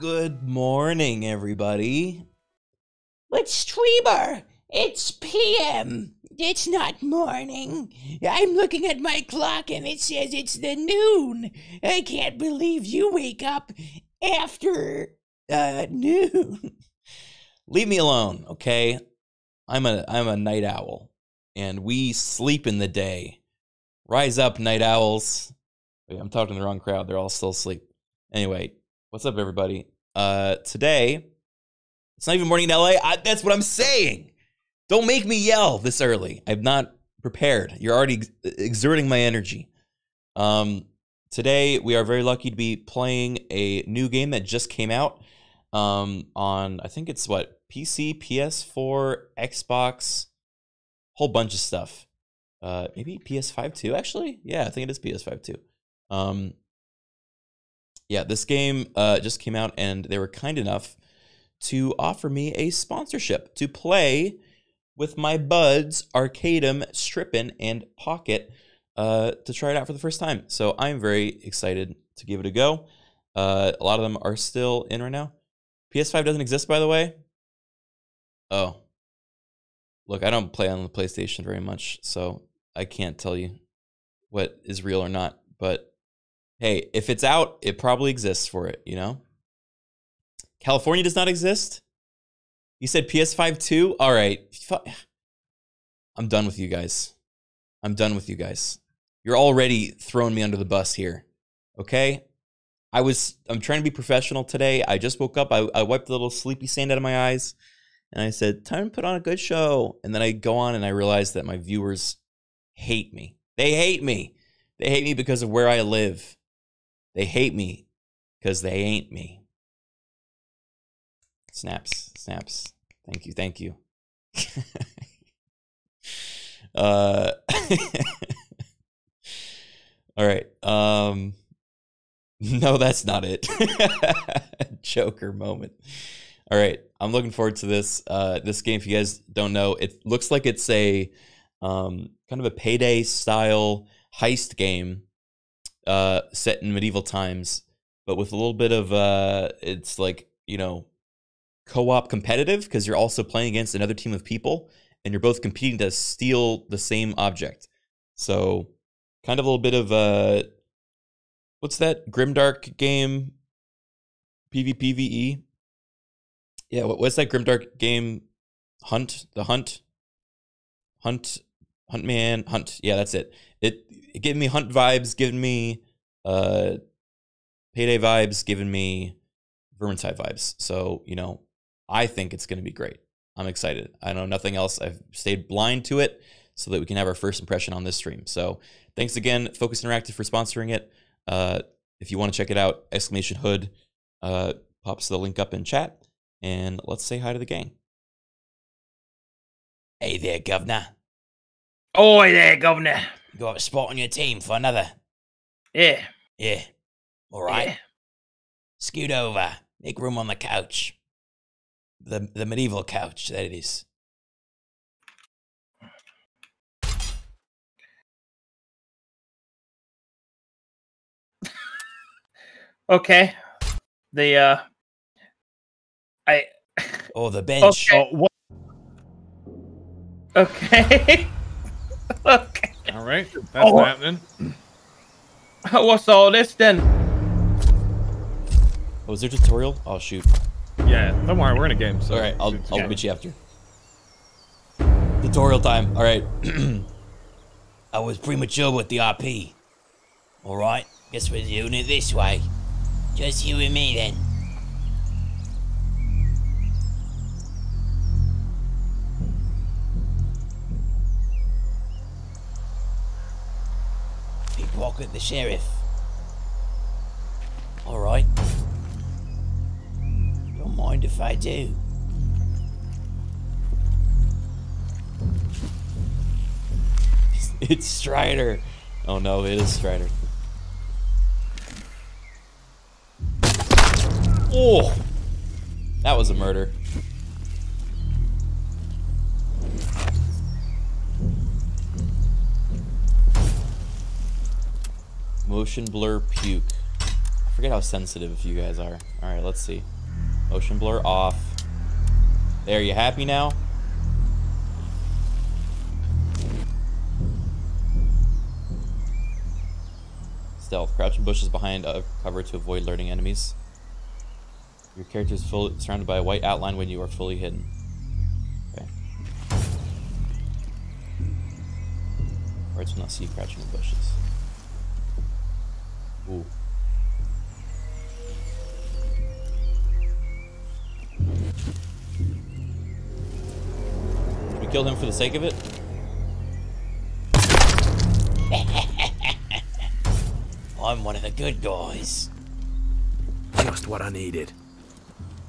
Good morning, everybody. But streamer, it's PM. It's not morning. I'm looking at my clock and it says it's the noon. I can't believe you wake up after uh noon. Leave me alone, okay? I'm a I'm a night owl, and we sleep in the day. Rise up, night owls. Wait, I'm talking to the wrong crowd. They're all still asleep. Anyway, what's up, everybody? Uh, today, it's not even morning in LA. I, that's what I'm saying. Don't make me yell this early. I'm not prepared. You're already ex- exerting my energy. Um, today we are very lucky to be playing a new game that just came out um, on I think it's what PC, PS4, Xbox, whole bunch of stuff. Uh, maybe PS5 too. Actually, yeah, I think it is PS5 too. Um, yeah, this game uh, just came out, and they were kind enough to offer me a sponsorship to play with my buds Arcadum, Strippin, and Pocket uh, to try it out for the first time. So I'm very excited to give it a go. Uh, a lot of them are still in right now. PS5 doesn't exist, by the way. Oh. Look, I don't play on the PlayStation very much, so I can't tell you what is real or not. But hey, if it's out, it probably exists for it, you know? California does not exist? You said PS5 too? All right. I'm done with you guys. I'm done with you guys. You're already throwing me under the bus here. Okay? I was I'm trying to be professional today. I just woke up. I, I wiped a little sleepy sand out of my eyes and I said, time to put on a good show. And then I go on and I realize that my viewers hate me. They hate me. They hate me because of where I live. They hate me because they ain't me. Snaps, snaps. Thank you, thank you. uh All right. Um no, that's not it. Joker moment. All right, I'm looking forward to this. Uh, this game, if you guys don't know, it looks like it's a um, kind of a payday style heist game uh, set in medieval times, but with a little bit of uh, it's like you know co-op competitive because you're also playing against another team of people and you're both competing to steal the same object. So, kind of a little bit of uh, what's that grimdark game? PvPvE. Yeah, what, what's that grimdark game? Hunt the hunt. Hunt, hunt man, hunt. Yeah, that's it. It, it gave me hunt vibes, giving me uh, payday vibes, giving me Vermintide vibes. So you know, I think it's going to be great. I'm excited. I know nothing else. I've stayed blind to it so that we can have our first impression on this stream. So thanks again, Focus Interactive, for sponsoring it. Uh, if you want to check it out, exclamation hood uh, pops the link up in chat, and let's say hi to the gang. Hey there, governor. Oi there, governor. You got a spot on your team for another. Yeah. Yeah. All right. Yeah. Scoot over. Make room on the couch. The the medieval couch, that it is. Okay. The uh I Or the bench. Okay. Oh, what? Okay. okay. All right, that's Oh. happening. What's all this then? Oh, is there a tutorial? Oh, shoot. Yeah, don't worry, we're in a game. So All right, I'll, I'll yeah. meet you after. Tutorial time. All right. I was premature with the RP. All right. Guess we're doing it this way. Just you and me then. Pickpocket the sheriff. All right. Don't mind if I do. it's Strider. Oh no, it is Strider. Oh, that was a murder. Motion blur puke. I forget how sensitive you guys are. All right, let's see. Motion blur off. There, you happy now? Stealth. Crouch in bushes behind cover to avoid alerting enemies. Your character is full, surrounded by a white outline when you are fully hidden. Okay. Guards will not see you crouching in bushes. Should we kill him for the sake of it? I'm one of the good guys. Just what I needed.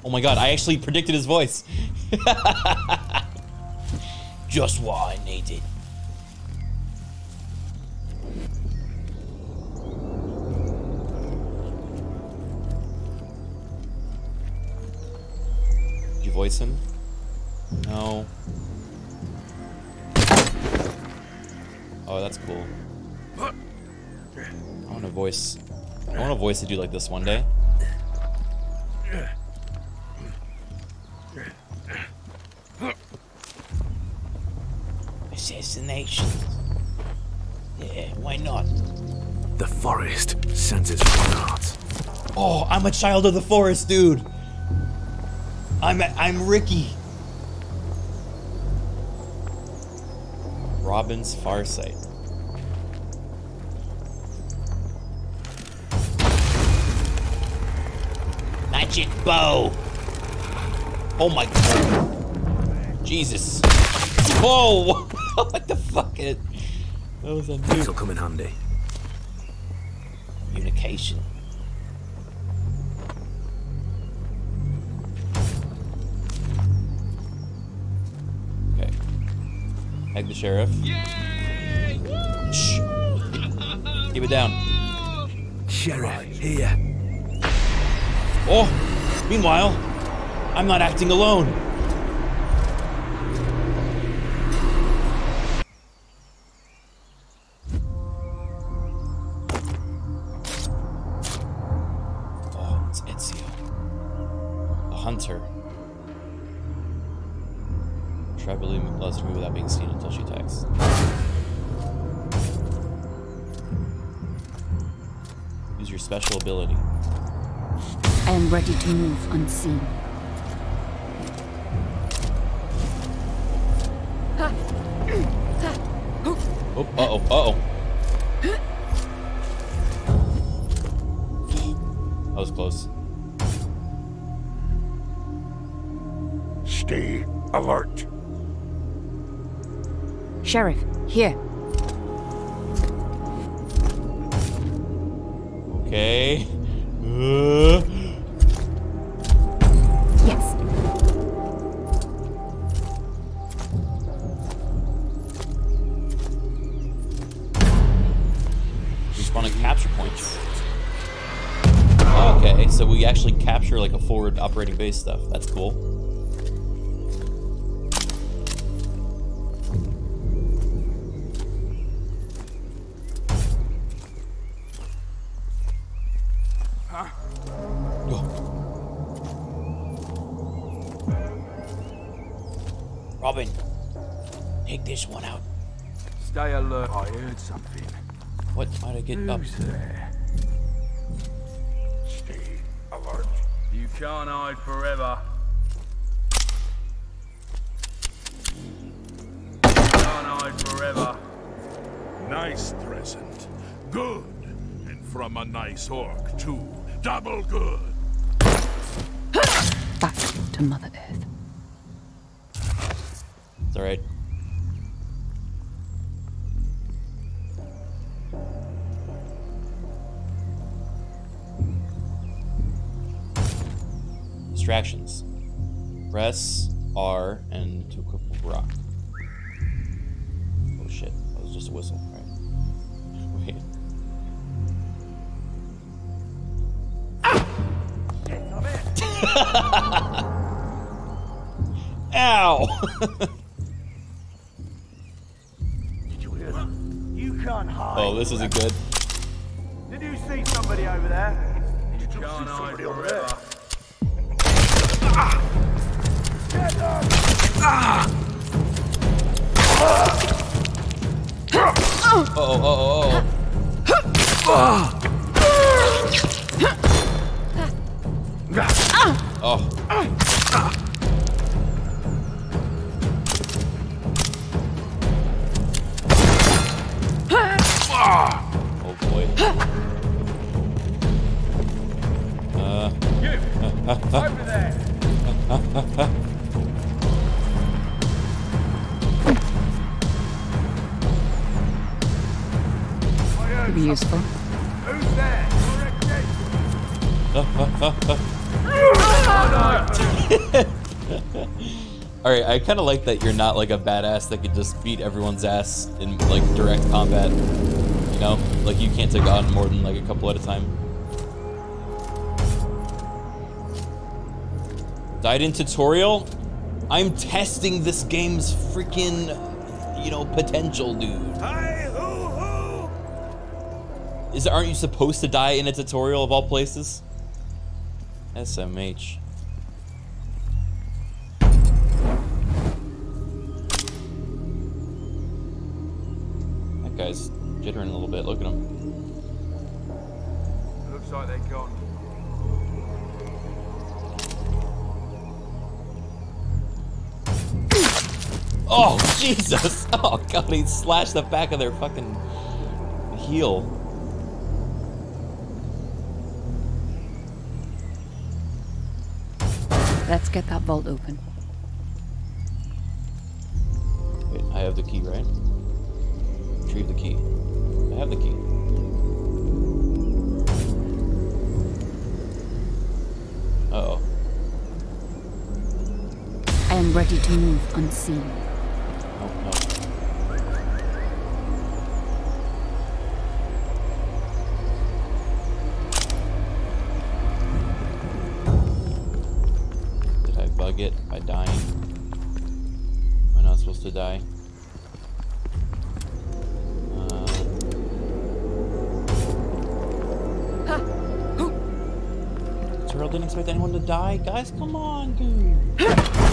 Oh my god, I actually predicted his voice. Just what I needed. Voice him? No. Oh, that's cool. I want a voice. I want a voice a dude like this one day. Assassination. Yeah, why not? The forest sends its hearts. Oh, I'm a child of the forest, dude. I'm I'm Ricky. Robin's Farsight. Magic bow. Oh my god. Jesus. Whoa! what the fuck? It, that was a nuke. This'll come in handy. Communication. Egg the sheriff. Shh. Keep it down. Sheriff, here. Oh! Meanwhile, I'm not acting alone. Move unseen. Oh, uh-oh, uh-oh. That was close. Stay alert. Sheriff, here. Stuff. That's cool. A nice orc, too. Double good. Back to Mother Earth. It's alright. Distractions. Press R and to equip a rock. Oh shit, that was just a whistle, Ow! Did you hear that? You can't hide. oh, this isn't good. Did you see somebody over there? Did you can't hide forever. Oh, ah. oh, oh, oh. Oh. Oh Could be useful. Who's there? All right, I kind of like that you're not like a badass that could just beat everyone's ass in like direct combat. You know, like you can't take on more than like a couple at a time. Died in tutorial. I'm testing this game's freaking, you know, potential, dude. Is aren't you supposed to die in a tutorial of all places? SMH. That guy's jittering a little bit. Look at him. Looks like they're gone. Oh Jesus! Oh God! He slashed the back of their fucking heel. Let's get that vault open. Wait, I have the key, right? Retrieve the key. I have the key. Uh oh. I am ready to move unseen. To die? Uh, Terrell didn't expect anyone to die? Guys, come on, dude.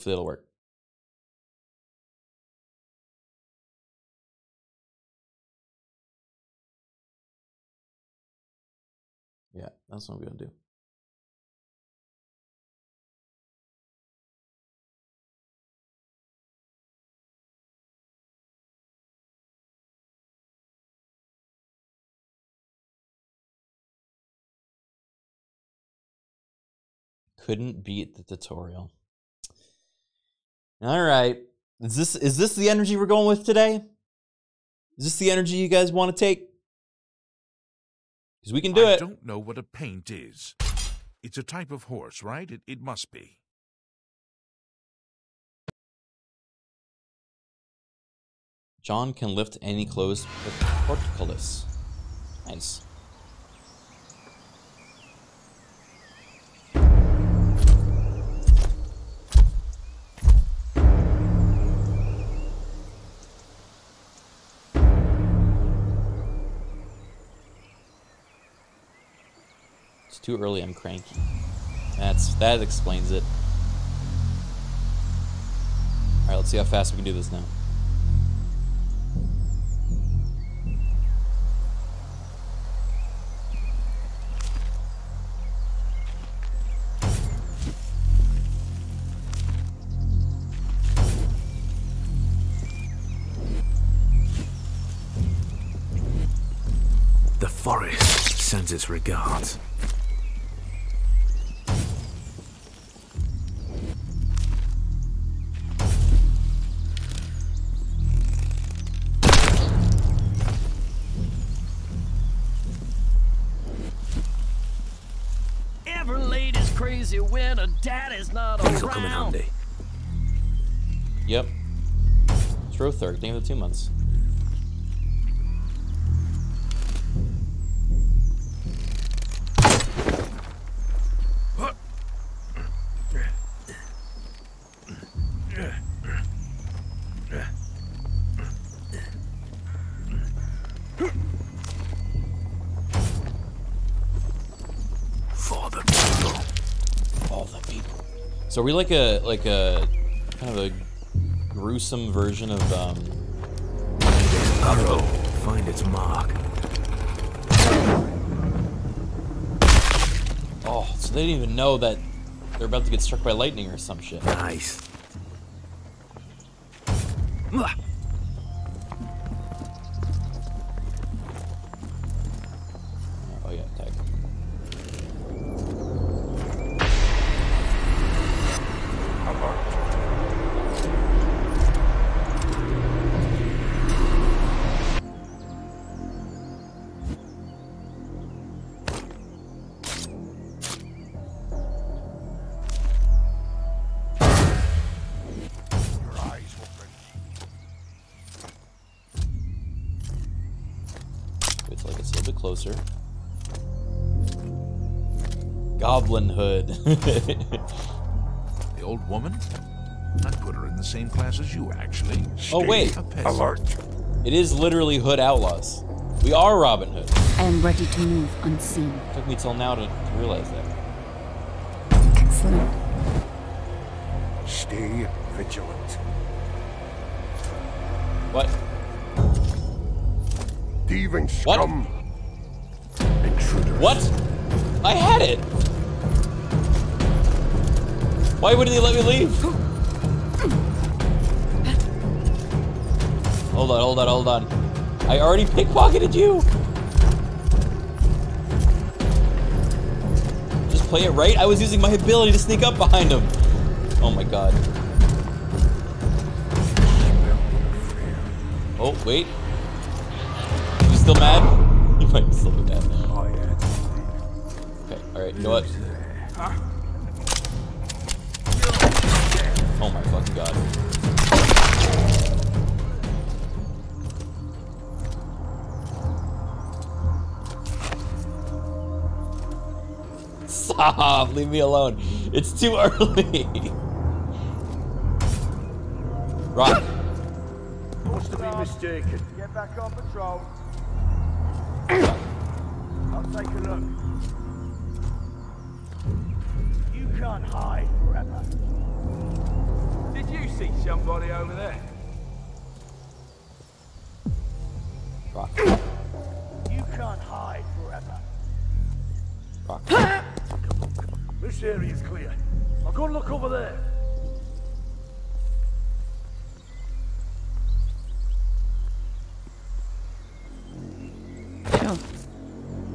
Hopefully it'll work. Yeah, that's what I'm gonna do. Couldn't beat the tutorial. All right. Is this is this the energy we're going with today? Is this the energy you guys want to take? Because we can do I it. don't know what a paint is. It's a type of horse, right? It, it must be. John can lift any closed portcullis. Nice. Too early. I'm cranky. That's that explains it. All right, let's see how fast we can do this now. The forest sends its regards. Yep. It's row third, name of the two months. For the people. All the people. So are we like a like a kind of a gruesome version of um Arrow. Find its mark. Oh, so they didn't even know that they're about to get struck by lightning or some shit. Nice. The old woman? I'd put her in the same class as you, actually. Oh, wait. a peasant. it is literally Hood Outlaws. We are Robin Hood. I am ready to move unseen. took me till now to, to realize that. Excellent. Stay vigilant. What? Thieving What? scum. Intruders. What? Why wouldn't he let me leave? Hold on, hold on, hold on. I already pickpocketed you! Just play it right? I was using my ability to sneak up behind him. Oh my god. Oh, wait. You still mad? You might still be mad. Oh, okay, alright, you know what? Leave me alone. It's too early. Rock. Must have been mistaken. Get back on patrol. I'll take a look. You can't hide forever. Did you see somebody over there? Rock. This area's clear. I'll go and look over there. Sure.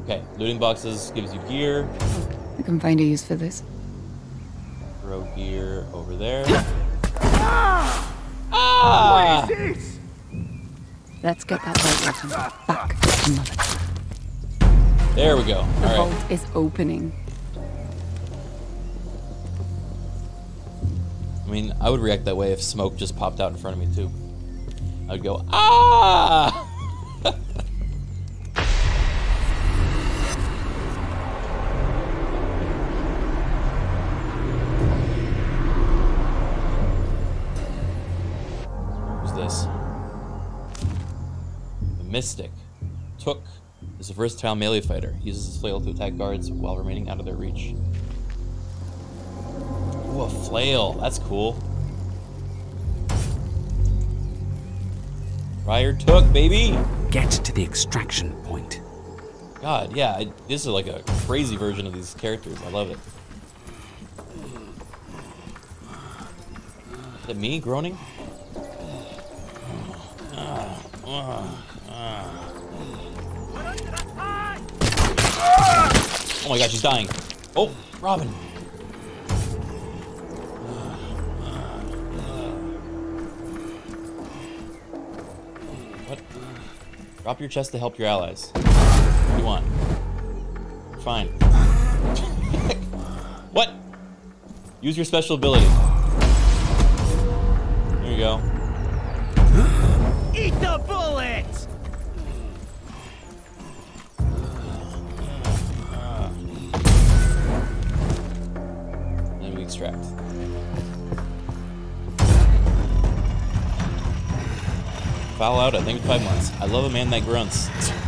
Okay, looting boxes gives you gear. I can find a use for this. Throw gear over there. Ah! ah! What is This! Let's get that light weapon back to Mother. There we go. The All right. vault is opening. I mean, I would react that way if smoke just popped out in front of me too. I'd go, ah! Who's this? The Mystic. Tooke is a versatile melee fighter. He uses his flail to attack guards while remaining out of their reach. Ooh, a flail. That's cool. Ryer Tooke, baby. Get to the extraction point. God, yeah, I, this is like a crazy version of these characters. I love it. Is it me groaning? Oh my god, she's dying. Oh, Robin. Drop your chest to help your allies. What do you want? Fine. what? Use your special ability. There you go. Eat the bullet! Then we extract. Foul out, I think five months. I love a man that grunts.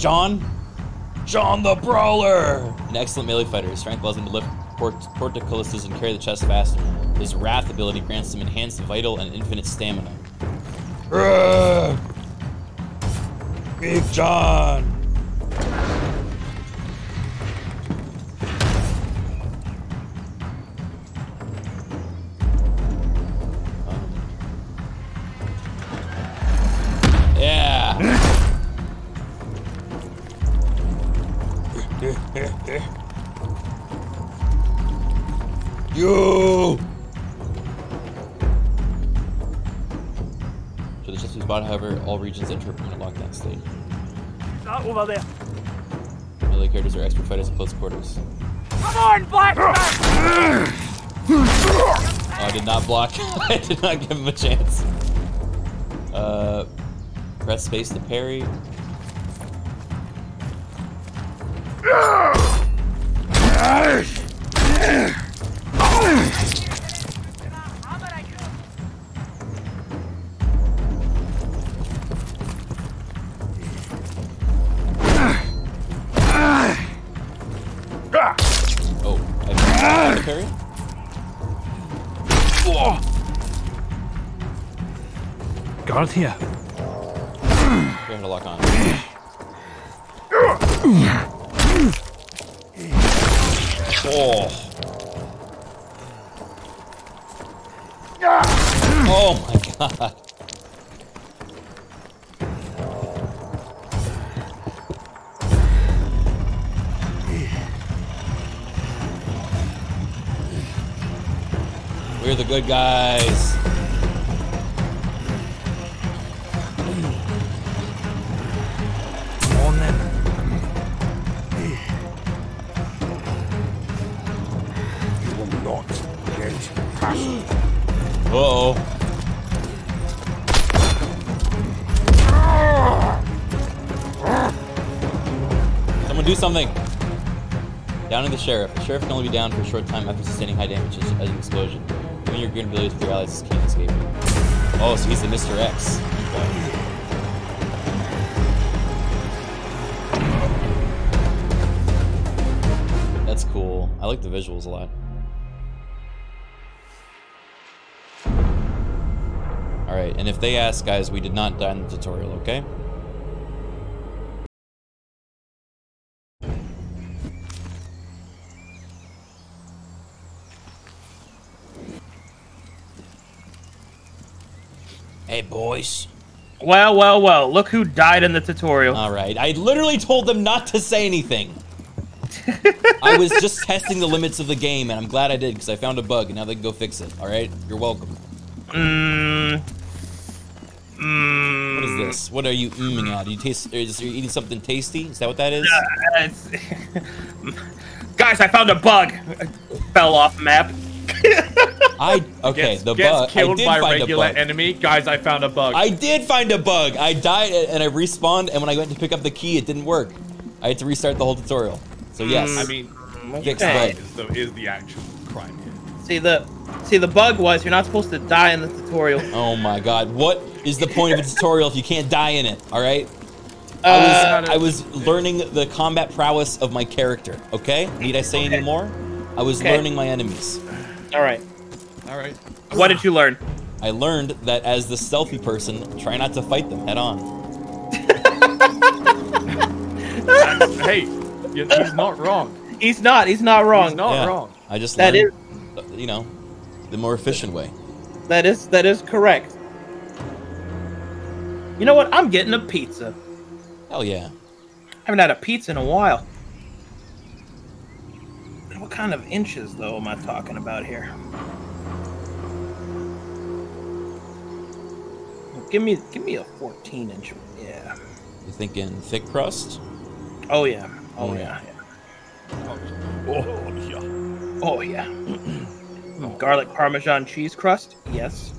John? John the Brawler! An excellent melee fighter. His strength allows him to lift portcullises and carry the chest faster. His Wrath ability grants him enhanced vital and infinite stamina. Big John! Regions enter a permanent lockdown state. Start over there. Melee characters are expert fighters in close quarters. Come on, Blackman! Oh, I did not block. I did not give him a chance. Uh, press space to parry. Guard here. We're gonna lock on. Oh. Oh my god. We're the good guys. Down in the sheriff. The sheriff can only be down for a short time after sustaining high damage as an explosion. Giving your good abilities with your allies can't escape. Oh, so he's the Mr. X. That's cool. I like the visuals a lot. Alright, and if they ask, guys, we did not die in the tutorial, okay? Well, well, well. Look who died in the tutorial. Alright, I literally told them not to say anything. I was just testing the limits of the game, and I'm glad I did because I found a bug, and now they can go fix it. Alright? You're welcome. Mmm. Mmm. What is this? What are you mmming at? Are you taste? Are you eating something tasty? Is that what that is? Uh, Guys, I found a bug. Fell off map. I okay. Gets, the gets bug. I killed did by find regular a bug. enemy. Guys, I found a bug. I did find a bug. I died and I respawned, and when I went to pick up the key, it didn't work. I had to restart the whole tutorial. So yes, I mean, fix okay. bug. is the, is the actual crime here. See the, see the bug was you're not supposed to die in the tutorial. Oh my god, what is the point of a tutorial if you can't die in it? All right. Uh, I was I was learning the combat prowess of my character. Okay, need I say any more? I was Okay. learning my enemies. All right. All right. What did you learn? I learned that as the stealthy person, try not to fight them head on. hey, he's not wrong. He's not. He's not wrong. He's not Yeah. wrong. I just That learned, uh, you know, the more efficient way. That is that is correct. You know what? I'm getting a pizza. Hell yeah. I haven't had a pizza in a while. What kind of inches, though, am I talking about here? Give me, give me a 14 inch. Yeah. You thinking thick crust? Oh yeah. Oh Oh, yeah. Oh, yeah. Oh yeah. Garlic Parmesan cheese crust. Yes.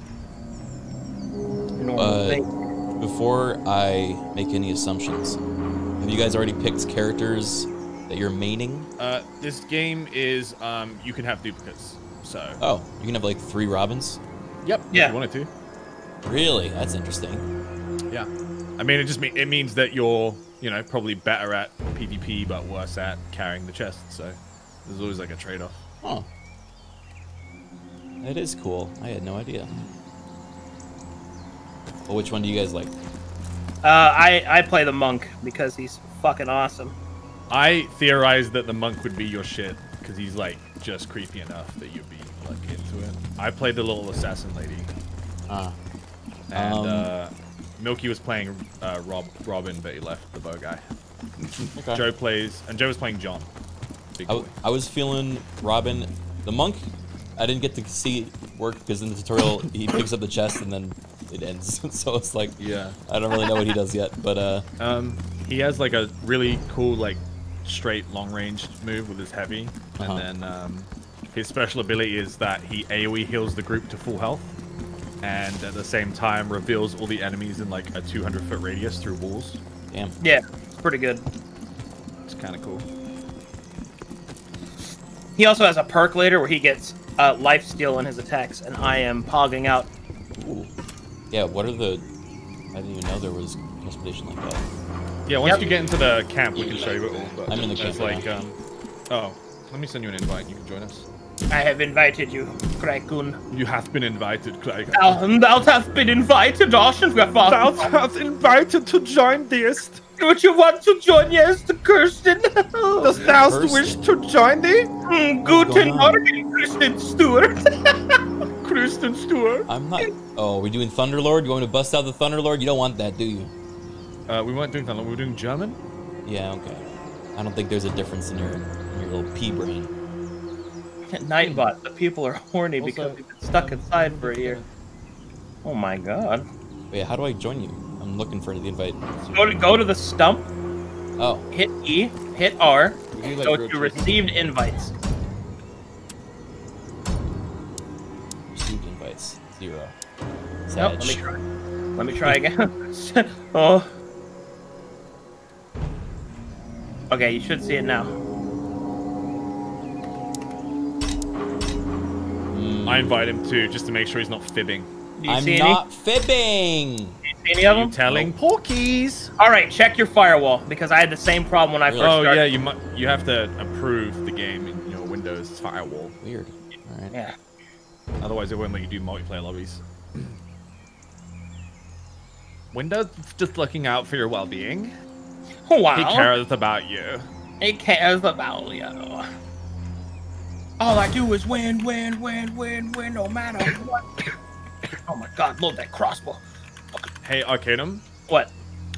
Uh. Before I make any assumptions, have you guys already picked characters that you're maining? Uh, this game is um, you can have duplicates. So. Oh, you can have like three Robins? Yep. Yeah. If you wanted to. Really? That's interesting. Yeah. I mean, it just mean, it means that you're you know probably better at PvP but worse at carrying the chest. So there's always like a trade-off. Huh. That is cool. I had no idea. Well, which one do you guys like? Uh, I I play the monk because he's fucking awesome. I theorized that the monk would be your shit because he's like just creepy enough that you'd be like into it. I played the little assassin lady, Ah. and Um, uh, Milky was playing uh, Rob Robin, but he left the bow guy. Okay. Joe plays, and Joe was playing John. I, boy. was feeling Robin, the monk. I didn't get to see work because in the tutorial he picks up the chest and then it ends. so it's like, Yeah. I don't really know what he does yet, but uh, Um, he has like a really cool like straight long range move with his heavy, Uh-huh. and then um, his special ability is that he AOE heals the group to full health, and at the same time reveals all the enemies in like a 200 foot radius through walls. damn. Yeah, it's pretty good. It's kind of cool. He also has a perk later where he gets uh, life steal in his attacks, and I am pogging out. Ooh. Yeah, what are the. I didn't even know there was customization like that. Yeah, once Yep. you get into the camp, we can show you it all. But I'm in the there's camp right like, um, oh, let me send you an invite. You can join us. I have invited you, Criken. You have been invited, Craig. Thou, thou hast been invited, Ocean. Thou have invited to join this. Would you want to join yes, Kirsten? Does thou Kirsten. wish to join thee? Mm, Guten? Morgen, Kristen Stewart. Kristen Stewart. I'm not. Oh, we're doing Thunderlord? You want me to bust out the Thunderlord? You don't want that, do you? Uh, we weren't doing that. We were doing German. Yeah, okay. I don't think there's a difference in your, in your little pea brain. Nightbot, the people are horny because Also- we've been stuck inside for a year. Oh my god. Wait, how do I join you? I'm looking for the invite. Go to, go to the stump, Oh, hit E, hit R, We do, like, go to chicken. received invites. received invites. Zero. Nope, let me try. Let me try again. oh. Okay, you should see it now. Mm, I invite him too, just to make sure he's not fibbing. You I'm see not fibbing. any? Do you see any of You them? telling Porkies? All right, check your firewall because I had the same problem when I first Oh started. yeah, you mu- you have to approve the game in your Windows firewall. Weird. All right. Yeah. Otherwise, it won't let you do multiplayer lobbies. Windows just looking out for your well-being. Wow. He cares about you. He cares about you. All I do is win, win, win, win, win, no matter what. oh my god, load that crossbow. Hey, Arcadum. What?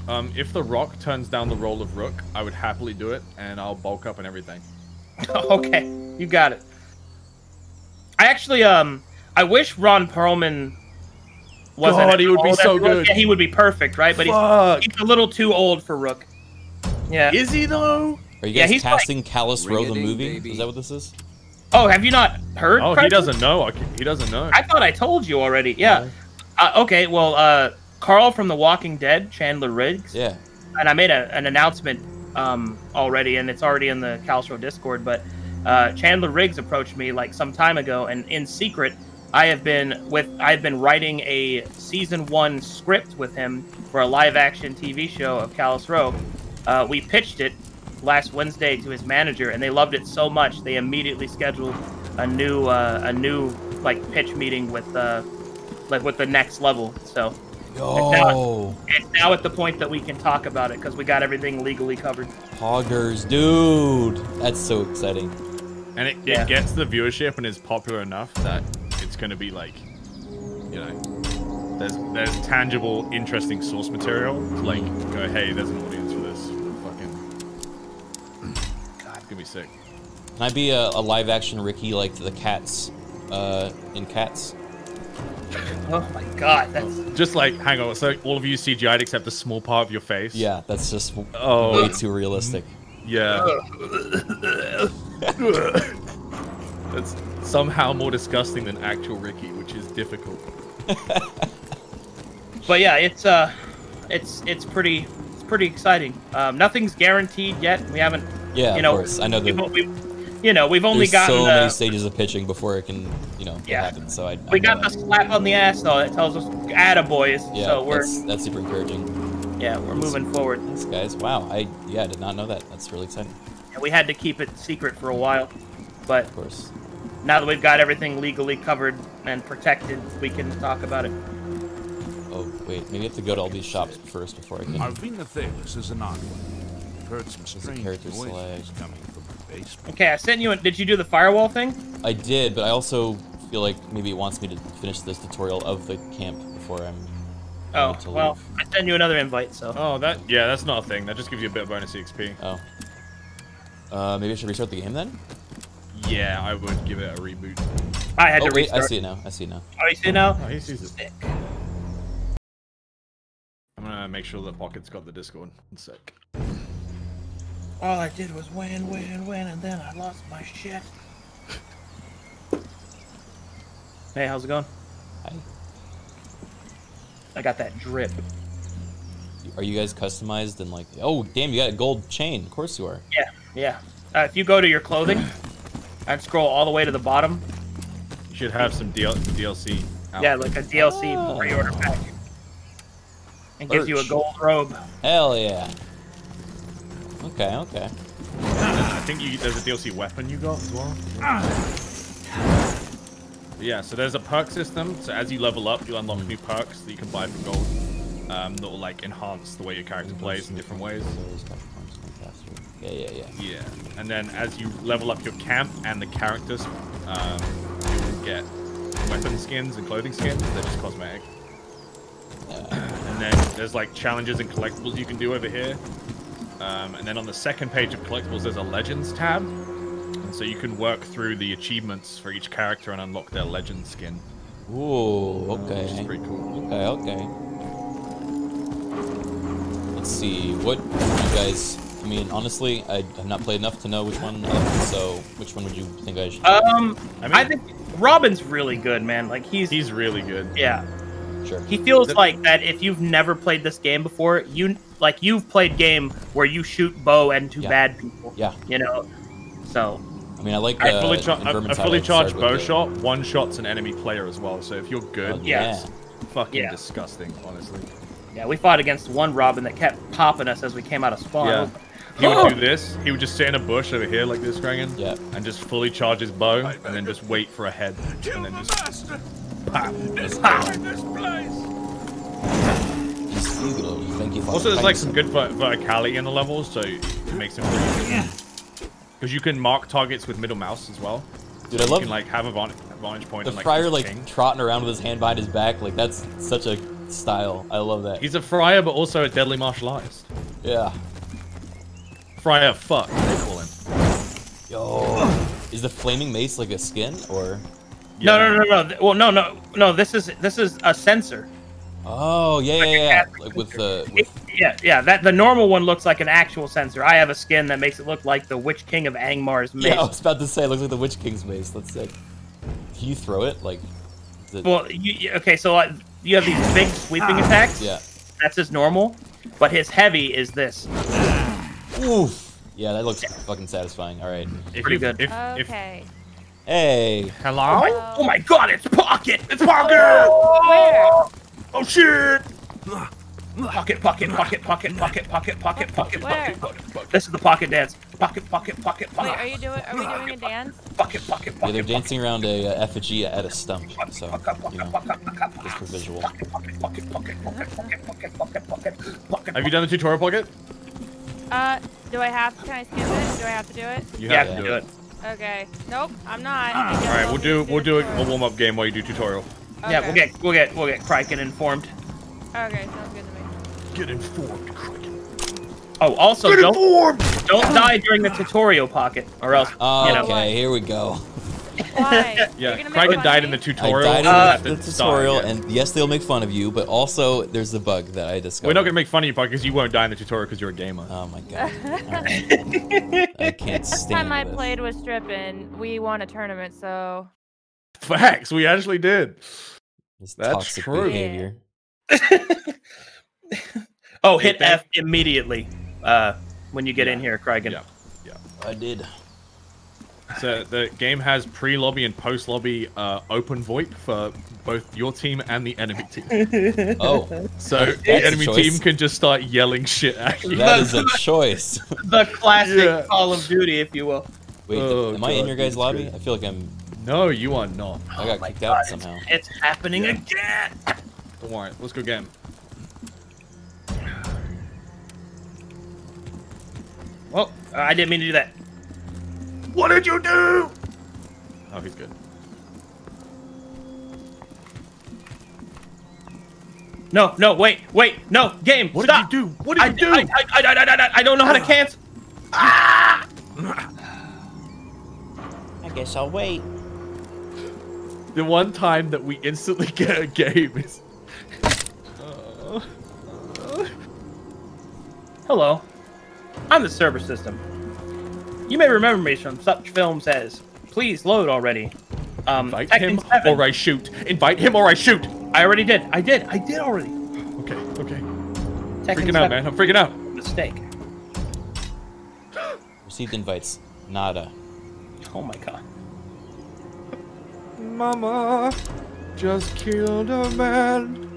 Um, if the Rock turns down the role of Rook, I would happily do it, and I'll bulk up and everything. okay, you got it. I actually, um, I wish Ron Perlman wasn't. God, he would be so Rook. good. Yeah, he would be perfect, right? But he's, he's a little too old for Rook. Yeah. Is he though? Are you Yeah, guys like- casting Callus Row the movie? baby. Is that what this is? Oh, have you not heard? Oh, he doesn't know. Arca- He doesn't know. I thought I told you already. Yeah. Uh, okay. Well, uh, Carl from The Walking Dead, Chandler Riggs, Yeah. and I made a, an announcement um, already, and it's already in the Calstro Discord. But uh, Chandler Riggs approached me like some time ago, and in secret, I have been with I've been writing a season one script with him for a live action TV show of Callus Row. Uh, we pitched it last Wednesday to his manager, and they loved it so much they immediately scheduled a new uh, a new like pitch meeting with uh, like with the next level. So Yo, it's now at the point that we can talk about it because we got everything legally covered. Poggers, dude. That's so exciting. And it, Yeah. it gets the viewership and is popular enough that it's going to be like, you know, there's there's tangible, interesting source material to like go, hey, there's an audience be sick. Can I be a, a live action Ricky like the cats uh, in Cats? Oh my god, that's Just like, hang on, so all of you CGI'd except a small part of your face. Yeah, that's just Oh. way too realistic. Yeah. That's somehow more disgusting than actual Ricky, which is difficult. but yeah, it's uh, it's it's pretty it's pretty exciting. Um, nothing's guaranteed yet. We haven't. Yeah, you of know, course. I know we've, that we've, you know, we've only There's gotten so the, many stages of pitching before it can, you know, Yeah. happen. So I, I we know got the slap on the ass though that tells us "atta boys." Yeah, so we're that's that's super encouraging. yeah we're moving forward. Thanks, guys. Wow, I yeah, I did not know that. That's really exciting. Yeah, we had to keep it secret for a while, but Of course. now that we've got everything legally covered and protected, we can talk about it. Oh wait, maybe I have to go to all these shops first before I can. Arvina Thalis is an odd one. I've heard some strange character noises select. coming from the basement. Okay, I sent you. A, did you do the firewall thing? I did, but I also feel like maybe it wants me to finish this tutorial of the camp before I'm. Oh to well, leave. I sent you another invite. So Oh, that yeah, that's not a thing. That just gives you a bit of bonus EXP. Oh. Uh, maybe I should restart the game then. Yeah, I would give it a reboot. I had oh to wait, restart. I see it now. I see it now. Oh, you see now? Oh, he sees it. Sick. I'm gonna make sure that Pocket's got the Discord. One sec. All I did was win, win, win, and then I lost my shit. Hey, how's it going? Hi. I got that drip. Are you guys customized and like? Oh damn, you got a gold chain. Of course you are. Yeah, yeah. Uh, if you go to your clothing and scroll all the way to the bottom, You should have some DL- DLC. out. yeah, like a DLC Oh. pre-order pack. And gives you a gold robe. Hell yeah. Okay, okay. I think you, there's a DLC weapon you got as well. Yeah, so there's a perk system. So as you level up, you unlock new perks that you can buy for gold. Um, that will like enhance the way your character plays in different ways. Yeah, yeah, yeah. Yeah, and then as you level up your camp and the characters, um, you will get weapon skins and clothing skins. They're just cosmetic. And then there's like challenges and collectibles you can do over here. Um, and then on the second page of collectibles, there's a legends tab. And so you can work through the achievements for each character and unlock their legend skin. Ooh, okay. Which is pretty cool. Okay, okay. Let's see. What you guys? I mean, honestly, I have not played enough to know which one. Uh, so, which one would you think I should? Um, I I, think Robin's really good, man. Like he's He's really good. yeah. Sure. He feels The- like that if you've never played this game before, you like you've played game where you shoot bow and two Yeah. bad people. Yeah. You know. So I mean, I like. A fully, cha- a, fully charged bow with the- shot, one shot's an enemy player as well. So if you're good, Oh, Yeah. yeah. fucking Yeah. disgusting, honestly. yeah, we fought against one Robin that kept popping us as we came out of spawn. Yeah. He would oh! do this. He would just sit in a bush over here like this, Dragon. Yeah. And just fully charge his bow, and then just wait for a head, Kill and the then just master! pop. Destroy this place! Just Google it. Thank you Also, there's like some good ver- verticality in the levels, so it makes them really good. Because you can mark targets with middle mouse as well. Dude, I You love can like have a van- vantage point. the and, like, friar like king. trotting around with his hand behind his back. Like that's such a style. I love that. He's a friar, but also a deadly martial artist. yeah. Friar, fuck. They call him. Yo. Is the flaming mace like a skin or? No, no, no, no. th- Well, no, no, no. This is this is a censer. Oh yeah, yeah, yeah. Like with the with, It- yeah, yeah. That the normal one looks like an actual censer. I have a skin that makes it look like the Witch King of Angmar's mace. yeah. I was about to say it looks like the Witch King's mace. That's sick. Can you throw it like? it- Well, you, you- okay, so uh, you have these big sweeping attacks. yeah. That's his normal, but his heavy is this. Oof. Yeah, that looks fucking satisfying. All right. If Pretty you, good. If, if, Okay. Hey. hello? Oh, oh my god, it's pocket! It's pocket! Where? Oh shit! Pocket, pocket, pocket, pocket, pocket, pocket, pocket, pocket, pocket, pocket, pocket. This is the pocket dance. Pocket, pocket, pocket, pocket. Wait, are you doing? Are we doing a dance? pocket, pocket, Yeah, they're dancing around a uh, effigy at a stump. So you know, just for visual. pocket, pocket, pocket, pocket, pocket, pocket, pocket, pocket, pocket, pocket. Have you done the tutorial pocket? Uh, do I have? Can I skip it? Do I have to do it? You Yeah, have to do it. Okay. Nope, I'm not. I All right, we'll do we'll do a, it a warm up game while you do tutorial. Yeah, we'll get we'll get we'll get Criken informed. Okay, sounds good to me. Get informed, Criken. Oh, also Good don't informed. don't die during the tutorial pocket, or else Oh, you know. okay, here we go. Why? Yeah, gonna Criken died in the tutorial. I died Uh, in the, the start, tutorial, yeah. and yes, they'll make fun of you, but also there's the bug that I discovered. We're not gonna make fun of you, because you won't die in the tutorial because you're a gamer. Oh my god. I can't stand. Last time I this. played with Strippin, we won a tournament, so Facts, we actually did. This That's toxic true. behavior. oh, hit F immediately uh, when you get in here, Criken. Yeah. I did. So the game has pre-lobby and post-lobby uh, open void for both your team and the enemy team. Oh, So That's the enemy team can just start yelling shit at you. that is a choice. The classic Yeah. Call of Duty, if you will. Wait, Oh, am I in your guys' lobby? good. I feel like I'm. No, you are not. I got Oh kicked God, out it's- somehow. It's happening again. Don't worry, let's go get him. Well, I didn't mean to do that. What did you do? Oh, he's good. No, no, wait, wait, no, game, What stop. did you do? What did I, you do? I, I, I, I, I, I don't know how to cancel. Ah! I guess I'll wait. the one time that we instantly get a game is. Hello, I'm the server system. You may remember me from such films as Please Load Already. Um, invite Tekken him 7. or I shoot. Invite him or I shoot. I already did. I did. I did already. Okay, okay. Tekken freaking 7. out, man. I'm freaking out. Mistake. Received invites. Nada. Oh my god. Mama just killed a man.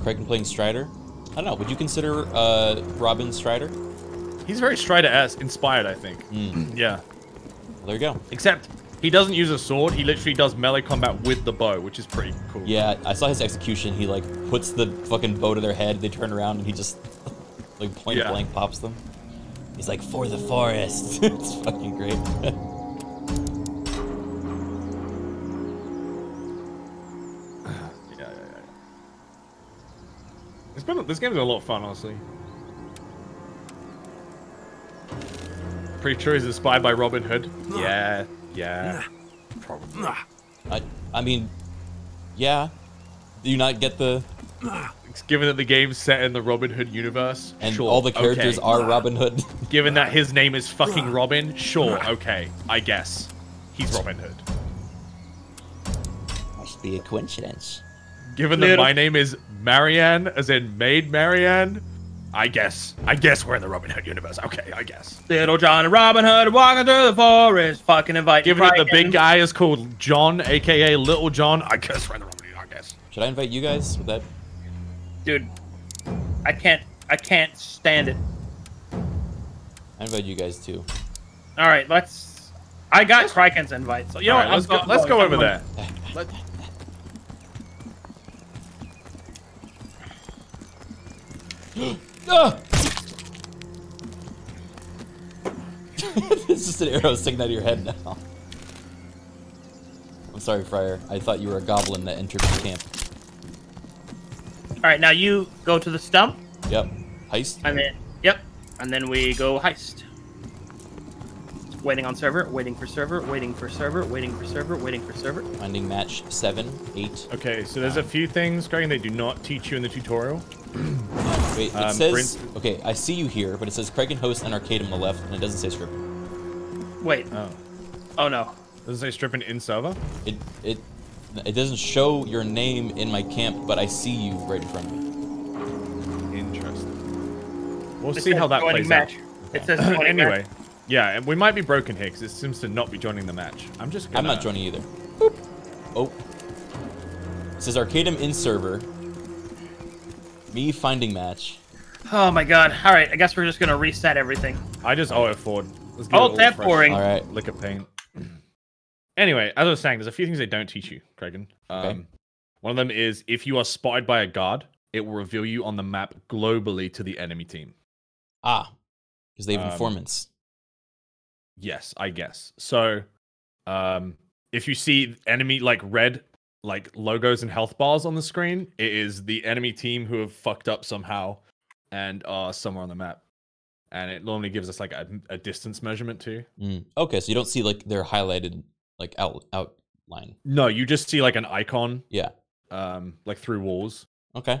Criken playing Strider? I don't know. Would you consider uh, Robin Strider? He's very Strider-esque, inspired, I think. Mm. Yeah. Well, there you go. Except he doesn't use a sword. He literally does melee combat with the bow, which is pretty cool. Yeah, I saw his execution. He like puts the fucking bow to their head. They turn around and he just like point Yeah. blank pops them. He's like for the forest. it's fucking great. It's been this game's been a lot of fun, honestly. Pretty sure he's inspired by Robin Hood. Yeah, yeah. Probably. I I mean, yeah. Do you not get the Given that the game's set in the Robin Hood universe, and sure, all the characters okay. are Robin Hood? Given that his name is fucking Robin, sure, okay, I guess he's Robin Hood. Must be a coincidence. Given that my name is Marianne, as in Maid Marianne, I guess, I guess we're in the Robin Hood universe. Okay, I guess. Little John and Robin Hood walking through the forest, fucking invite. Given that the big guy is called John, aka Little John, I guess we're in the Robin Hood. I guess. Should I invite you guys? with that dude, I can't, I can't stand it. I invite you guys too. All right, let's. I got Criken's invite, so you know All what? let's I'm go. go- Let's go I'm over going- there. Let- Ah! it's just an arrow sticking out of your head now. I'm sorry, Friar. I thought you were a goblin that entered the camp. All right, now you go to the stump, Yep. Heist? and then yep, and then we go heist. Waiting on server, waiting for server, waiting for server, waiting for server, waiting for server. Finding match 7, 8. Okay, so there's a few things, Greg, they do not teach you in the tutorial. Wait, it Um, says... instance- Okay, I see you here, but it says Criken Host and Arcade on the left, and it doesn't say strip. Wait, Oh, oh no. does it say Strippin in server? It, it, it doesn't show your name in my camp, but I see you right in front of me. Interesting. We'll It see how that plays match. out. It says joining anyway, match. Yeah, and we might be broken here because it seems to not be joining the match. I'm just. Gonna... I'm not joining either. Oh. It says Arcadum in server. Me finding match. Oh my god. All right, I guess we're just gonna reset everything. I just owe it forward. Let's get Alt it all F fresh. pouring. All right. Lick of paint. Anyway, as I was saying, there's a few things they don't teach you, Criken. Um, Okay. One of them is if you are spotted by a guard, it will reveal you on the map globally to the enemy team. Ah. Because they have Um, informants. Yes, I guess. So, um, if you see enemy like red like logos and health bars on the screen, it is the enemy team who have fucked up somehow and are somewhere on the map. And it normally gives us like a, a distance measurement too. Mm. Okay, so you don't see like their highlighted like out outline. No, you just see like an icon, Yeah. um, like through walls. Okay.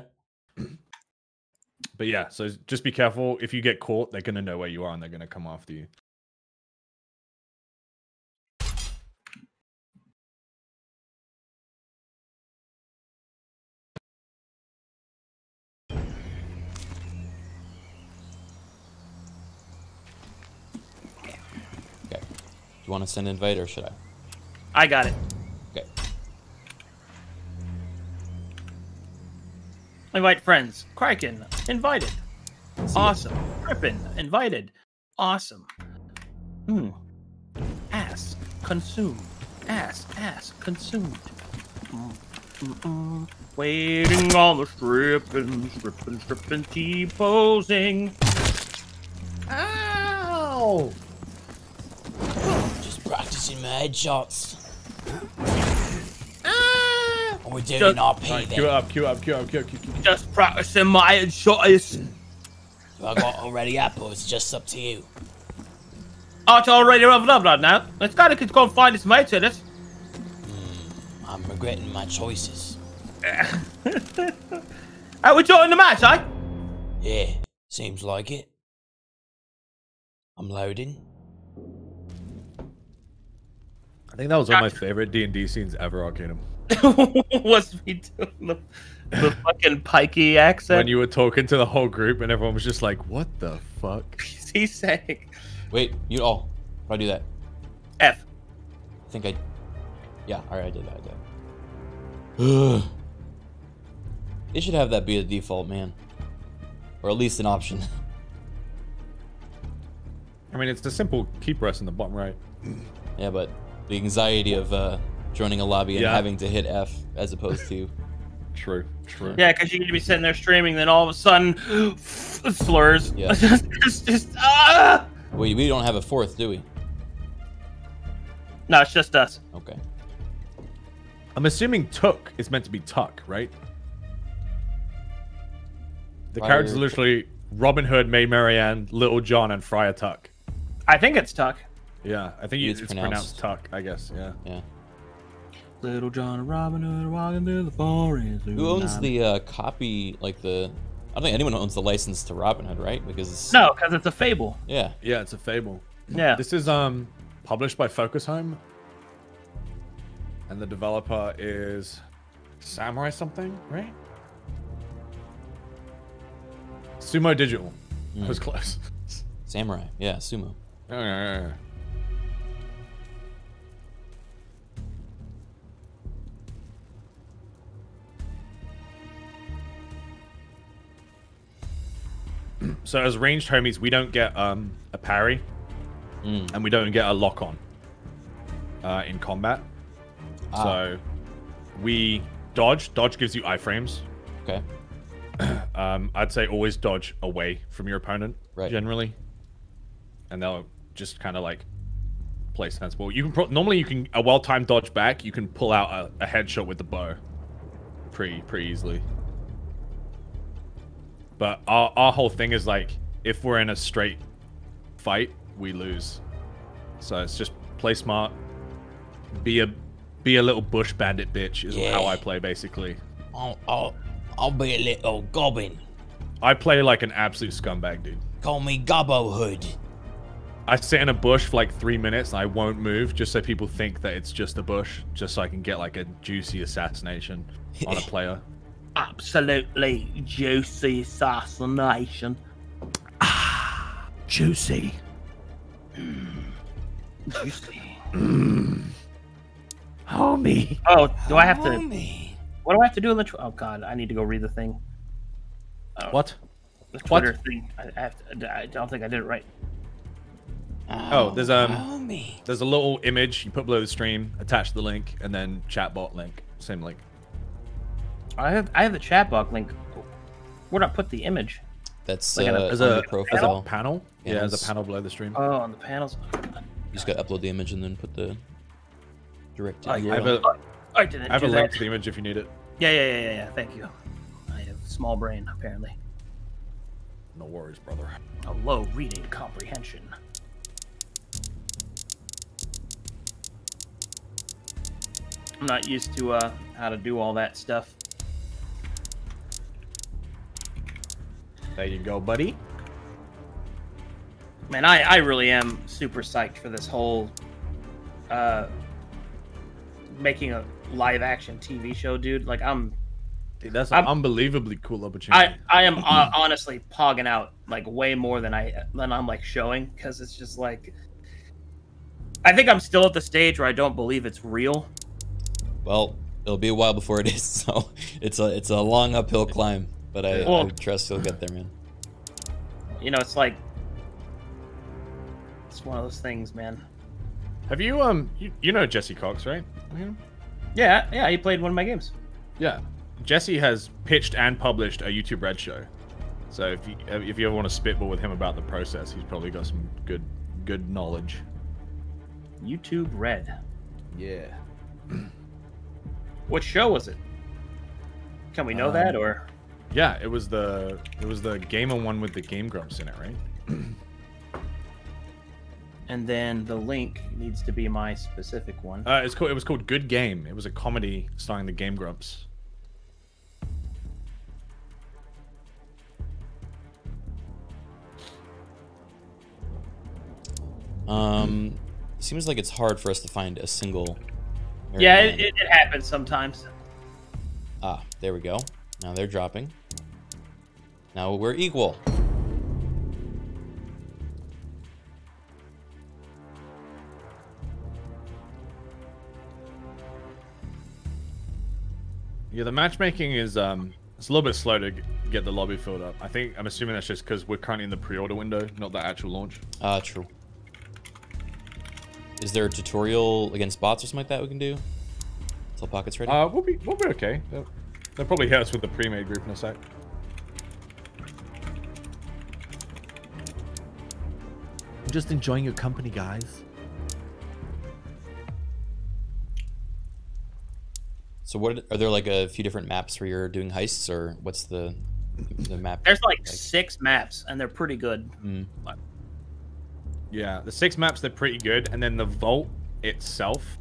But yeah, so just be careful. If you get caught, they're gonna know where you are and they're gonna come after you. You want to send invite or should I? I got it. Okay. Invite friends. Criken, invited. Awesome. Crippen, invited. Awesome. Hmm. Ass, consumed. Ass, ass, consumed. Mm, mm, mm. Waiting on the stripping, stripping, stripping, T-posing. Ow! Just practicing my headshots. Ah! We're doing Just- RP Right, then. queue up, queue it up, queue up, queue up, queue up, queue it up. Just practicing my headshots. Have I got already up or it's just up to you? Aren't already leveled up right now? Let's gotta go and find his mates in it. I'm regretting my choices. Are we joining the match, eh? Yeah, seems like it. I'm loading. Think that was one of my favorite D and D scenes ever, on Arcanum. was me doing the, the fucking pikey accent? When you were talking to the whole group and everyone was just like, "What the fuck?" He's saying Wait, you oh, how do I do that? F. I think I. Yeah, all right, I did that. I did. that. they should have that be the default, man, or at least an option. I mean, it's the simple key press in the bottom right. yeah, but the anxiety of uh, joining a lobby and Yeah. having to hit F as opposed to. True, true. Yeah, because you could be sitting there streaming, then all of a sudden, slurs. Yeah. it's just ah. Wait, we don't have a fourth, do we? No, it's just us. Okay. I'm assuming Tooke is meant to be Tuck, right? The characters literally Robin Hood, Maid Marianne, Little John, and Friar Tuck. I think it's Tuck. Yeah, I think It's it's, pronounced- pronounced Tuck. I guess. Yeah. Yeah. Little John and Robin Hood walking through the forest. Who owns the uh, copy? Like the. I don't think anyone owns the license to Robin Hood, right? Because it's, No, because it's a fable. Yeah. Yeah, it's a fable. Yeah. This is um published by Focus Home, and the developer is Samurai something, right? Sumo Digital. I was close. Samurai. Yeah, sumo. Yeah, yeah, yeah. So as ranged homies, we don't get um, a parry, Mm. and we don't get a lock on uh, in combat. Ah. So we dodge. Dodge gives you iframes. Okay. Um, I'd say always dodge away from your opponent, Right. generally, and they'll just kind of like play sensible. You can pro- normally you can a well-timed dodge back. You can pull out a, a headshot with the bow, pretty pretty easily. But our our whole thing is like if we're in a straight fight, we lose. So it's just play smart, be a be a little bush bandit bitch is Yeah. how I play basically. I'll, I'll, I'll be a little gobbin. I play like an absolute scumbag, dude. Call me Gobbo Hood. I sit in a bush for like three minutes and I won't move just so people think that it's just a bush, just so I can get like a juicy assassination on a player. Absolutely juicy assassination. Ah, Juicy. Juicy. Homie. Oh, do I have to? Homie. What do I have to do in the? Tw- oh God, I need to go read the thing. Oh, What? The What? Twitter thing. I, I have to. I don't think I did it right. Oh, there's um, Homie. there's a little image you put below the stream, attach the link, and then chatbot link, same link. I have. I have the chat box link. Where'd I put the image? That's Like uh, an- on a, there's a profile. panel. Yeah, there's Panels. a panel below the stream. Oh, on the panels. You just got to upload the image and then put the direct Oh, I have a I didn't I have do a that. link to the image if you need it. Yeah, yeah, yeah, yeah, yeah. Thank you. I have small brain, apparently. No worries, brother. A low reading comprehension. I'm not used to uh, how to do all that stuff. There you go, buddy. Man, I, I really am super psyched for this whole uh, making a live action TV show, dude. Like I'm Dude, that's an I'm- unbelievably cool opportunity. I I am uh, honestly pogging out like way more than I than I'm like showing because it's just like I think I'm still at the stage where I don't believe it's real. Well, it'll be a while before it is, so it's a it's a long uphill climb. But I, I trust you'll get there, man. You know, it's like it's one of those things, man. Have you um you, you know Jesse Cox, right? Yeah. Yeah, yeah, he played one of my games. Yeah. Jesse has pitched and published a YouTube Red show. So if you if you ever want to spitball with him about the process, he's probably got some good good knowledge. YouTube Red. Yeah. What show was it? Can we know that Um, or Yeah, it was the it was the Game of one with the Game Grumps in it, right? and then the link needs to be my specific one. Uh, it's called it was called Good Game. It was a comedy starring the Game Grumps. Um, seems like it's hard for us to find a single. Mary yeah, it, it, it happens sometimes. Ah, there we go. Now they're dropping. Now we're equal. Yeah, the matchmaking is um it's a little bit slow to get the lobby filled up. I think I'm assuming that's just because we're currently in the pre-order window, not the actual launch. Ah, true. Is there a tutorial against bots or something like that we can do? Until pockets ready. Uh, we'll be we'll be okay. They'll, they'll probably hit us with the pre-made group in a sec. I'm just enjoying your company, guys. So what are there like a few different maps where you're doing heists or what's the the map? There's like six maps and they're pretty good. Mm. Yeah, the six maps they're pretty good, and then the vault itself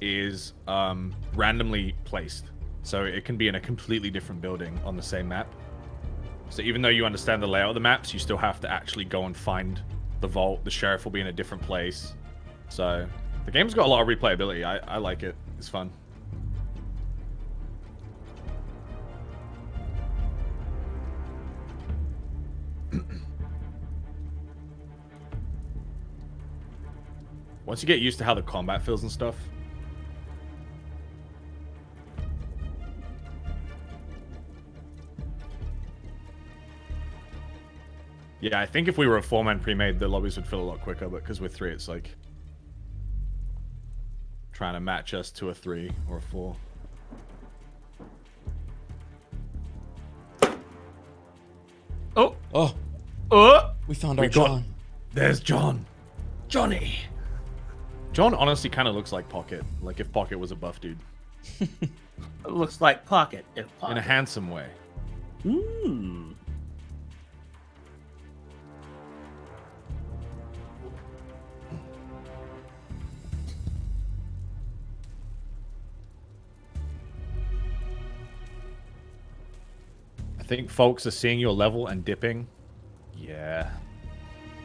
is um, randomly placed, so it can be in a completely different building on the same map. So even though you understand the layout of the maps, you still have to actually go and find the vault. The sheriff will be in a different place. So the game's got a lot of replayability. I, I like it. It's fun. Once you get used to how the combat feels and stuff. Yeah, I think if we were a four-man pre-made, the lobbies would fill a lot quicker, but because we're three, it's like trying to match us to a three or a four. Oh, Oh, oh, we found We our got- John. There's John. Johnny. John honestly kind of looks like Pocket, like if Pocket was a buff dude, It looks like Pocket. If Pocket. in a handsome way. Ooh. Think folks are seeing your level and dipping. Yeah.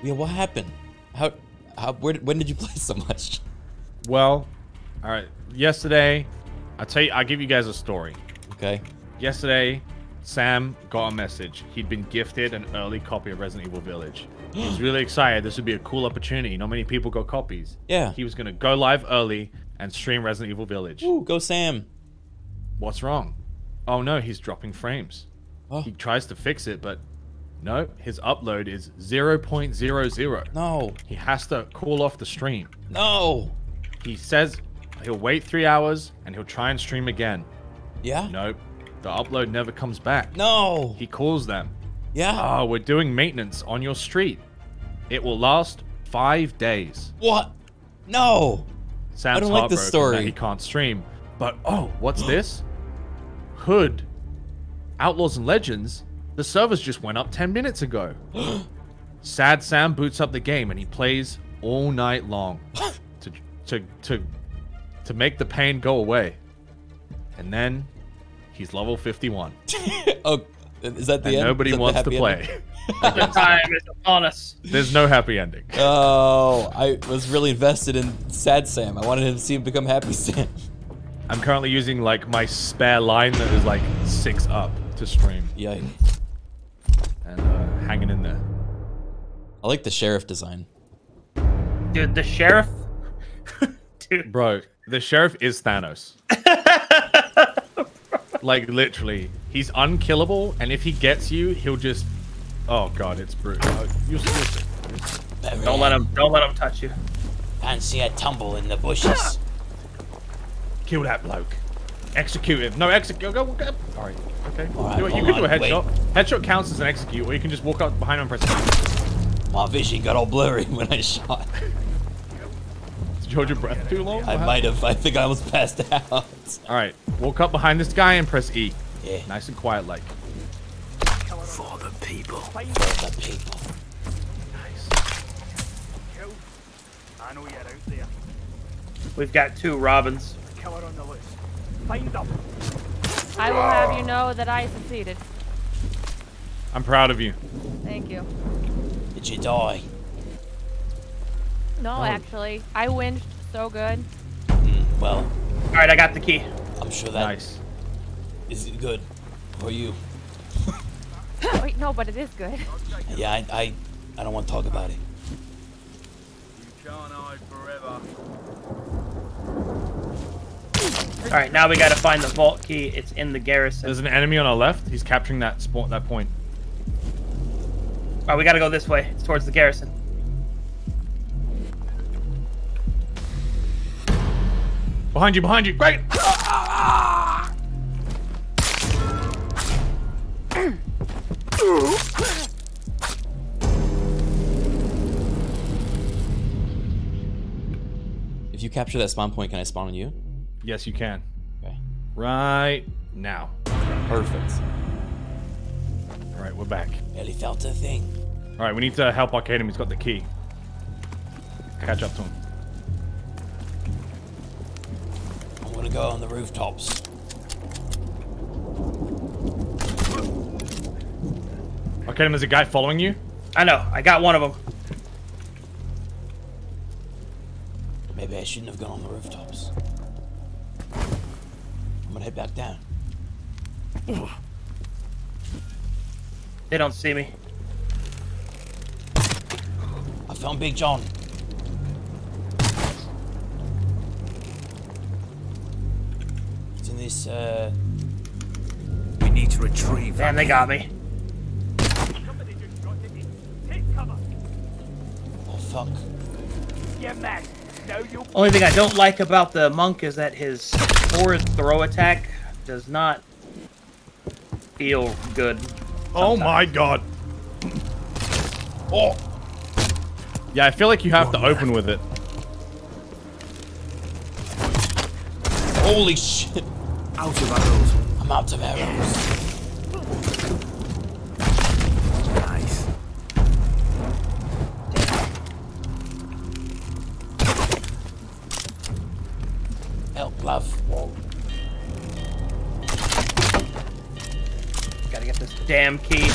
Yeah, what happened? How? How? Where? When did you play so much? Well, all right. Yesterday, I'll tell you. I'll give you guys a story. Okay. Yesterday, Sam got a message. He'd been gifted an early copy of Resident Evil Village. He was really excited. This would be a cool opportunity. Not many people got copies. Yeah. He was gonna go live early and stream Resident Evil Village. Ooh, go Sam. What's wrong? Oh no, he's dropping frames. Oh. He tries to fix it, but no, his upload is 0.00. No. He has to call off the stream. No. He says he'll wait three hours and he'll try and stream again. Yeah. Nope. The upload never comes back. No. He calls them. Yeah. Oh, we're doing maintenance on your street. It will last five days. What? No. Sam's I don't like this story. He can't stream. But oh, what's this? Hood. Outlaws and Legends. The servers just went up 10 minutes ago. Sad Sam boots up the game and he plays all night long to to to to make the pain go away. And then he's level 51. oh, is that the and end? nobody that wants to play. The time is upon us. There's no happy ending. Oh, I was really invested in Sad Sam. I wanted him to see him become Happy Sam. I'm currently using like my spare line that is like six up to stream. Yikes. And uh, hanging in there. I like the sheriff design. Dude, the sheriff. Dude. Bro, the sheriff is Thanos. like literally, he's unkillable, and if he gets you, he'll just. Oh god, it's brutal. You'll, you'll see. Don't let him. Don't let him touch you. Fancy a tumble in the bushes. Kill that bloke. Execute him. No, execute. Go, go, go. All right. Okay. All right. You hold can do a on, wait. headshot. Headshot counts as an execute, or you can just walk up behind him and press. My vision got all blurry when I shot. Did you hold your breath too long? I might have. I think I almost passed out. All right. Walk up behind this guy and press E. Yeah. Nice and quiet, like. For the people. For the people. I know you're out there. We've got two Robins. Killer on the loose. Find them. I will have you know that I succeeded. I'm proud of you. Thank you. Did you die? No, oh. actually, I whinged so good. Hmm, well, All right, I got the key. I'm sure that Nice. is good for you. Wait, no, but it is good. Yeah, I, I, I don't want to talk about it. You can't hide forever. All right, now we got to find the vault key. It's in the garrison. There's an enemy on our left. He's capturing that spot. That point. All right, we got to go this way. It's towards the garrison. Behind you. Behind you. Great. If you capture that spawn point, can I spawn on you? Yes, you can. Okay. Right now. Perfect. All right, we're back. Barely felt a thing. All right, we need to help Arcadum. He's got the key. Catch up to him. I'm gonna go on the rooftops. Arcadum, there's a guy following you. I know. I got one of them. Maybe I shouldn't have gone on the rooftops. I'm gonna head back down. They don't see me. I found Big John. It's in this, uh, We need to retrieve Damn, that they got me. Somebody just got to me. Take cover. oh fuck. You mad. Now you'll Only thing I don't like about the monk is that his forward throw attack does not feel good. Oh my god. Oh. Yeah, I feel like you have to open with it. Holy shit. out of arrows. I'm out of arrows. Love. Gotta get this damn key.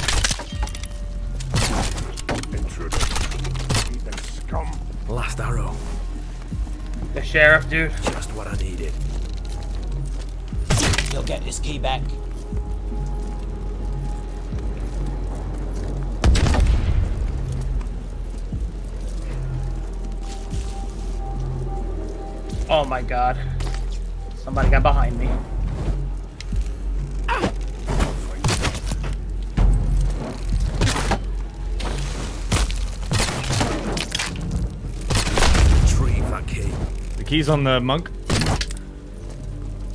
Intruder. Heathen scum. Last arrow. The sheriff, dude. Just what I needed. He'll get his key back. Oh my god. Somebody got behind me. Retrieve that key. The key's on the monk.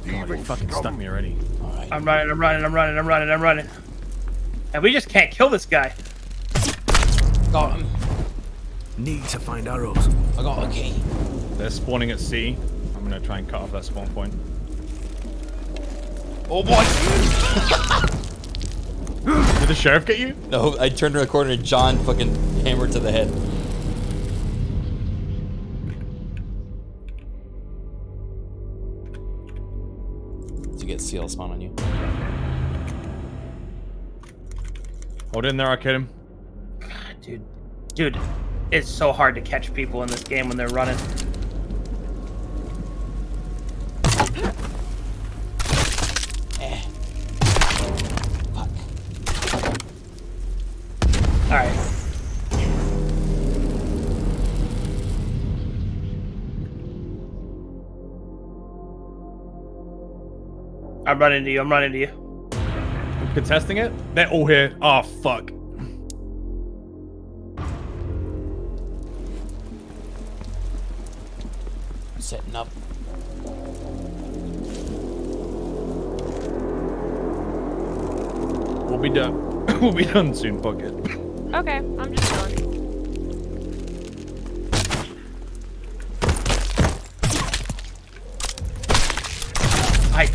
Oh, you fucking stuck me already. Alright. I'm running, I'm running, I'm running, I'm running, I'm running. And we just can't kill this guy. Got him. Need to find arrows. I got a key. They're spawning at C. I'm gonna try and cut off that spawn point. Oh boy! Did the sheriff get you? No, I turned around the corner and John fucking hammered to the head. Did you get seal spawn on you. Hold in there, I'll kid him. Ah, dude, dude, it's so hard to catch people in this game when they're running. All right. I'm running to you. I'm running to you. I'm Contesting it? They're all here. Oh, fuck. Setting up. We'll be done. we'll be done soon, fuck it. Okay, I'm just chilling. I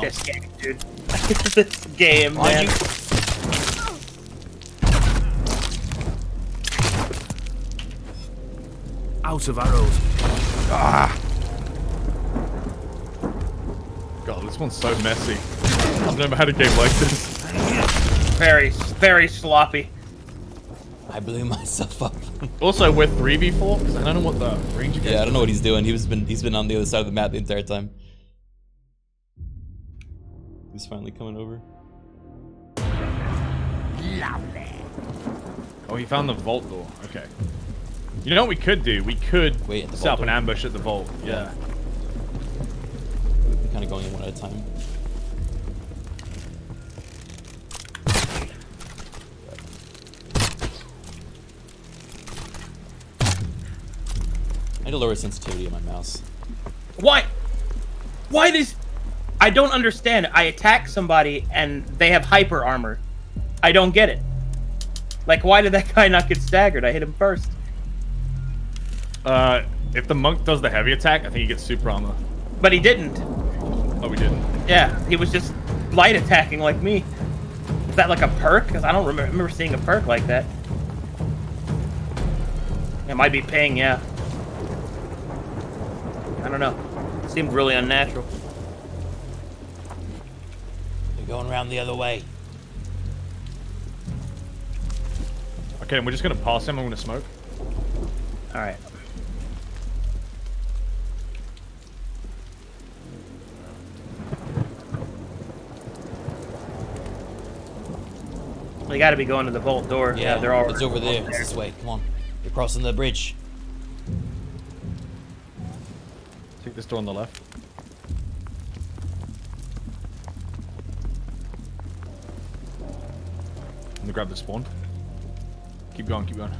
this game, dude. this game, man. Out of arrows. Ah! God, this one's so messy. I've never had a game like this. Very, very sloppy. I blew myself up. Also, we're 3v4 because I don't know what the ranger yeah, I don't know what he's doing. He was been he's been on the other side of the map the entire time. He's finally coming over. Lovely. Oh, he found the vault door. Okay. You know what we could do? We could Wait, set up vault an ambush at the vault. Yeah. We're kind of going in one at a time. To lower sensitivity of my mouse. Why? Why this? I don't understand. I attack somebody and they have hyper armor. I don't get it. Like, why did that guy not get staggered? I hit him first. Uh, if the monk does the heavy attack, I think he gets super armor. But he didn't. Oh, we didn't. Yeah, he was just light attacking like me. Is that like a perk? Because I don't remember, remember seeing a perk like that. It might be ping, yeah. I don't know. It Seemed really unnatural. They're going around the other way. Okay, we're just gonna pass him. I'm gonna smoke. All right. They got to be going to the vault door. Yeah, they're all. It's over there. It's this way. Come on. They're crossing the bridge. Take this door on the left. I'm gonna grab the spawn. Keep going, keep going.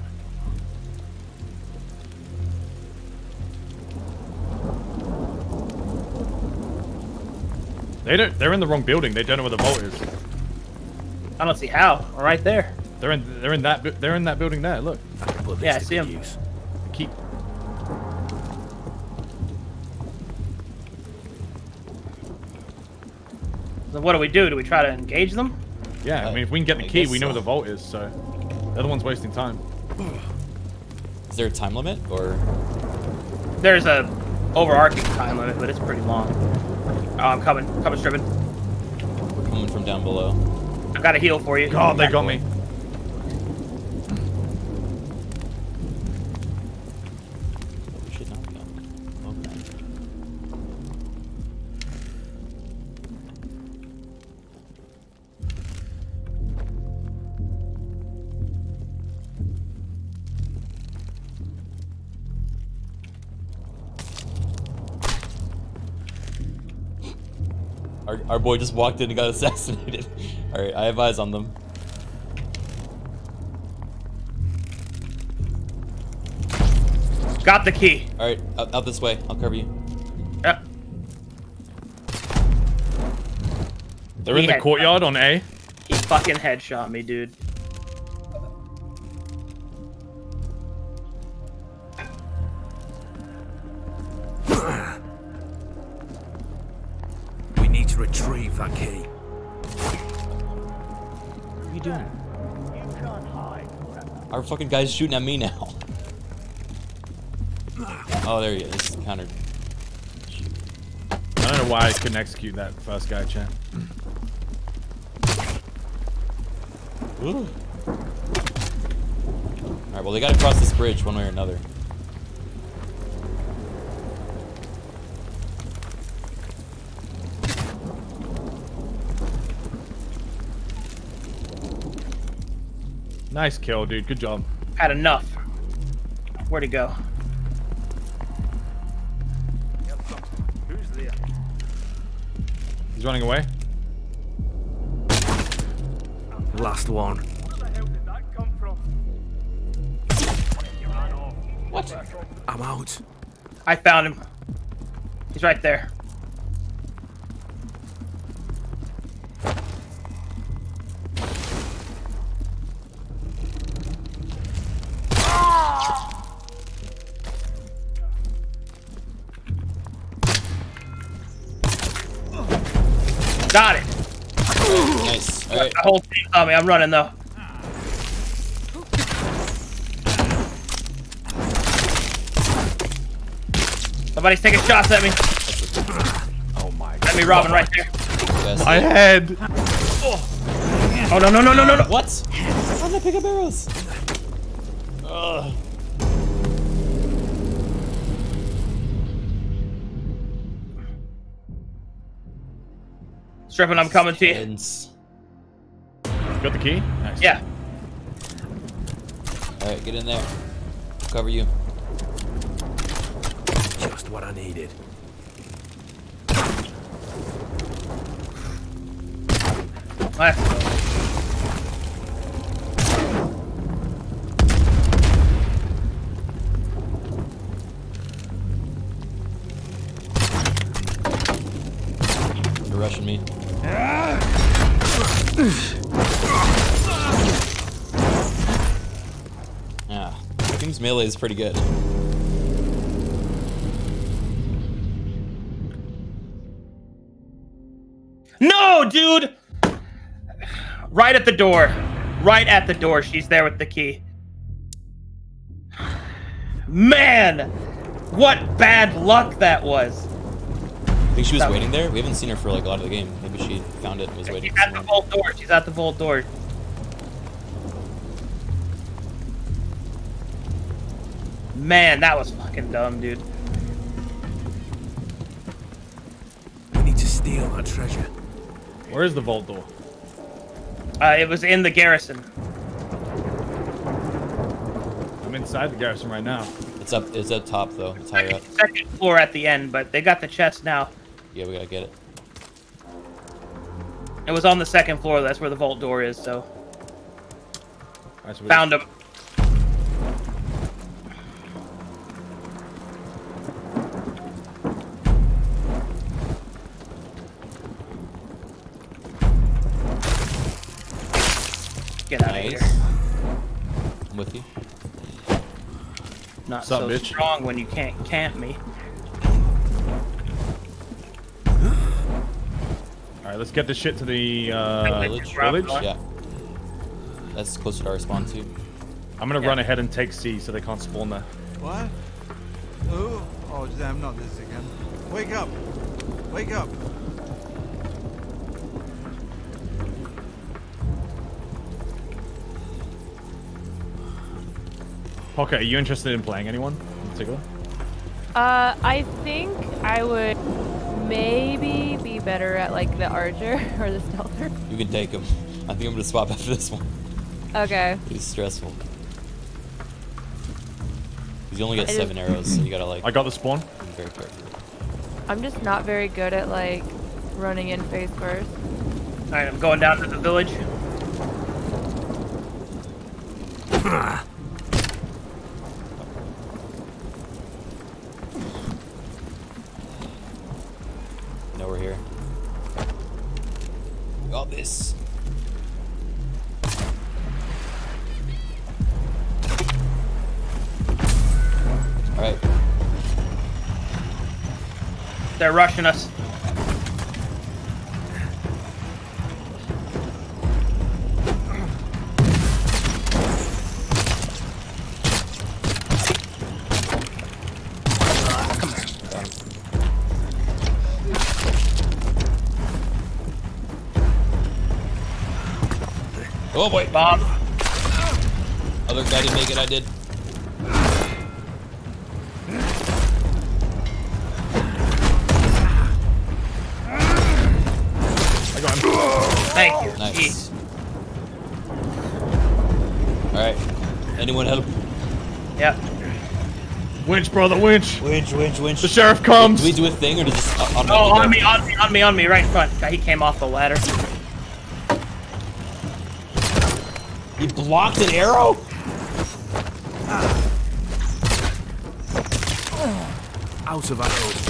They don't. They're in the wrong building. They don't know where the vault is. I don't see how. Right there. They're in. They're in that. They're in that building there. Look. Yeah, I see him. Keep. So what do we do? Do we try to engage them? Yeah. I mean, if we can get the I key, we know so. where the vault is. So, the other one's wasting time. Is there a time limit or? There's a overarching time limit, but it's pretty long. Oh, I'm coming. Coming, Strippin. We're coming from down below. I've got a heal for you. God, they got me. Our, our boy just walked in and got assassinated. Alright, I have eyes on them. Got the key. Alright, out, out this way. I'll cover you. Yep. They're in the courtyard on A. He fucking headshot me, dude. To retrieve that key. What are you doing? You can't hide forever. Our fucking guy's shooting at me now. Oh, there he is. Countered. I don't know why I couldn't execute that first guy, chat. Ooh. Alright, well, they gotta cross this bridge one way or another. Nice kill, dude. Good job. Had enough. Where'd he go? Who's there? He's running away. Last one. Where the hell did that come from? You ran off. What? I'm out. I found him. He's right there. Got it. Nice. Alright. The whole team on me. I'm running though. Somebody's taking shots at me. Oh my Let me Robin right there. Yes. My head. Oh no no no no no no! What? How did I pick up arrows? Ugh. Strippin, I'm coming to you. Got the key? Nice. Yeah. Alright, get in there. Cover you. Just what I needed. Let's rushing me. Yeah. King's melee is pretty good. No, dude! Right at the door. Right at the door. She's there with the key. Man! What bad luck that was. I think she was That- waiting there? We haven't seen her for like a lot of the game. Maybe she found it and was waiting. She's at the vault door. She's at the vault door. Man, that was fucking dumb, dude. We need to steal that treasure. Where is the vault door? Uh, it was in the garrison. I'm inside the garrison right now. It's up. It's up top though. It's higher up. Second floor at the end, but they got the chest now. Yeah, we gotta get it. It was on the second floor. That's where the vault door is. So Alright, so we- found him. Get out of here. I'm with you. Not Sup, so bitch? strong when you can't camp me. Alright, let's get this shit to the uh, Village. village. Yeah. That's closer to our spawn too. I'm gonna Yeah. run ahead and take C so they can't spawn there. What? Who? Oh, damn, not this again. Wake up! Wake up! Okay, are you interested in playing anyone in particular? Uh, I think I would maybe be better at like the archer or the stealther. You can take him. I think I'm gonna swap after this one. Okay. He's stressful. 'Cause you only got I just- seven arrows, so you gotta like. I got the spawn. be very careful. I'm just not very good at like running in face first. All right, I'm going down to the village. They're rushing us. Winch, winch. Winch, winch, winch. The sheriff comes. Do we do a thing or does this uh, Oh, automatically on me, on me, on me, on me, right in front. He came off the ladder. He blocked an arrow? Out of arrows.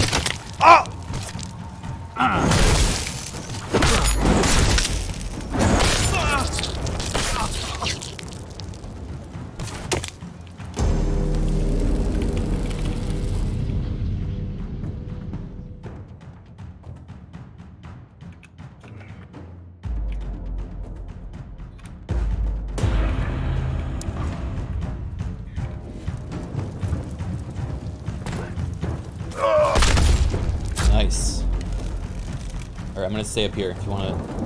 All right, I'm gonna stay up here if you want to.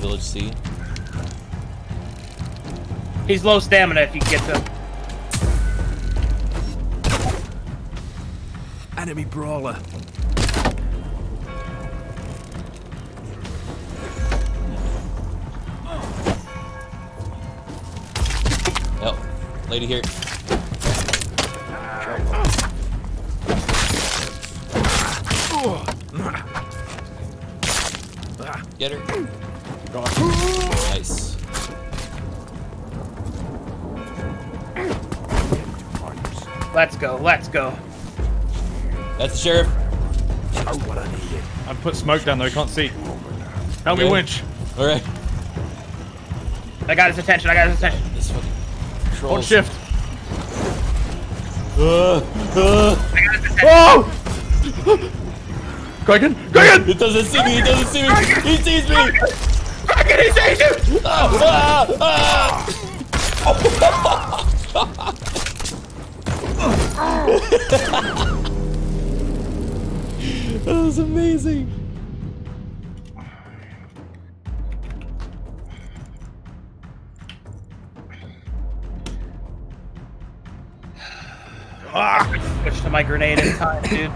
Village C. He's low stamina if you can get to him. Enemy brawler. Lady here. Get her. Nice. Let's go, let's go. That's the sheriff. Oh, what I needed. I put smoke down there. I can't see. Help me, winch. All right. I got his attention, I got his attention. Fucking Hold shift. Uh, uh. I got his attention. Oh! Criken! Criken! It doesn't see me. It doesn't see me. He sees me. Criken, he sees you! Ah, ah, ah. that was amazing. Grenade in time, dude.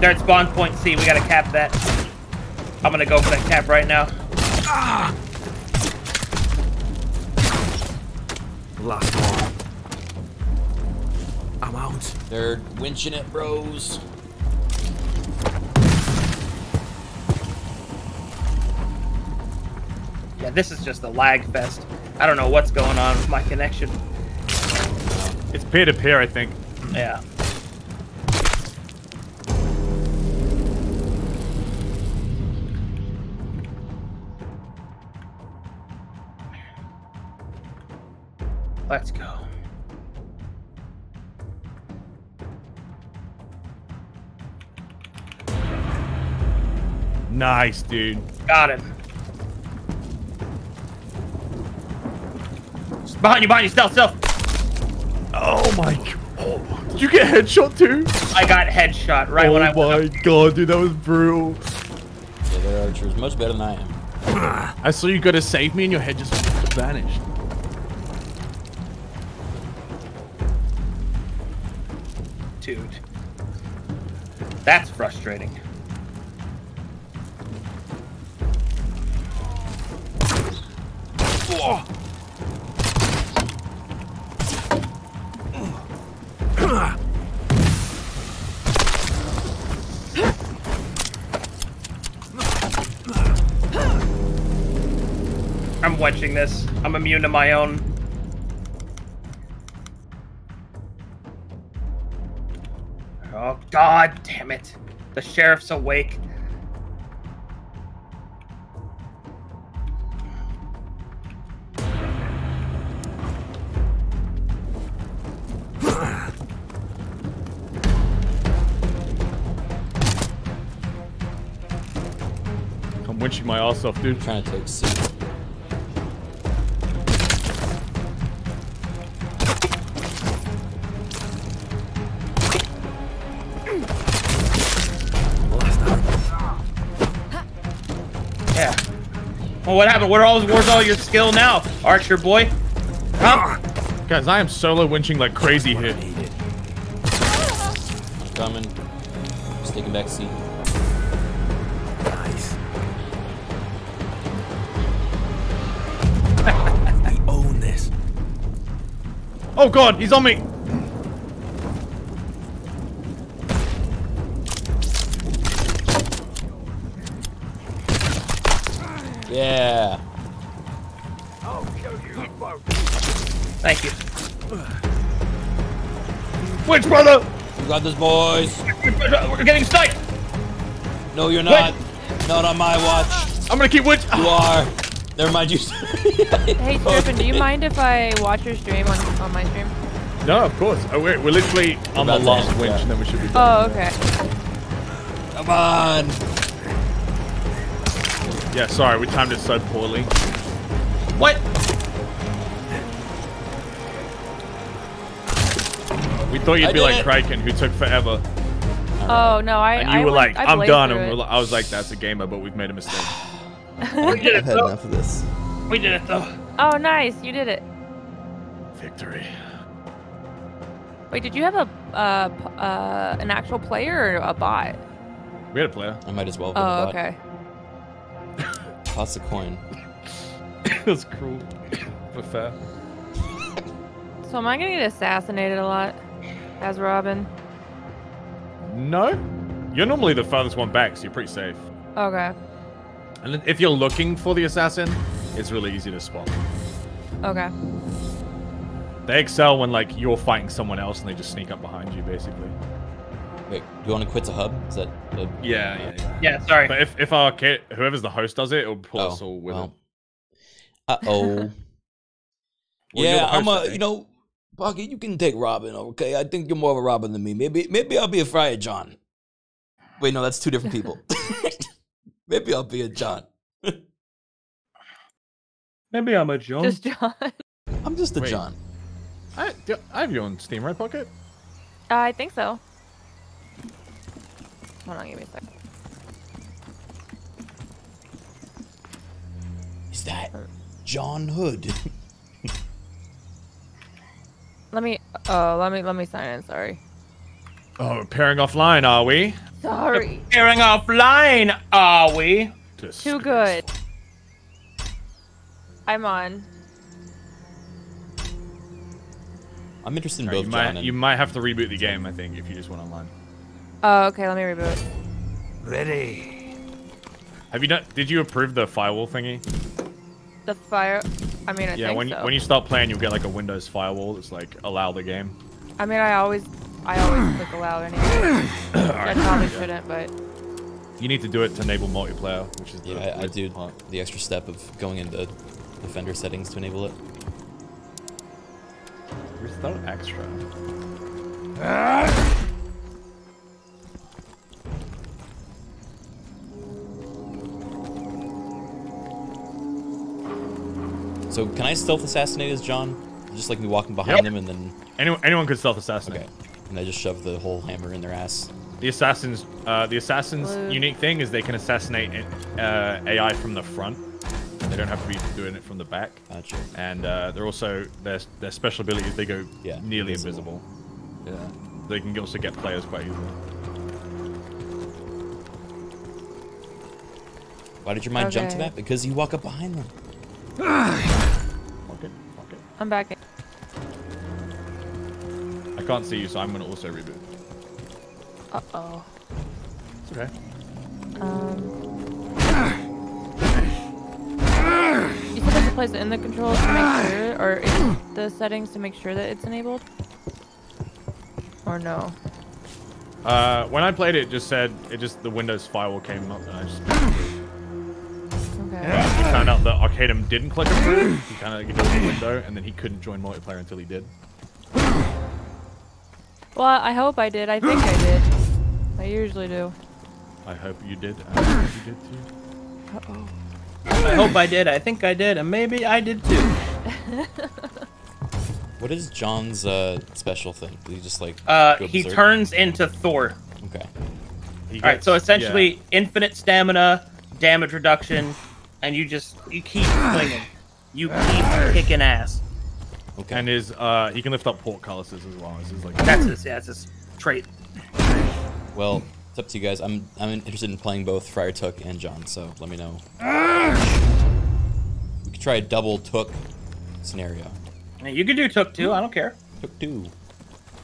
They're at spawn point C. We gotta cap that. I'm gonna go for that cap right now. Last one. I'm out. They're winching it, bros. This is just a lag fest. I don't know what's going on with my connection. It's peer to peer, I think. Yeah. Let's go. Nice, dude. Got him. Behind you, behind you, stealth, stealth. Oh my god. Oh, did you get headshot too? I got headshot right oh when I my god, dude, that was brutal. Yeah, that archer is much better than I am. I saw you go to save me and your head just vanished. Dude. That's frustrating. I'm this. I'm immune to my own. Oh, god damn it. The sheriff's awake. I'm winching my ass off, dude. I'm trying to take a seat. Well, what happened? Where all where's all your skill now, Archer boy? Huh? Guys, I am solo winching like crazy here. Coming. Just taking back C. Nice. we own this. Oh god, he's on me. No, you're not. Not on my watch. I'm gonna keep winch. You are. Never mind you. Hey, oh. Strippin, do you mind if I watch your stream on, on my stream? No, of course. Oh, wait, we're literally on the last winch, yeah. and then we should be Oh, done. okay. Come on. Yeah, sorry, we timed it so poorly. What? We thought you'd I be like it. Criken, who took forever. Oh no, I. And you I were went- like, I I'm done. And we're like- I was like, that's a gamer, but we've made a mistake. We did it I've had enough of this. We did it though. Oh, nice, you did it. Victory. Wait, did you have a uh, uh an actual player or a bot? We had a player. I might as well. have Oh, a bot. okay. Toss a coin. That's cruel, but fair. So am I gonna get assassinated a lot as Robin? No, you're normally the farthest one back, so you're pretty safe. Okay. And if you're looking for the assassin, it's really easy to spot. Okay. They excel when like you're fighting someone else and they just sneak up behind you, basically. Wait, do you want to quit the hub? Is that the... Yeah, yeah, yeah. Yeah, sorry. But if if our ca- whoever's the host does it, it'll pull us all with well. Uh oh. Well, yeah, the I'm host, I a. think. You know, Pocket, you can take Robin. Okay, I think you're more of a Robin than me. Maybe, maybe I'll be a Friar John. Wait, no, that's two different people. maybe I'll be a John. Maybe I'm a John. Just John. Uh, I'm just a Wait. John. I, do- I have you on Steam, right, Pocket? I think so. Hold on, give me a sec. Is that John Hood? Let me. Oh, let me let me sign in. Sorry. Oh, we're pairing offline, are we? Sorry. Pairing offline, are we? Too good. I'm on. I'm interested in Alright, both you, might, and. you might have to reboot the game, I think, if you just went online. Oh, okay. Let me reboot. Ready. Have you done? Did you approve the firewall thingy? The fire. I mean, I yeah, think when so. when you start playing, you'll get like a Windows firewall that's like allow the game. I mean, I always, I always click allow anyway. I probably shouldn't, but You need to do it to enable multiplayer, which is the Yeah, I, I do part. the extra step of going into Defender settings to enable it. Where's that extra? Ah! So can I stealth assassinate as John? Just like me walking behind Yep. them and then. Anyone anyone could stealth assassinate. Okay. And I just shove the whole hammer in their ass. The assassins, uh, the assassins' Blue. unique thing is they can assassinate uh, AI from the front. They don't have to be doing it from the back. Gotcha. And uh, they're also their their special ability is they go Yeah, nearly invisible. invisible. Yeah, they can also get players quite easily. Why did your mind jump to that? Because you walk up behind them. Fuck it, fuck it. I'm back. I can't see you, so I'm gonna also reboot. Uh oh. It's okay. Um. You said there's a place in the controls to make sure, or in the settings to make sure that it's enabled? Or no? Uh, when I played it, it just said it just the Windows firewall came up, and I just Okay. he found out that Arcadum didn't click approve. He kind of he built a window, and then he couldn't join multiplayer until he did. Well, I hope I did. I think I did. I usually do. I hope you did. I hope you did too. Uh-oh. I hope I did. I think I did, and maybe I did too. What is John's uh, special thing? Did he just like Uh, he turns into Thor. Okay. All right, so essentially, infinite stamina, damage reduction, and you just you keep swinging. You keep kicking ass. Okay. And his uh, he can lift up portcullises as well. This is like That's his, yeah, that's his trait. Well, it's up to you guys. I'm I'm interested in playing both Friar Tooke and John, so let me know. We could try a double Tooke scenario. Yeah, You can do Tooke too. I don't care. Tooke two.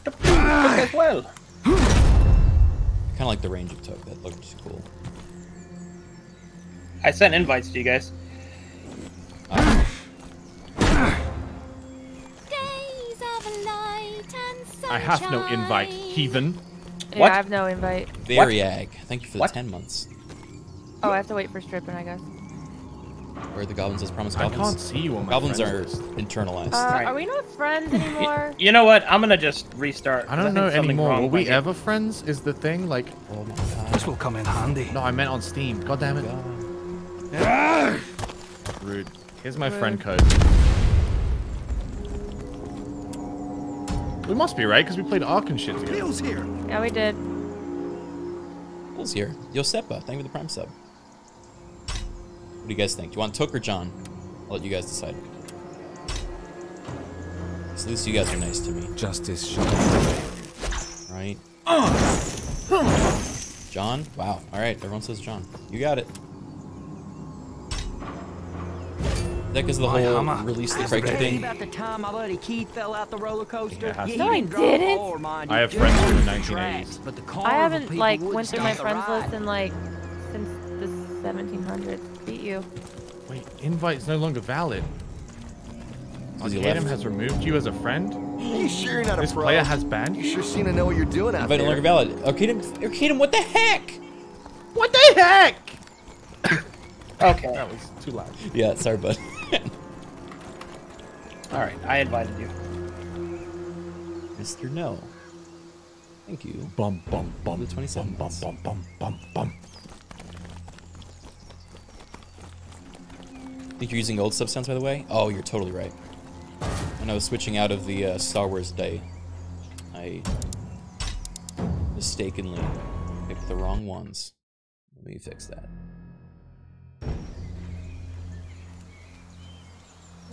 Tooke two, Tooke as well. Kind of like the range of Tooke. That looked cool. I sent invites to you guys. I have no invite, heathen. Yeah, What? I have no invite. Variag, thank you for the What? 10 months. Oh, I have to wait for Strippin, I guess. Where are the goblins as promised goblins? I goblins? can't see you on my Goblins are friends list. internalized. Uh, Right. Are we not friends anymore? You know what? I'm gonna just restart. I 'cause don't think know anymore. Were we game. ever friends? Is the thing like? oh my god. This will come in handy. No, I meant on Steam. God damn it. God. Rude. Here's my Rude. friend code. We must be right because we played Ark and shit together. Bill's here. Yeah, we did. Who's here? Yosepa, thank you for the prime sub. What do you guys think? Do you want Tooke or John? I'll let you guys decide. So at least you guys are nice to me, Justice shall right? Uh, John? Wow. Alright, everyone says John. You got it. Is that because the My whole hammer release the is Craig ready. thing? About the time my buddy Keith fell out the roller coaster. Yeah, Yeah, No, I didn't drop mind I have friends from the Just 1980s. But the I haven't like went through my friends ride. list in like since the 1700s. Beat you. Wait, invite's no longer valid. Because you has removed you as a friend. You sure you're not This a pro? player has banned You you. sure seem to know what you're doing out Invite no there. longer valid. Arcadum, Arcadum, what the heck? What the heck? Okay. That was too loud. Yeah, sorry, bud. All right. I invited you. Mr. No. Thank you. Bum bum bum. The 27 Bum bum bum bum bum. Think you're using old substance, by the way? Oh, you're totally right. When I was switching out of the uh, Star Wars day, I mistakenly picked the wrong ones. Let me fix that.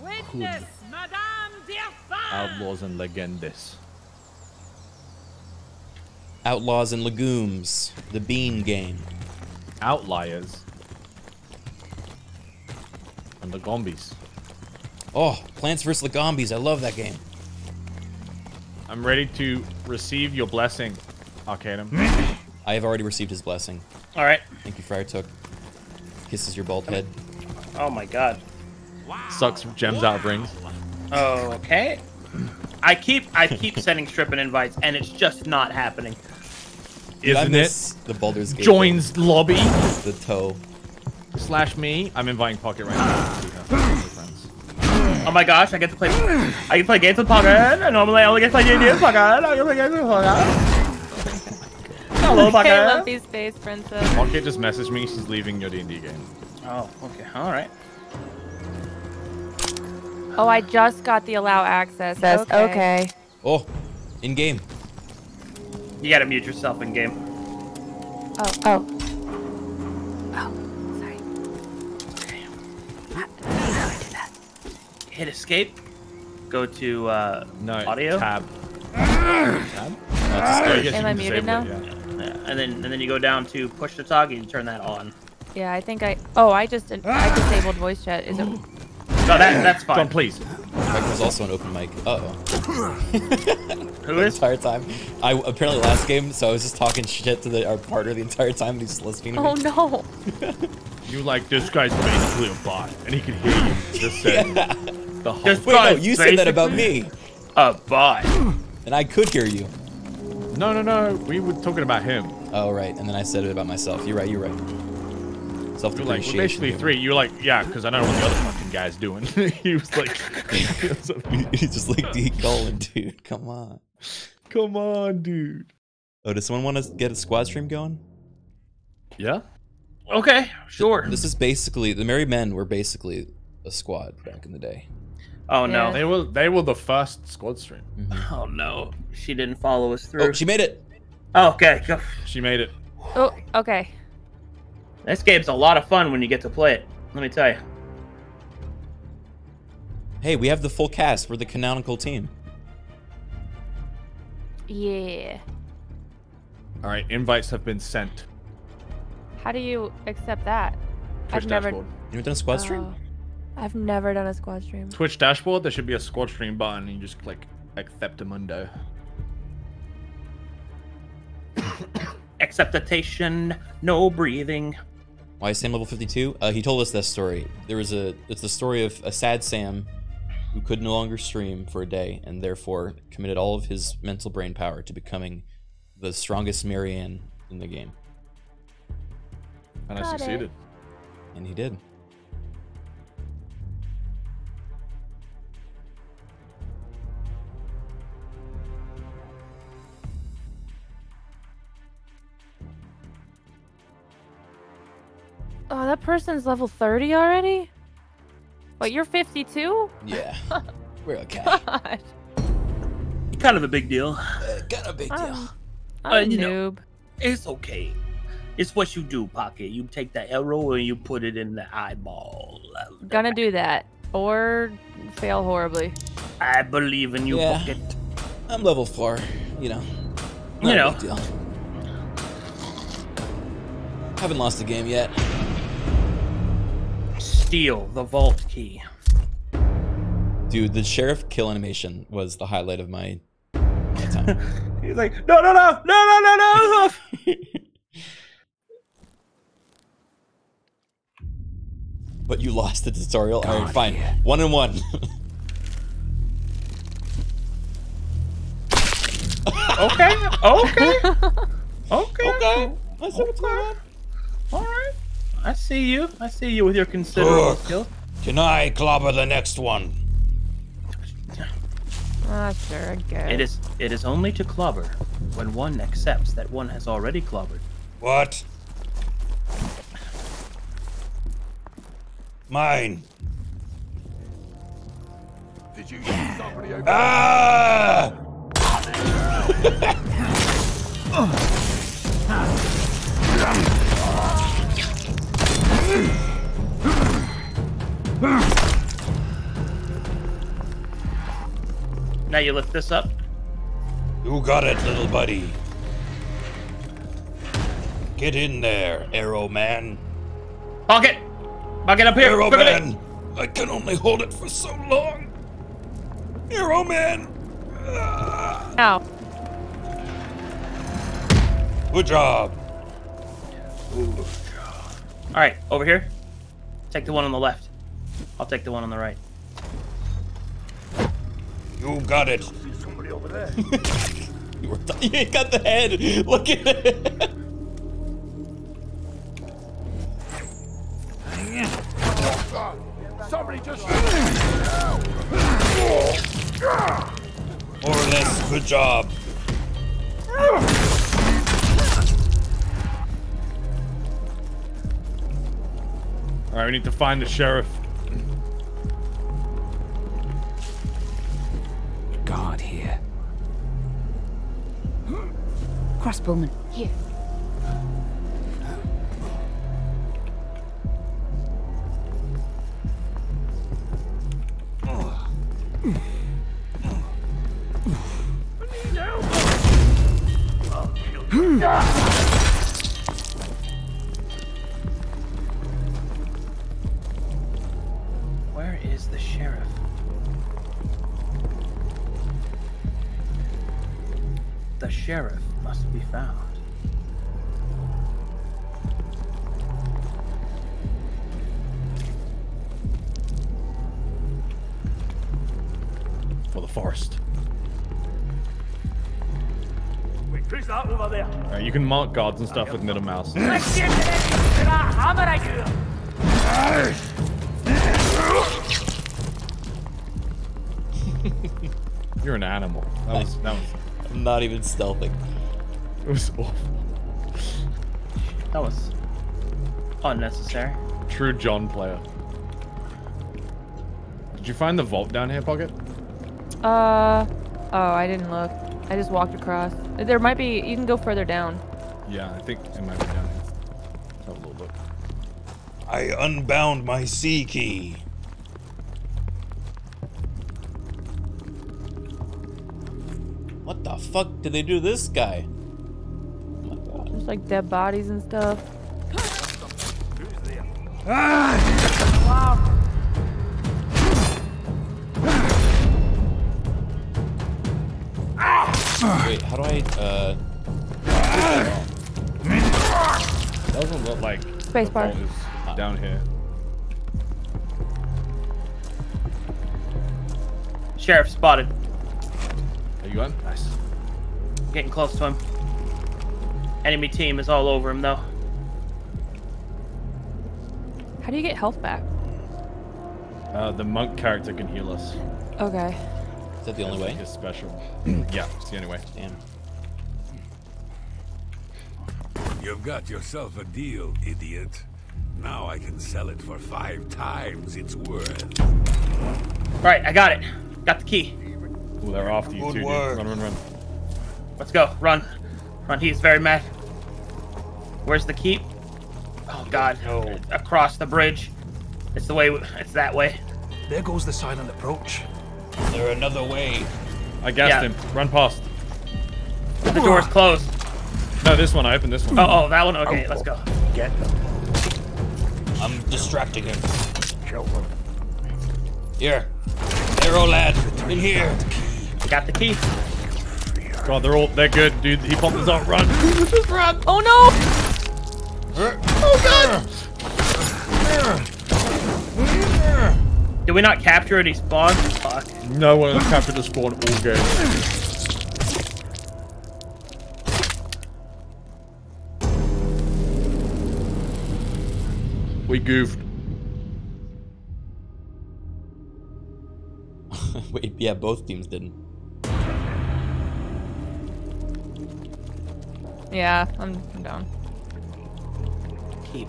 Witness, Madame Deerfin! Outlaws and legendes. Outlaws and Legumes, the Bean Game. Outliers. And the Gombies. Oh, Plants vs. Legombies. I love that game. I'm ready to receive your blessing, Arcadum. I have already received his blessing. All right. Thank you, Friar Tooke. Kisses your bald head. Oh my God. Sucks gems out of rings. Okay. I keep I keep sending Strippin invites, and it's just not happening. Dude, I Isn't miss it? The Baldur's Gate. Joins lobby. The toe. Slash me. I'm inviting Pocket right now. to see her. We're friends. Oh my gosh, I get to play. I get to play games with Pocket. And normally I only get to play D&D with Pocket. I can play games with Pocket. Hello, I Pocket. love these space princess. Pocket just messaged me. She's leaving your D&D game. Oh, okay. All right. Oh, I just got the allow access. Okay. okay. Oh, in game. You gotta mute yourself in game. Oh, oh. Oh, sorry. How, how do I do that? Hit escape. Go to uh, No, audio. tab. Tab? I Am I muted now? it, yeah. Yeah, and then and then you go down to push the talk and turn that on. Yeah, I think I. Oh, I just I disabled voice chat. Is it? No, that that's fine. Don, please. Mike was also an open mic. Uh oh. Who the is? entire time. I apparently last game, so I was just talking shit to the, our partner the entire time, and he's just listening to Oh me. no. You like this guy's basically a bot, and he can hear you. Just said the whole. Just- Wait, no, you said that about me, A bot. and I could hear you. No, no, no. We were talking about him. Oh right, and then I said it about myself. You're right. You're right. You're like, we're basically here. three. You're like, yeah, because I don't know what the other fucking guy's doing. he was like, He's just like D Colin, dude. Come on. come on, dude. Oh, does someone want to get a squad stream going? Yeah. Okay, sure. This is basically the Merry Men were basically a squad back in the day. Oh no. They were they were the first squad stream. Mm-hmm. Oh no. She didn't follow us through. Oh, she made it. Oh, okay. go. She made it. Oh, okay. This game's a lot of fun when you get to play it. Let me tell you. Hey, we have the full cast. We're the canonical team. Yeah. All right, invites have been sent. How do you accept that? Twitch I've never. dashboard. You ever done a squad stream? Oh, I've never done a squad stream. Twitch dashboard. There should be a squad stream button. And you just click accept acceptamundo. Acceptation, no breathing. Why is Sam level 52? Uh, he told us that story. There was a. It's the story of a sad Sam who could no longer stream for a day and therefore committed all of his mental brain power to becoming the strongest Marianne in the game. And I Got it. succeeded. And he did. Oh, that person's level 30 already? What, you're 52? Yeah. We're okay. God. Kind of a big deal. kind of a big I'm, Uh, I'm a you know, noob. It's okay. It's what you do, Pocket. You take the arrow and you put it in the eyeball. Gonna do that. Or fail horribly. I believe in you, Yeah. Pocket. I'm level 4, you know. You Not a know. big deal. Haven't lost a game yet. Steal the vault key. Dude, the sheriff kill animation was the highlight of my, my time. He's like, no, no, no, no, no, no, no. but you lost the tutorial. All right, fine. One and one. okay, okay, okay, okay. I see what's going on. All right. I see you. I see you with your considerable Look. skill. Can I clobber the next one? Ah, sure, I guess. It is. It is only to clobber when one accepts that one has already clobbered. What? Mine. Did you see somebody over Ah! Now you lift this up. You got it, little buddy. Get in there, Arrow Man. Pocket. Pocket up here. Arrow quickly. Man. I can only hold it for so long. Arrow Man. Ow. Good job. All right, over here. Take the one on the left. I'll take the one on the right. You got it. somebody over there? You, were you ain't got the head. Look at it. Somebody just. More or less, good job. Ah! All right, we need to find the sheriff. Guard here. Crossbowman, here. Can mark guards and stuff with middle mouse. Let's get to that hammer I do. You're an animal. That was that was I'm not even stealthing. it was awful. That was Unnecessary. True John player. Did you find the vault down here, Pocket? Uh, oh, I didn't look. I just walked across. There might be. You can go further down. Yeah, I think it might be down here. Let's have a little look. I unbound my C key. What the fuck did they do to this guy? There's like dead bodies and stuff. Wait, how uh... Doesn't look like Space the bar. is down here. Sheriff spotted. Are you on? Nice. Getting close to him. Enemy team is all over him though. How do you get health back? Uh, the monk character can heal us. Okay. Is that the only That's way? like his special. yeah, it's the only way. Damn. You've got yourself a deal, idiot. Now I can sell it for five times its worth. Right, I got it. Got the key. Ooh, they're after you Good too, dude. Run, run, run. Let's go. Run. Run. He's very mad. Where's the keep? Oh God. No. Across the bridge. It's the way. It's that way. There goes the silent approach. Is there another way? I gassed Yeah. him. Run past. The door's closed. No, this one. I opened this one. Oh, oh, that one. Okay, let's go. Get them. I'm distracting him. Kill them. Here. Arrow lad, in here. Got the key. God, they're all they're good, dude. He popped his out. Run. Just run. Oh no! Oh god! Did we not capture any He spawned. Fuck. No one has captured a spawn all game. We goofed. Wait, yeah, both teams didn't. Yeah, I'm, I'm down. Keep.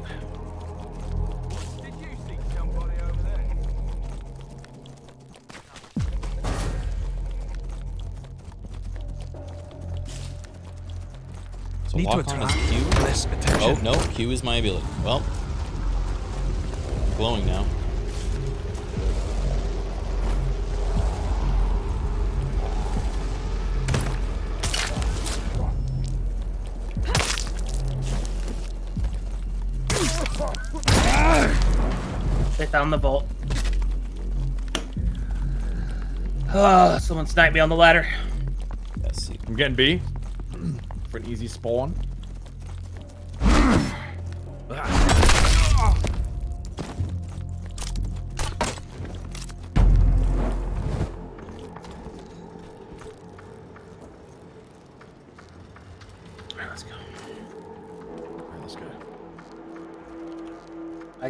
Did you see somebody over there? So Need to lock on is Q. less Oh no, Q is my ability. Well, I'm glowing now. They found the vault. Ah, someone sniped me on the ladder. Let's see. I'm getting B for an easy spawn.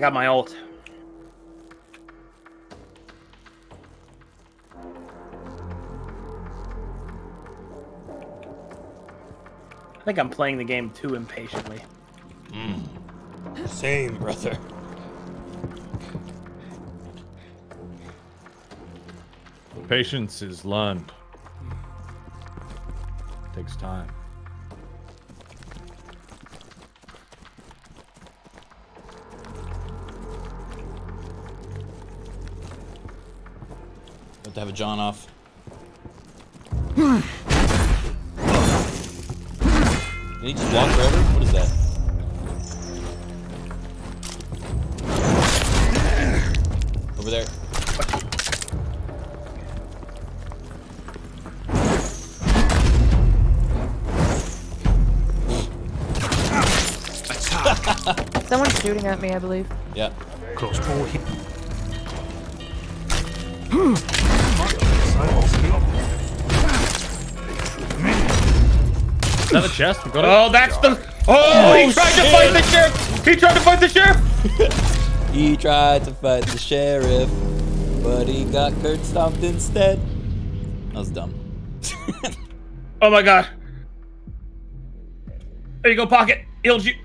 Got my ult. I think I'm playing the game too impatiently. Hmm. Same, brother. Patience is learned. Takes time. To have a John off. Can he just walk forever? What is that? Over there. Someone's shooting at me, I believe. Yeah. Close call here. Is that a chest? We got it. Oh, that's the. Oh, oh he tried shit. to fight the sheriff. He tried to fight the sheriff. he tried to fight the sheriff, but he got Kurt stomped instead. That was dumb. oh my god. There you go, pocket. Healed you.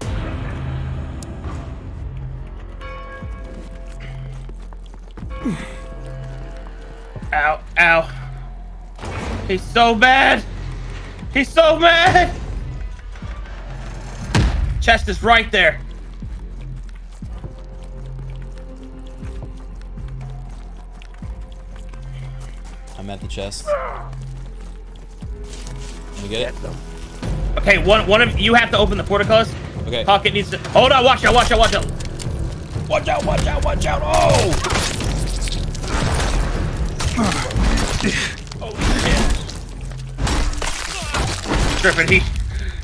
Ow, ow. He's so bad. He's so mad. Chest is right there. I'm at the chest. Can we get it? Okay, one one of you have to open the portcullis. Okay. Pocket needs to. Hold on. Watch out. Watch out. Watch out. Watch out! Watch out! Watch out! Oh! Griffin, he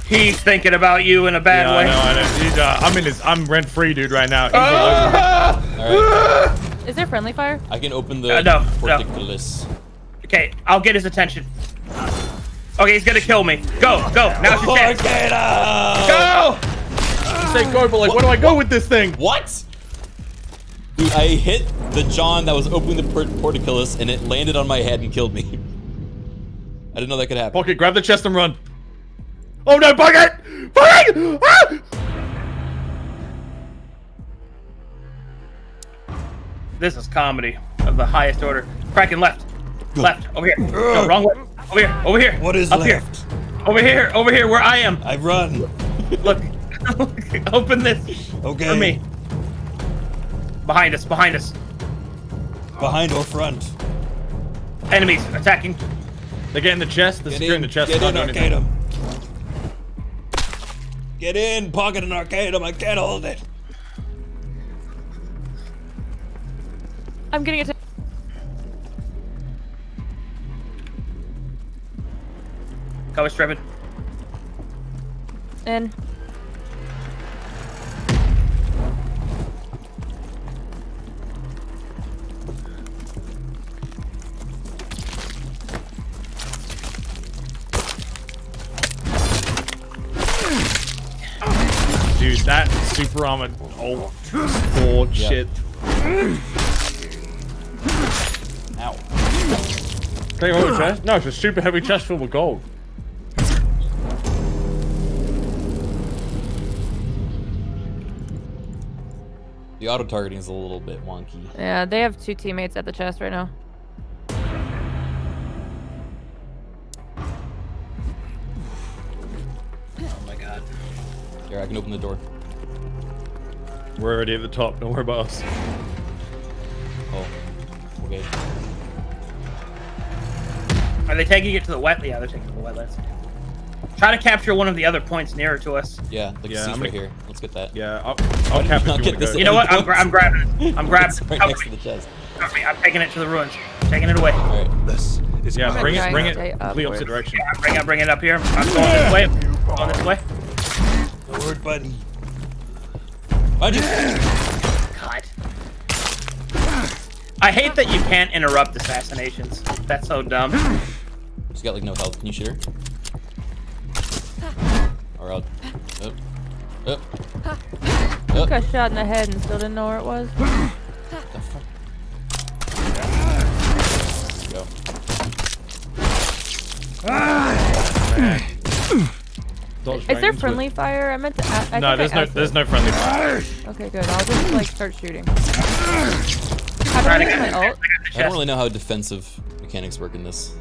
he's thinking about you in a bad Yeah, way. I know, I know. He's, uh, I'm in his. I'm rent free, dude, right now. He's all Ah! over me. All right. Is there friendly fire? I can open the Uh, no, no. portcullis. Okay, I'll get his attention. Okay, he's gonna kill me. Go, go. Now's your chance. Go! You say go, but like, where do I go with this thing? What? Dude, I hit the John that was opening the port- portcullis and it landed on my head and killed me. I didn't know that could happen. Okay, grab the chest and run. Oh no, Pocket! Pocket! Ah! This is comedy of the highest order. Criken left. Left. Over here. No, wrong way. Over here. Over here. What is Up left? Here. Over here. Over here where I am. I run. Look. Open this. Okay. For me. Behind us. Behind us. Behind or front? Enemies attacking. They get in the chest. They're Get securing in, the chest. get Can't in, do anything. arcade him. Get in, pocket an arcade him. I can't hold it. I'm getting it. Cover stripping. In. Dude, that super armored old sword Yeah. shit. Ow. Take over the chest? No, it's a super heavy chest filled with gold. The auto targeting is a little bit wonky. Yeah, they have two teammates at the chest right now. Here, I can open the door. We're already at the top. Don't worry about us. Oh, okay. Are they taking it to the wet? Yeah, they're taking it to the wetlands. Try to capture one of the other points nearer to us. Yeah, the Yeah, yeah, I'm right gonna- here. Let's get that. Yeah, I'll, I'll I'll cap it get you this- You know what? I'm, gra- I'm grabbing it. I'm grabbing it. right Cover next to the chest. I'm taking it to the ruins. I'm Taking it away. All right. This is Yeah, bring it, bring it stay complete upwards. opposite direction. Yeah, bring it, bring it up here. I'm going this way. Going this way. Forward, buddy. Behind you. God. I hate that you can't interrupt assassinations. That's so dumb. She's got like no health. Can you shoot her? Or I'll. Oh. Oh. Oh. Got shot in the head and still didn't know where it was. What the fuck? Go. Ah. Dodge Is there dragons friendly fire? I meant to. a- I No, there's I no, there's it. no friendly fire. Okay, good. I'll just like start shooting. How do I to use my ult? I don't really know how defensive mechanics work in this.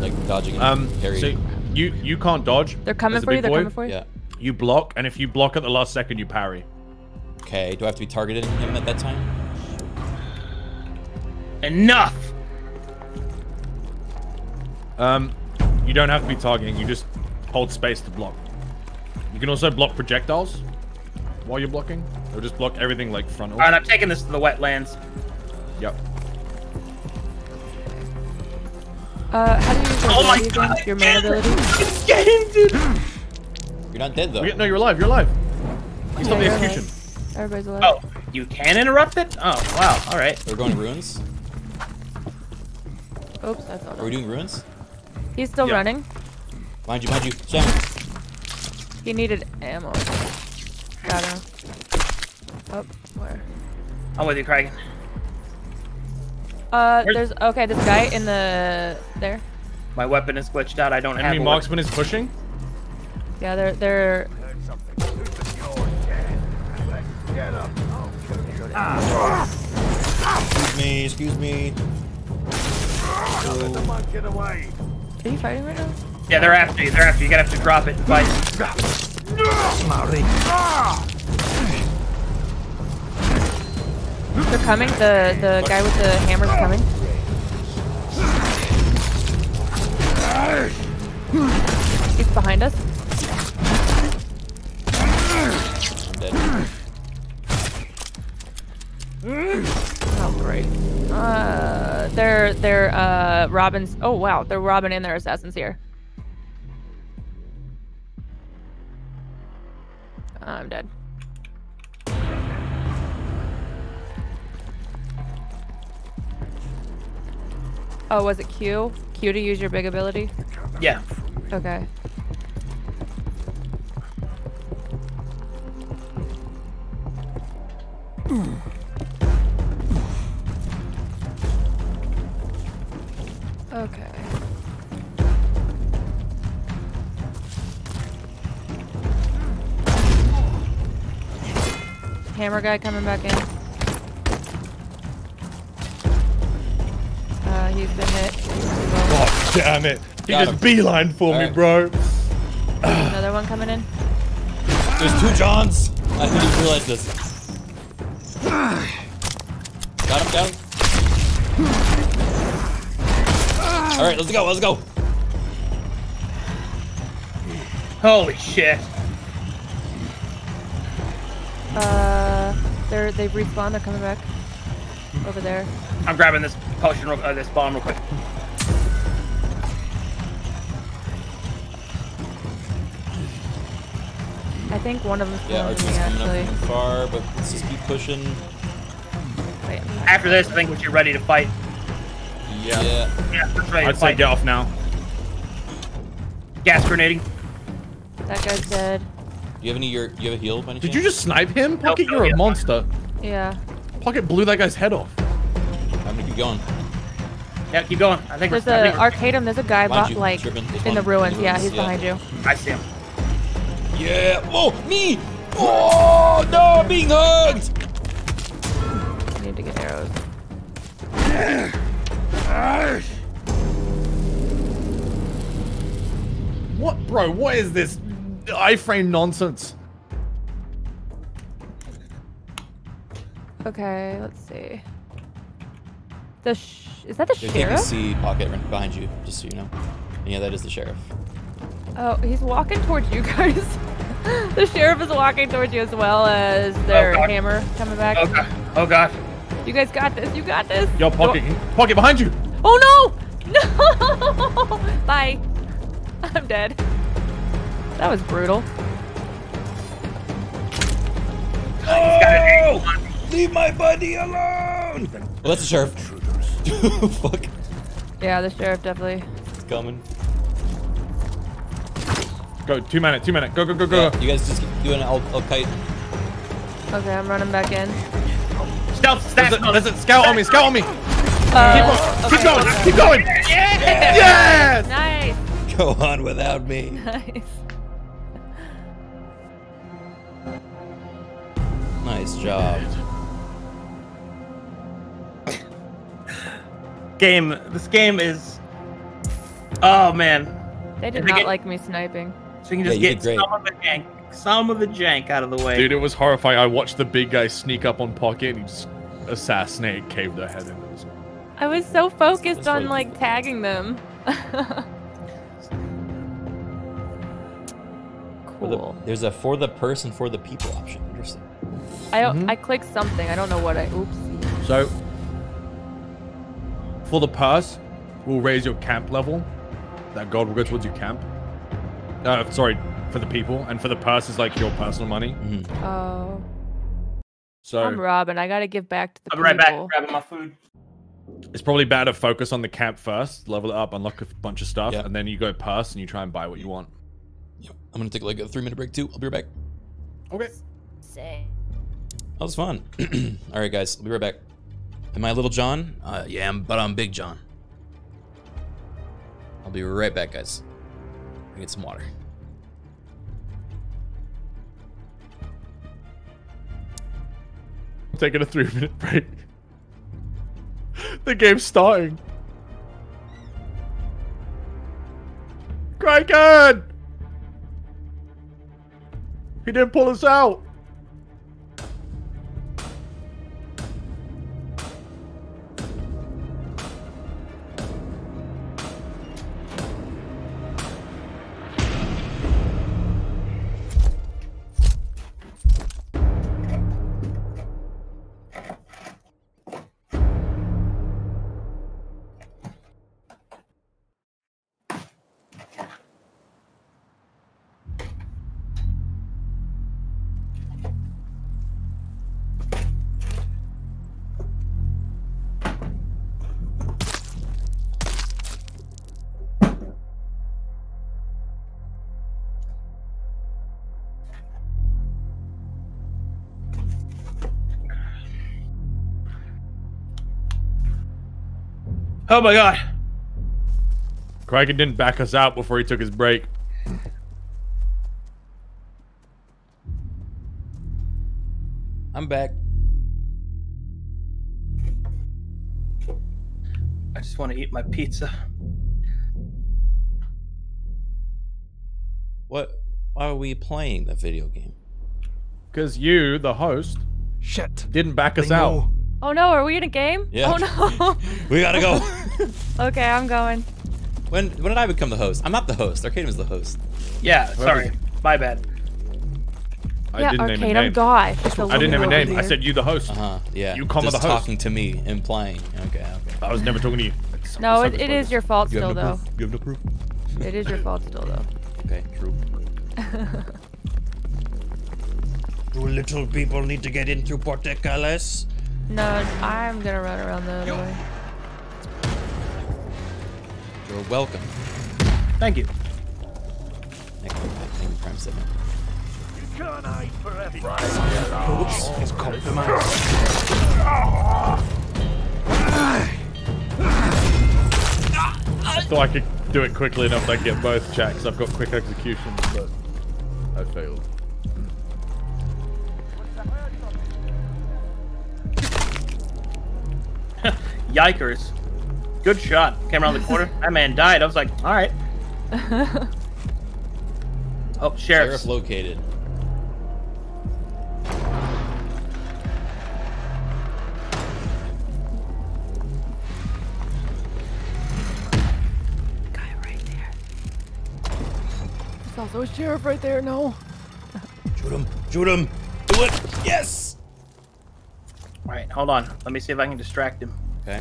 Like dodging and Um, parrying. so you you can't dodge. They're coming There's for you. They're void. coming for you. yeah. You block, and if you block at the last second, you parry. Okay. Do I have to be targeting him at that time? Enough. Um, you don't have to be targeting. You just hold space to block. You can also block projectiles while you're blocking. Or just block everything like frontal. All right, I'm taking this to the wetlands. Yep. Uh, how do you use your Oh my ability again? God, Your main ability? It's getting, dude. You're not dead though. No, you're alive. You're alive. You stopped the execution. alive. Everybody's alive. Oh, you can interrupt it? Oh, wow. All right. We're going to ruins. Oops, I thought. Are we doing ruins? He's still Yeah. running. Behind you, mind you. Sam. He needed ammo. Got him. Oh, where? I'm with you, Craig. Uh, Where's- there's okay. This guy in the there. My weapon is glitched out. I don't have Enemy a weapon. marksman is pushing. Yeah, they're they're. Excuse me, excuse me. Don't let the mug get away. Are you fighting right now? Yeah, they're after you. They're after you. You gotta have to drop it and fight. They're coming. The the guy with the hammer's coming. He's behind us. Oh great. Uh, they're they're uh Robin's. Oh wow, they're Robin and their assassins here. Uh, I'm dead. Oh, was it Q? Q to use your big ability? Yeah. Okay. Okay. Hammer guy coming back in. Uh, he's been hit. God damn it. He Got just him. beeline for me, Alright. bro. Another one coming in. There's two Johns. I didn't even realize this. Got him down. All right, let's go. Let's go. Holy shit. Uh, they're they've respawned. They're coming back over there. I'm grabbing this potion, real, uh, this bomb real quick. I think one of them's Yeah, going it's me just coming actually. up from far, but let's just keep pushing. Wait, After this, I think once you're ready to fight. Yeah. Yeah. Yeah, that's ready I'd to say get off now. Gas grenading. that guy's dead. Do you have any? Your, you have a heal by any Did chance? you just snipe him? Pocket, no, you're yeah. a monster. Yeah. Pocket blew that guy's head off. I'm gonna keep going. Yeah, keep going. I think There's we're, I a think we're- Arcadum. There's a guy Behind you, like Trippin'. There's in the ruins. Yeah, he's yeah. behind you. I see him. Yeah. Whoa, me. Oh no, I'm being hugged. I need to get arrows. What, bro? What is this iframe nonsense? Okay, let's see. The sh- is that the There's sheriff? KPC pocket right behind you, just so you know. Yeah, that is the sheriff. Oh, he's walking towards you guys. the sheriff is walking towards you as well as their Oh, hammer coming back. Oh god. Oh god. You guys got this. You got this. Yo, Pocket, Pocket behind you. Oh no! No! Bye. I'm dead. That was brutal. Oh! Leave my buddy alone! Well, that's the sheriff. Fuck. Yeah, the sheriff definitely. It's coming. Go, two minute, two minute. Go, go, go, go. Yeah, you guys just keep doing it. I'll, I'll kite. Okay, I'm running back in. Stealth, There's stat a, there's a scout on me, scout on me. Uh, Keep going, okay. keep going. Yes! Yes! Nice. Go on without me. Nice. Nice job. game. This game is. Oh man. They did not get- like me sniping. So you can Yeah, just you get great. some of the jank, some of the jank out of the way. Dude, it was horrifying. I watched the big guy sneak up on Pocket and he just assassinate, caved their head in. It was- I was so focused That's on like tagging them. For the- cool. there's a for the person, for the people option. Interesting. I Mhm. I clicked something. I don't know what I. Oops. So, for the purse, we'll raise your camp level. That gold will go towards your camp. Uh, sorry, for the people, and for the purse is like your personal money. Mm-hmm. Oh. So I'm Robin. I gotta give back to the I'll be right back. Grabbing my food. it's probably better to focus on the camp first, level it up, unlock a bunch of stuff, Yeah. and then you go purse and you try and buy what you want. Yep. I'm gonna take like a three minute break too. I'll be right back. Okay. Say. That was fun. All right, guys. I'll be right back. Am I Little John? Uh, yeah, I'm, but I'm Big John. I'll be right back, guys. I get some water. Taking a three minute break. the game's starting. Criken! He didn't pull us out. Oh my god. Criken didn't back us out before he took his break. I'm back. I just want to eat my pizza. What? Why are we playing the video game? Because you, the host, shit, didn't back us out. Oh no, are we in a game? Yeah. Oh no. We gotta go. okay, I'm going. when when did I become the host? I'm not the host. Arcade is the host. Yeah, sorry. My bad. I yeah, didn't name a Arcade, I'm name. Guy. Just a I didn't name a little name. I said you, the host. Uh huh. Yeah. You comma Just the host. talking to me, implying. Okay. Okay. I was never talking to you. No, it, it is your fault You have still, no though. proof? You have no proof. It is your fault still, though. Okay. True. Do little people need to get into portcullis? No, I'm gonna run around the other way. You're welcome. Thank you. Thank you, thank you, Prime Seven. You can't hide forever. Oops, it's compromised. I thought I could do it quickly enough that I get both checks. I've got quick execution, but I failed. Yikers. Good shot. Came around the corner. that man died. I was like, all right. Oh, sheriff. Sheriff located. Guy right there. There's also a sheriff right there. No. Shoot him! Shoot him! Do it! Yes! All right, hold on. Let me see if I can distract him. Okay.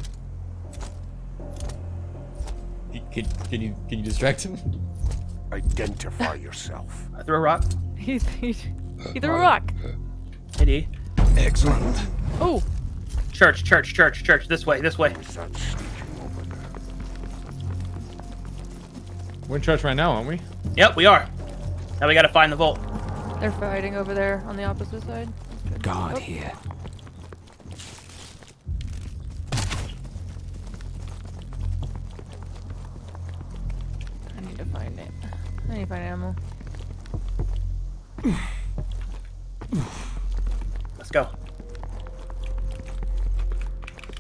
Can, can you can you distract him? Identify yourself. I threw a rock. He's he, he threw a rock. Hey, D. Excellent. Oh, Church, church, church, church. This way, this way. We're in church right now, aren't we? Yep, we are. Now we gotta find the vault. they're fighting over there on the opposite side. Guard Oh. here. To find it. I need to find ammo. Let's go.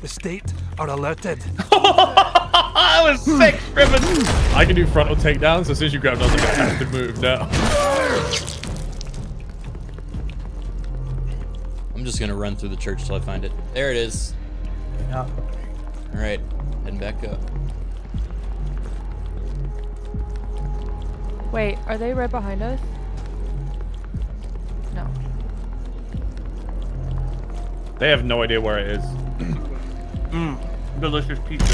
The state are alerted. I was sick, Griffin. I can do frontal takedowns as soon as you grab another, I have to move now. I'm just gonna run through the church till I find it. There it is. Yeah. All right, heading back up. Wait, are they right behind us? No. They have no idea where it is. Mmm, delicious pizza.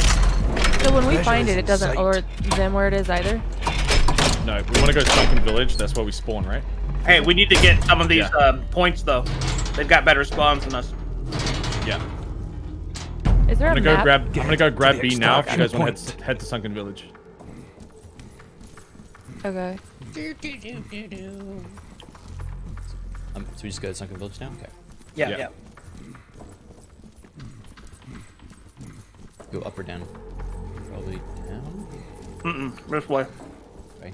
So when we Treasure find it, it doesn't sight. alert them where it is either. No, we want to go to Sunken Village. That's where we spawn, right? Hey, we need to get some of these Yeah. um, points though. They've got better spawns than us. Yeah. Is there I'm a gonna go map? grab. I'm gonna go grab B now. If you guys want to head, head to Sunken Village. Okay. Um, so we just go to Sunken Village now. Okay. Yeah, Yeah. yeah. Go up or down? Probably down. Mm-mm, this way. Okay.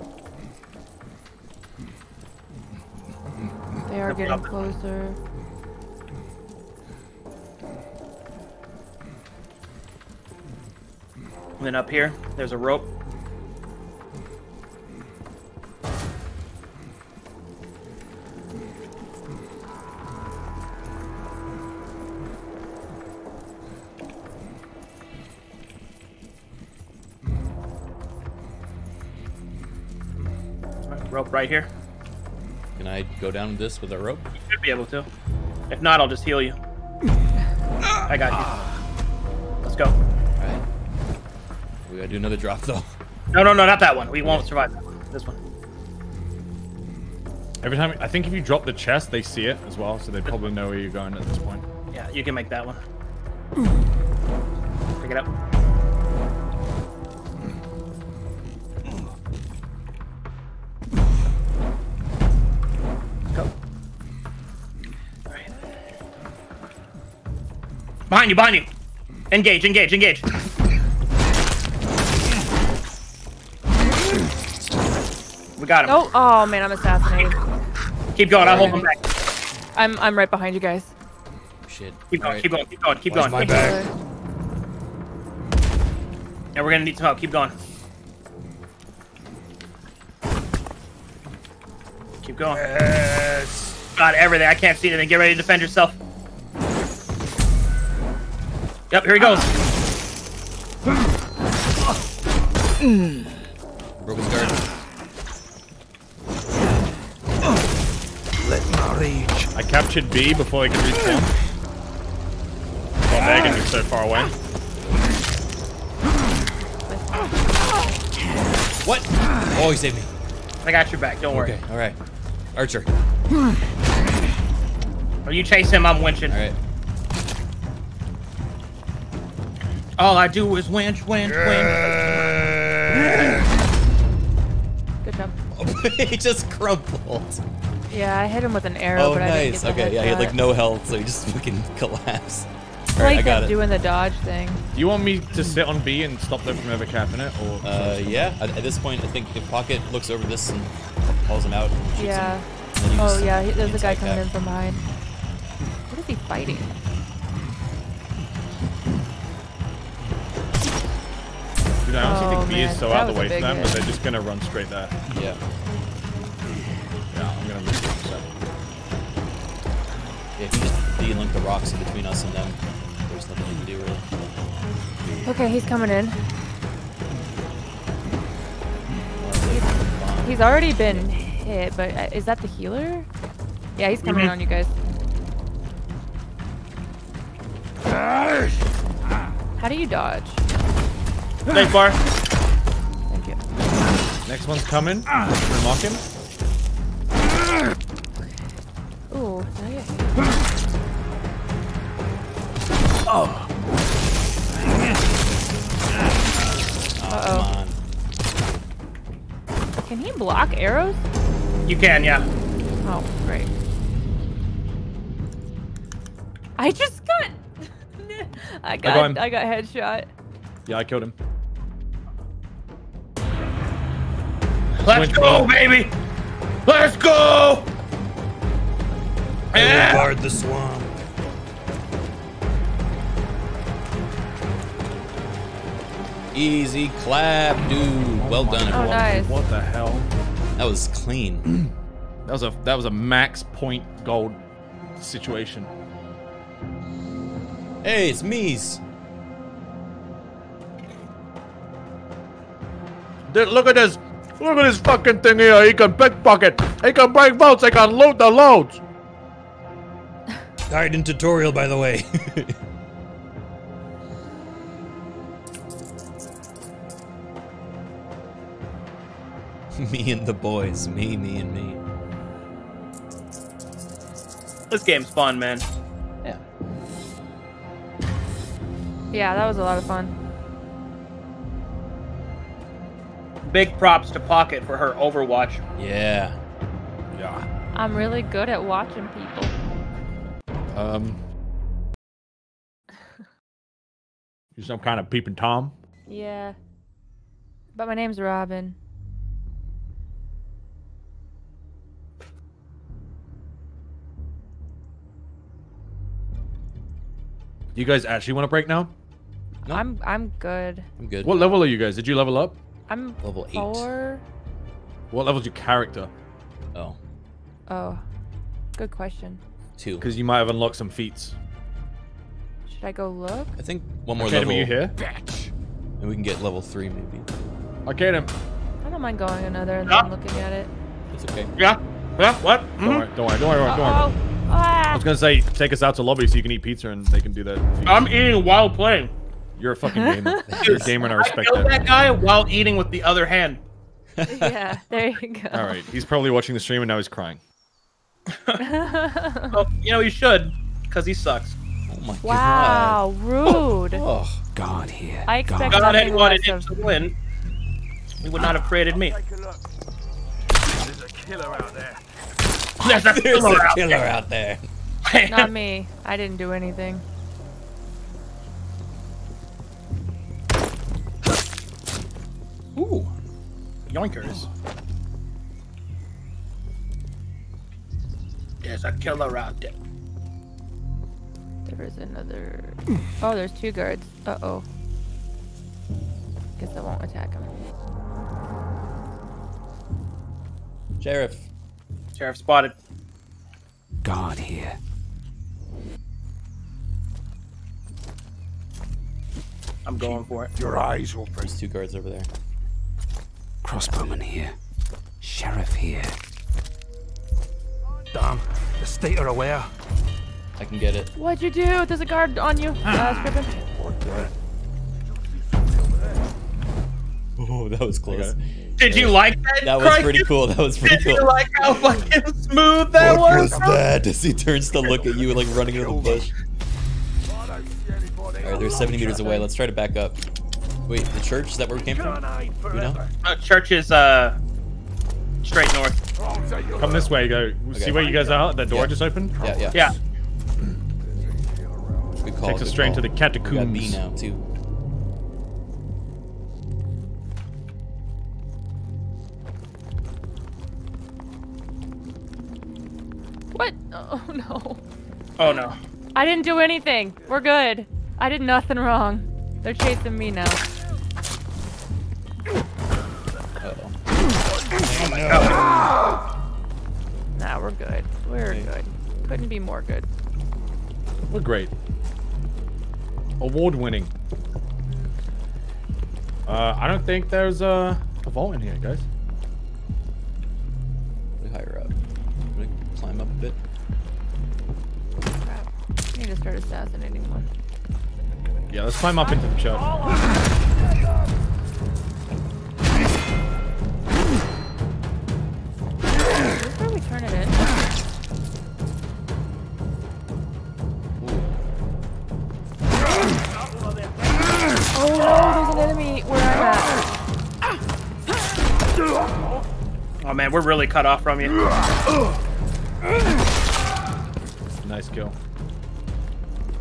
They are getting closer. And then up here, there's a rope. Right here. Can I go down this with a rope? You should be able to. If not, I'll just heal you. I got you. Let's go. Alright. We gotta do another drop though. No, no, no, not that one. We won't survive that one. This one. Every time, I think if you drop the chest, they see it as well, so they probably know where you're going at this point. Yeah, you can make that one. Pick it up. Behind you, behind you! Engage, engage, engage! We got him. Oh, oh man, I'm assassinated. Keep going, I'll hold him back. I'm I'm right behind you guys. Shit. Keep going, Alright. keep going, keep going, keep Watch going. my Keep back. going. Yeah, we're gonna need some help. Keep going. Keep going. Got everything. I can't see anything. Get ready to defend yourself. Yep, here he goes. Broke his guard. Let my rage. I captured B before he could respawn. Well, Megan is so far away. What? Oh, he saved me. I got your back. Don't worry. Okay, alright. Archer. Or you chase him, I'm winching. Alright. All I do is winch, winch, winch. Good job. he just crumpled. Yeah, I hit him with an arrow, Oh, but I didn't nice. get Okay, yeah, he had like no health, so he just fucking collapsed. I Alright, I like got it. doing the dodge thing. Do you want me to sit on B and stop them from ever capping it, or? Uh, yeah. At, at this point, I think if Pocket looks over this and calls him out, and shoots Yeah. him, then Oh yeah, he, there's a guy attack coming that. in from behind. What is he fighting? I honestly Oh, think B man, is so that out of the way for them hit. that they're just gonna run straight there. Yeah. Yeah, I'm gonna risk it. So. Yeah, if you just de-link the rocks in between us and them, there's nothing you can do really. Okay, he's coming in. He's already been hit, but uh, is that the healer? Yeah, he's coming Mhm. on you guys. How do you dodge? Thanks, Bar. Thank you. Next one's coming. I'm gonna mock him. Ooh, did I get hit? Oh. Uh-oh. Come. Can he block arrows? You can, yeah. Oh, great. I just got. I got. got. I got headshot. Yeah, I killed him. Let's Winch go, ball. baby! Let's go! Yeah! guard the swamp. Easy clap, dude. Oh well done, Oh, everyone. nice. What the hell? That was clean. That was a that was a max point gold situation. hey, it's me's. Dude, look at this! Look at this fucking thing here. He can pickpocket. He can break votes. He can loot the loads. Died in tutorial, by the way. me and the boys. Me, me, and me. This game's fun, man. Yeah. Yeah, that was a lot of fun. Big props to Pocket for her Overwatch. Yeah. Yeah. I'm really good at watching people. Um. You some kind of peeping tom? Yeah. But my name's Robin. You guys actually want to break now? I'm I'm good. I'm good. What level are you guys? Did you level up? I'm Level eight. four. What level's your character? Oh, Oh, good question. two. Because you might have unlocked some feats. Should I go look? I think one more Arcadum, level. are you here? And we can get level three maybe. Arcadum. I don't mind going another and Yeah. then looking at it. It's okay. Yeah. Yeah. What? Don't Mhm. worry, don't worry, don't worry, don't worry. Oh, I ah. was gonna say, take us out to lobby so you can eat pizza and they can do that. I'm eating while playing. You're a fucking gamer. You're a gamer and I I respect killed that. that guy while eating with the other hand. yeah, there you go. All right, he's probably watching the stream and now he's crying. Well, you know he should, because he sucks. Oh my wow, rude. Oh, oh, God here. I expect God nothing had wanted him to win. He would not have created me. Take a look. There's a killer out there. There's a there's killer out there. out there. not me. I didn't do anything. Ooh. Yoinkers. There's a killer out there. There is another. Oh, there's two guards. Uh oh. Guess I won't attack him. Sheriff. Sheriff spotted. Guard here. I'm going for it. Your eyes open. There's two guards over there. Crossbowman here. Sheriff here. Damn, the state are aware. I can get it. What'd you do? There's a guard on you, uh, Scriven. Oh, that was close. Did you like that? That was pretty cool. That was pretty Did cool. you like how fucking smooth that what was? was that? As he turns to look at you, like running into the bush. Alright, they're 70 meters away. Let's try to back up. Wait, the church? Is that where we came from? Do we know? Uh, church is uh straight north. Come this way, go. See where you guys are? That door Yeah. just opened? Yeah, yeah. Yeah. Good call. Takes us straight call. into the We got B now, too. What? Oh no. Oh no. I didn't do anything. We're good. I did nothing wrong. They're chasing me now. Nah, we're good. We're good. Couldn't be more good. We're great. Award winning. Uh, I don't think there's a, a vault in here, guys. Way higher up. I'm climb up a bit. Crap. I need to start assassinating one. Yeah, let's climb up into the church. Is this where we turn it in? Oh no, there's an enemy where I'm at. Oh man, we're really cut off from you. Nice kill.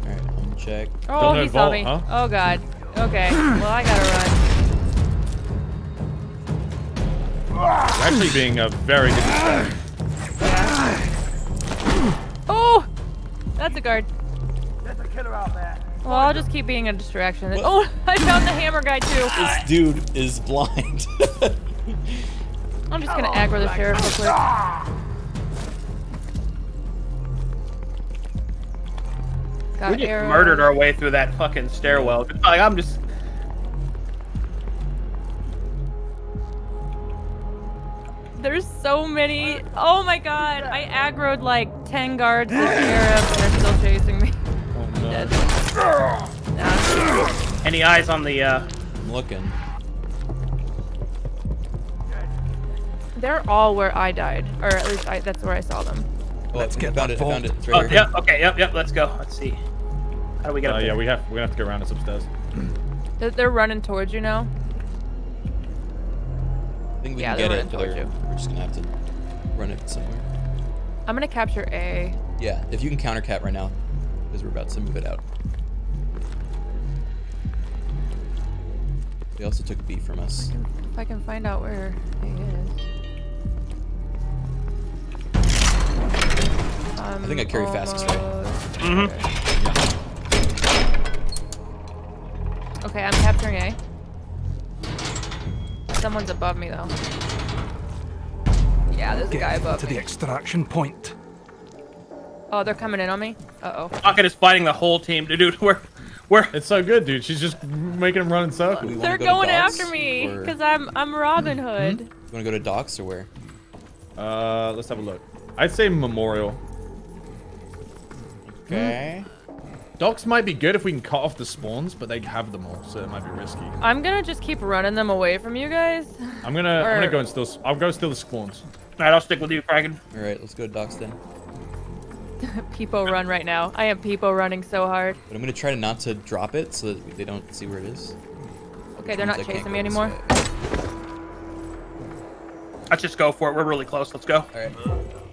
Alright, I'm gonna check. Oh, Don't he saw vault, me. huh? Oh god. Okay. Well, I gotta run. You're actually being a very good distraction. Oh! That's a guard. There's a killer out there. Well, I'll just keep being a distraction. Oh, I found the hammer guy too. This dude is blind. I'm just gonna aggro the sheriff real quick. Got We just arrows. murdered our way through that fucking stairwell. Like I'm just There's so many. Oh my god. I aggroed like 10 guards this sheriff and they're still chasing me. Oh no. Dead. Nah. any eyes on the uh I'm looking. They're all where I died. Or at least I, that's where I saw them. Oh, Let's get found that it. I found it. vault. It's Oh here. yeah, okay, yep, yep, let's go. Let's see. How do we get Uh, up yeah, we have we're gonna have to go around us upstairs. They're, they're running towards you now. I think we Yeah, can they're get it, but towards we're, you. we're just gonna have to run it somewhere. I'm gonna capture A. Yeah, if you can counter cat right now, because we're about to move it out. They also took B from us. If I can find out where A is. I think I carry fastest, right? Mm-hmm. Okay, I'm capturing A. Someone's above me though. Yeah, there's a guy Get above to me. the extraction point. Oh, they're coming in on me. Uh oh. Pocket is fighting the whole team, dude. We're we're. It's so good, dude. She's just making them run in circles. They're go going after me or- because I'm I'm Robin Hood. You want to go to docks or where? Uh, let's have a look. I'd say Memorial. Okay. Docks might be good if we can cut off the spawns, but they have them all, so it might be risky. I'm gonna just keep running them away from you guys. I'm gonna, I'm gonna go and steal. I'll go steal the spawns. Alright, I'll stick with you, Criken. All right, let's go to docks then. Peepo run right now. I am Peepo running so hard. But I'm gonna try to not to drop it so that they don't see where it is. Okay, they're not chasing me anymore. way. Let's just go for it. We're really close. Let's go. All right.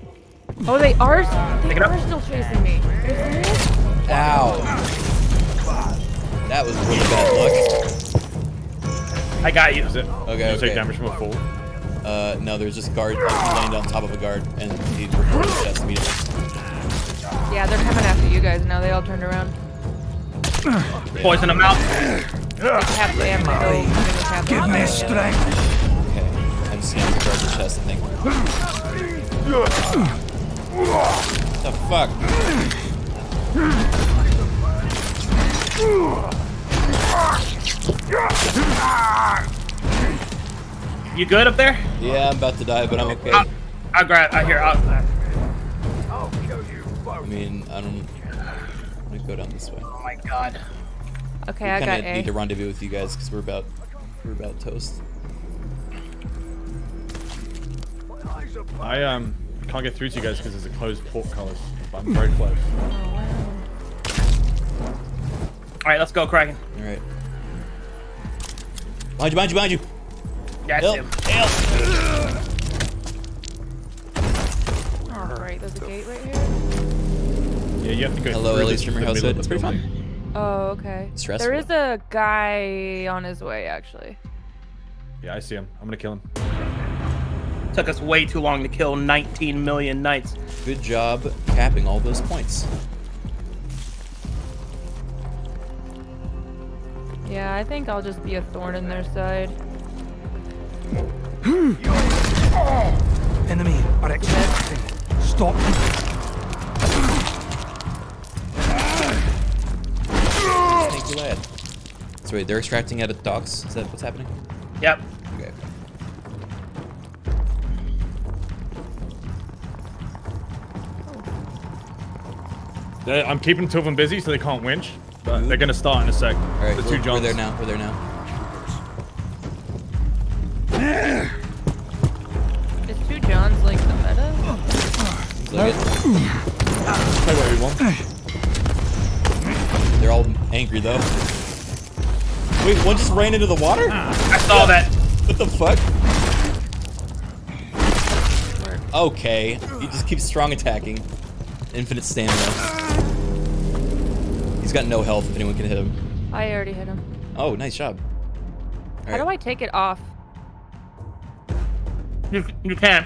Oh, they are. They Pick it up. are still chasing me. Are you? Ow. That was really bad luck. I got you. Is it? Okay, Did you take damage from a fall? Uh, no, there's just guard like, laying on top of a guard, and he reported his chest immediately. Yeah, they're coming after you guys now. They all turned around. Poison them out. They capped me. I'm gonna go. I'm gonna cap Give me strength. Okay, I'm just gonna guard the chest, I think. The fuck? You good up there? Yeah, I'm about to die, but I'm okay. I'll, I'll grab. I hear. I'll, I'll kill you. I mean, I don't. I'm gonna go down this way. oh my god. Okay, we I kind got of A. need to rendezvous with you guys because we're about we're about toast. I um can't get through to you guys because there's a closed port, portcullis, but I'm very close. All right, let's go, Criken. All right. Behind you! Behind you! Behind you! Yeah, I see Help! him. Help! Oh, great. There's a gate right here. Yeah, you have to go Hello, through Ellie the- Streamer the House middle Hood. It's pretty fun. Oh, okay. Stressful. There is a guy on his way, actually. Yeah, I see him. I'm gonna kill him. Took us way too long to kill 19 million knights. Good job capping all those points. Yeah, I think I'll just be a thorn in their side. Enemy are extracting. Stop. Thank you, lad. So wait, they're extracting out of docks. Is that what's happening? Yep. Okay. They're- I'm keeping two of them busy so they can't winch, but they're gonna start in a sec. All right, the we're, two we're there now. We're there now. Is two Johns like the meta? Seems like. Play what we want. They're all angry though. Wait, one just ran into the water? Ah, I saw that. What the fuck? Okay, he just keeps strong attacking. Infinite stamina. He's got no health if anyone can hit him. I already hit him. Oh, nice job. How do I take it off? You, you can't.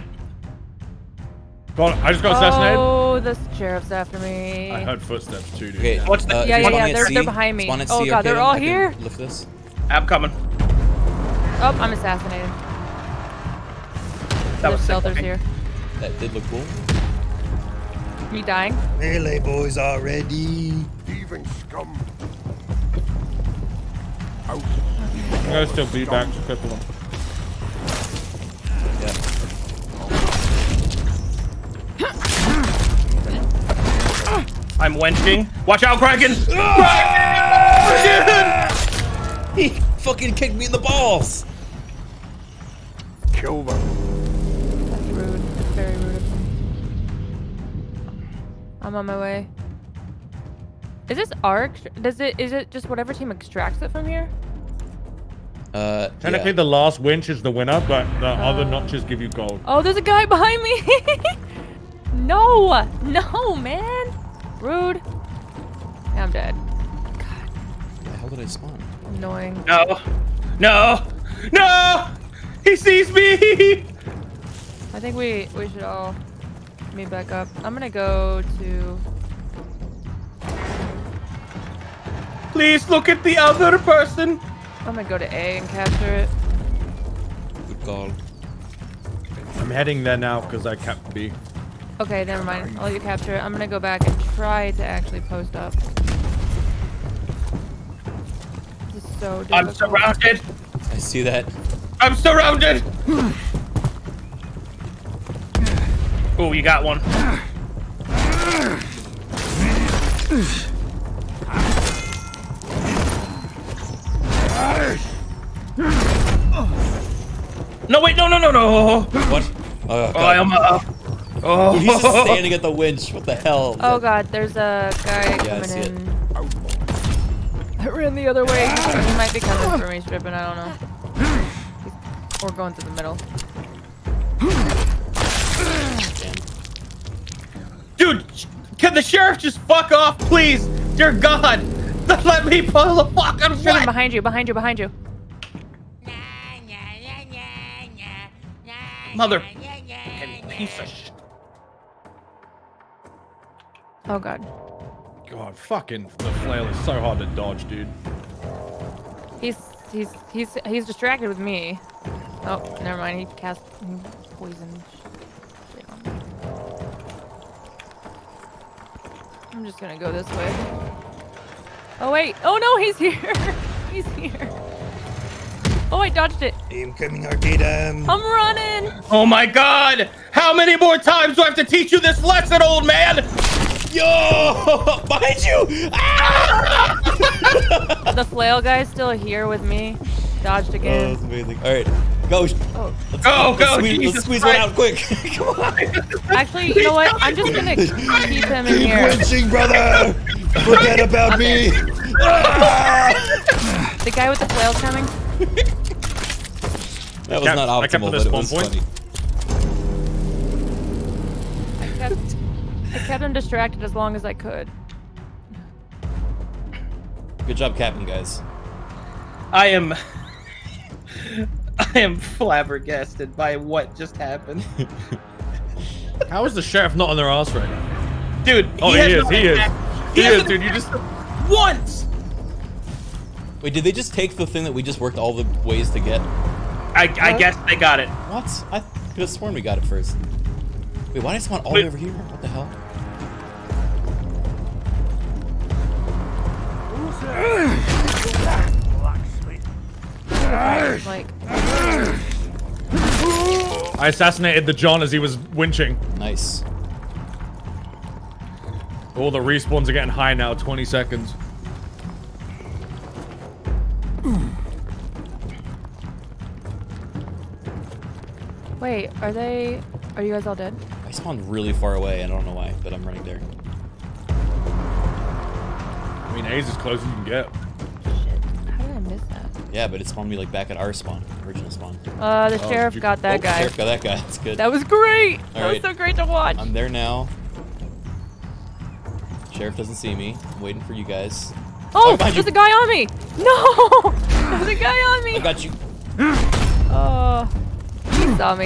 Go on, I just got assassinated. Oh, the sheriff's after me. I heard footsteps too, dude. Okay, What's the- uh, Yeah, yeah, yeah, they're- they're behind me. Oh, C, God, okay? they're all I can here? Lift this. I'm coming. Oh, I'm assassinated. That There's was shelters here. That did look cool. Me dying? Melee boys are ready. Even scum. I'm gonna still bleed back to cripple them. I'm wenching. Watch out, Criken! He fucking kicked me in the balls. Kill them. That's rude. That's very rude of him. I'm on my way. Is this arc? Does it? Is it just whatever team extracts it from here? Uh, Technically, yeah. the last winch is the winner, but the other Oh. notches give you gold. Oh, there's a guy behind me. no, no, man. Rude. Yeah, I'm dead. Where the hell did I spawn? Annoying. No. No. No! He sees me! I think we we should all meet back up. I'm gonna go to. Please look at the other person. I'm gonna go to A and capture it. Good call. I'm heading there now because I capped B. Okay, never mind. I'll let you capture it. I'm gonna go back and try to actually post up. This is so difficult. I'm surrounded. I see that. I'm surrounded. Oh, you got one. No, wait, no, no, no, no. What? Oh, Oh, I am. Uh, oh, Dude, he's just standing at the winch. What the hell? Oh god, there's a guy Yeah, I see coming it. in. I ran the other way. He might be coming for me, Strippin. I don't know. Or going through the middle. Dude, can the sheriff just fuck off, please? Dear God, let me pull the fucking Stripping what? behind you, behind you, behind you. Mother fucking piece of shit. Oh god. God, fucking the flail is so hard to dodge, dude. He's he's he's he's distracted with me. Oh, never mind. He cast poison. shit on me. I'm just gonna go this way. Oh wait! Oh no, he's here! he's here! Oh, I dodged it! Incoming Arcadum. I'm running! Oh my God! How many more times do I have to teach you this lesson, old man? Yo! Behind you! Ah! the flail guy's still here with me. Dodged Oh, again. that's amazing. All right, go. Oh. Let's, Go, let's go, Squeeze, Jesus let's squeeze one out quick. Come on. Actually, you know what? I'm just gonna keep him in Keep here. winching, brother. Forget about me. The guy with the flail's coming. That was Kept- not I kept optimal, it but at it spawn was point. funny. I kept, I kept him distracted as long as I could. Good job, Captain, guys. I am. I am flabbergasted by what just happened. How is the sheriff not on their ass right now? Dude, Oh, he, he is, no he is. impact. He is, dude, you just- once. Wait, did they just take the thing that we just worked all the ways to get? I, I guess they got it. What? I could have sworn we got it first. Wait, why did I spawn all the way over here? What the hell? Like, I assassinated the John as he was winching. Nice. All the respawns are getting high now, 20 seconds. Wait, are they? Are you guys all dead? I spawned really far away. I don't know why, but I'm running there. I mean, A's as close as you can get. Shit. How did I miss that? Yeah, but it spawned me like back at our spawn, original spawn. Uh, the Oh, sheriff got that oh, guy. Sheriff got that guy. That's good. That was great. All that right. was so great to watch. I'm there now. Sheriff doesn't see me. I'm waiting for you guys. oh, behind there's you. a guy on me. No, there's a guy on me. I got you. Oh, he saw me.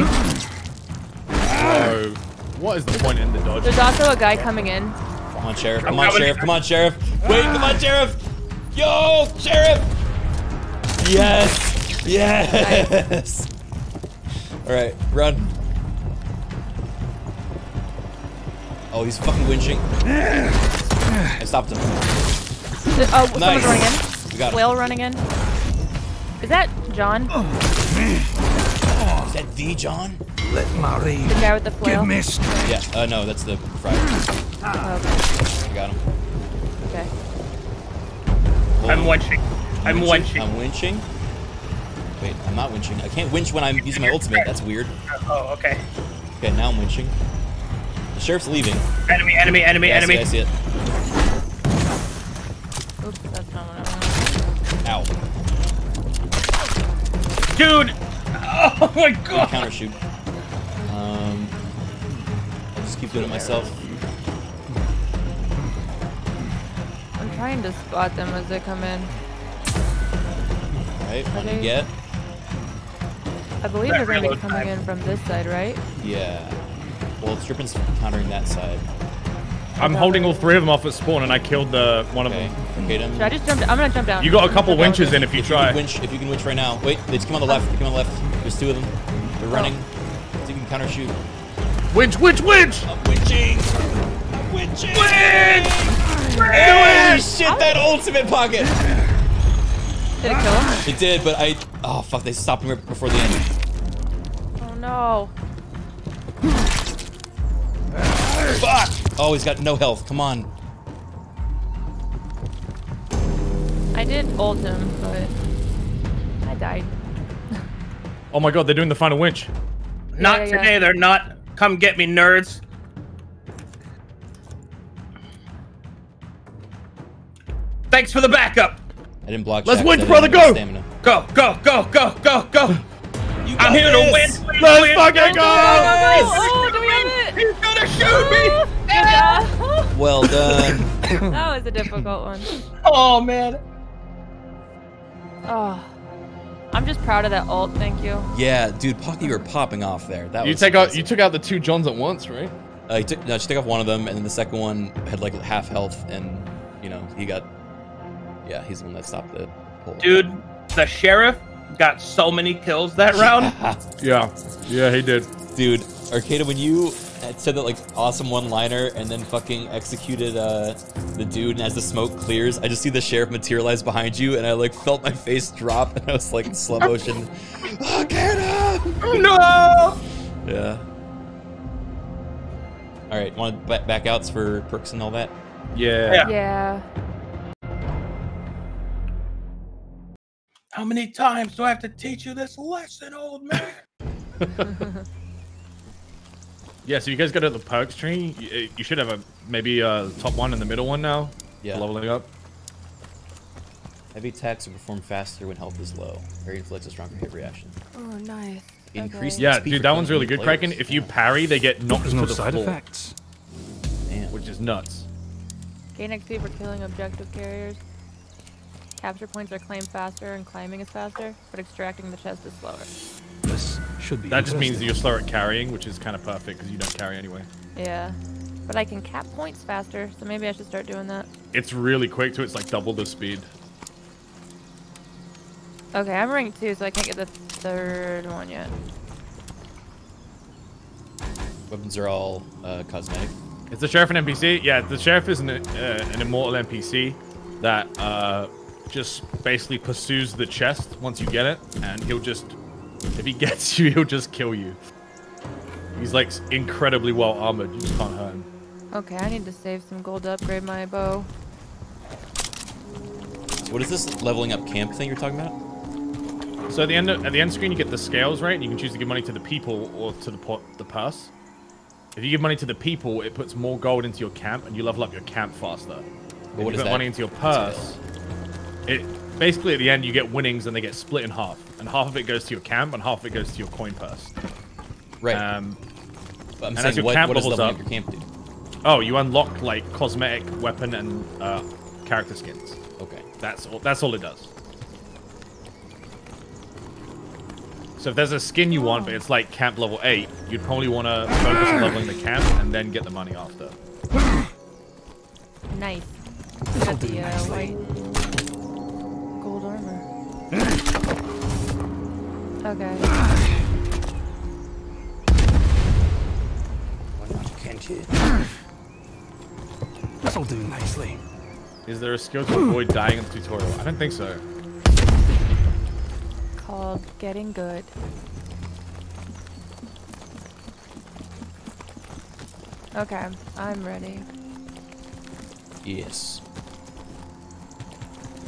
Bro, what is the point in the dodge? There's also a guy coming in. Come on, Sheriff. Come on. Sheriff. Come on, Sheriff. Wait, come on, Sheriff. Yo, Sheriff. Yes. Yes. All right, run. Oh, he's fucking winching. I stopped him. Uh, oh, someone's Nice. running in. We got him. Whale running in. Is that John? Is that the John? Let Marie The guy with the flail? give me strength. Yeah. Uh, no, that's the friar. Oh, okay. I got him. okay. I'm winching. I'm winching. winching. I'm winching. Wait, I'm not winching. I can't winch when I'm using my ultimate. That's weird. Oh, okay. Okay, now I'm winching. The sheriff's leaving. Enemy, enemy, enemy, Yeah, I see- enemy. I see it. Oops, that's not what I wanted. Ow. Dude! Oh my god! counter shoot. Um, I'll just keep doing it myself. I'm trying to spot them as they come in. Right, Are one they- to get. I believe they're going to be coming in from this side, right? Yeah. Well, Strippin's countering that side. I'm holding all three of them off at spawn, and I killed the one of them. Okay, then. Should I just jump? I'm gonna jump down. You got a couple winches in if you If try. can winch, if you can winch right now. Wait, they just come on the left. They come on the left. There's two of them. They're oh. running. So you can counter shoot. Winch, winch, winch! I'm winching. I'm winching. Winch! Holy shit! That ultimate pocket. Did it kill him? It did, but I. Oh fuck! They stopped him right before the end. Oh no. Fuck! Oh, he's got no health. Come on. I did ult him, but I died. Oh my god, they're doing the final winch. Not Yeah, yeah, yeah. today, they're not. Come get me, nerds. Thanks for the backup. I didn't block. Let's Shaq, winch, brother, go! Stamina. Go, go, go, go, go, go. I'm got here to win. this. win, Let's win. fucking go! Oh, do we have it? He's gonna shoot me. Yeah. Well done. that was a difficult one. Oh man. Oh. I'm just proud of that ult, thank you. yeah, dude, Pocky, you were popping off there. That You was take out, you took out the two Johns at once, right? Uh, he took, no, just take off one of them, and then the second one had like half health, and you know he got. Yeah, he's the one that stopped the pull. Dude, the sheriff got so many kills that round. Yeah, yeah, he did. Dude, Arcadum, when you had said that like awesome one-liner and then fucking executed uh, the dude, and as the smoke clears, I just see the sheriff materialize behind you, and I like felt my face drop, and I was like in slow motion. Arcadum! no. Yeah. All right, want ba- back outs for perks and all that? Yeah. Yeah. How many times do I have to teach you this lesson, old man? Yeah, so you guys got at the perks tree. You, uh, you should have a maybe a top one and the middle one now. Yeah. Leveling up. Heavy attacks are performed faster when health is low. Area inflicts a stronger hit reaction. Oh, nice. Increase Okay. Yeah, dude, that one's really good, players. Criken. If you parry, they get knocked There's to no the side floor, effects. Damn. which is nuts. Gain XP for killing objective carriers. Capture points are claimed faster and climbing is faster, but extracting the chest is slower. This should be That just means that you're slower at carrying, which is kind of perfect because you don't carry anyway. Yeah. But I can cap points faster, so maybe I should start doing that. It's really quick too. It's like double the speed. Okay, I'm rank 2, so I can't get the third one yet. Weapons are all uh, cosmetic. Is the sheriff an NPC? Yeah, the sheriff is an, uh, an immortal NPC that uh, just basically pursues the chest once you get it, and he'll just, if he gets you, he'll just kill you. He's like incredibly well armored. You just can't hurt him. Okay, I need to save some gold to upgrade my bow. So what is this leveling up camp thing you're talking about? So at the end of, at the end screen, you get the scales, right? And you can choose to give money to the people or to the pot, the purse. If you give money to the people, it puts more gold into your camp, and you level up your camp faster. But If what you is put that? money into your purse, it basically at the end you get winnings, and they get split in half, and half of it goes to your camp, and half of it goes to your coin purse. Right. Um, But I'm and as saying, your what, camp what levels up, up your camp do? oh, you unlock like cosmetic weapon and uh, character skins. Okay. That's all. That's all it does. So if there's a skin you want, but it's like camp level 8, you'd probably want to focus on leveling the camp and then get the money after. Nice. Got the uh, white gold armor. Okay. What can't you? This'll do nicely. Is there a skill to avoid dying in the tutorial? I don't think so. Called getting good. Okay, I'm ready. Yes.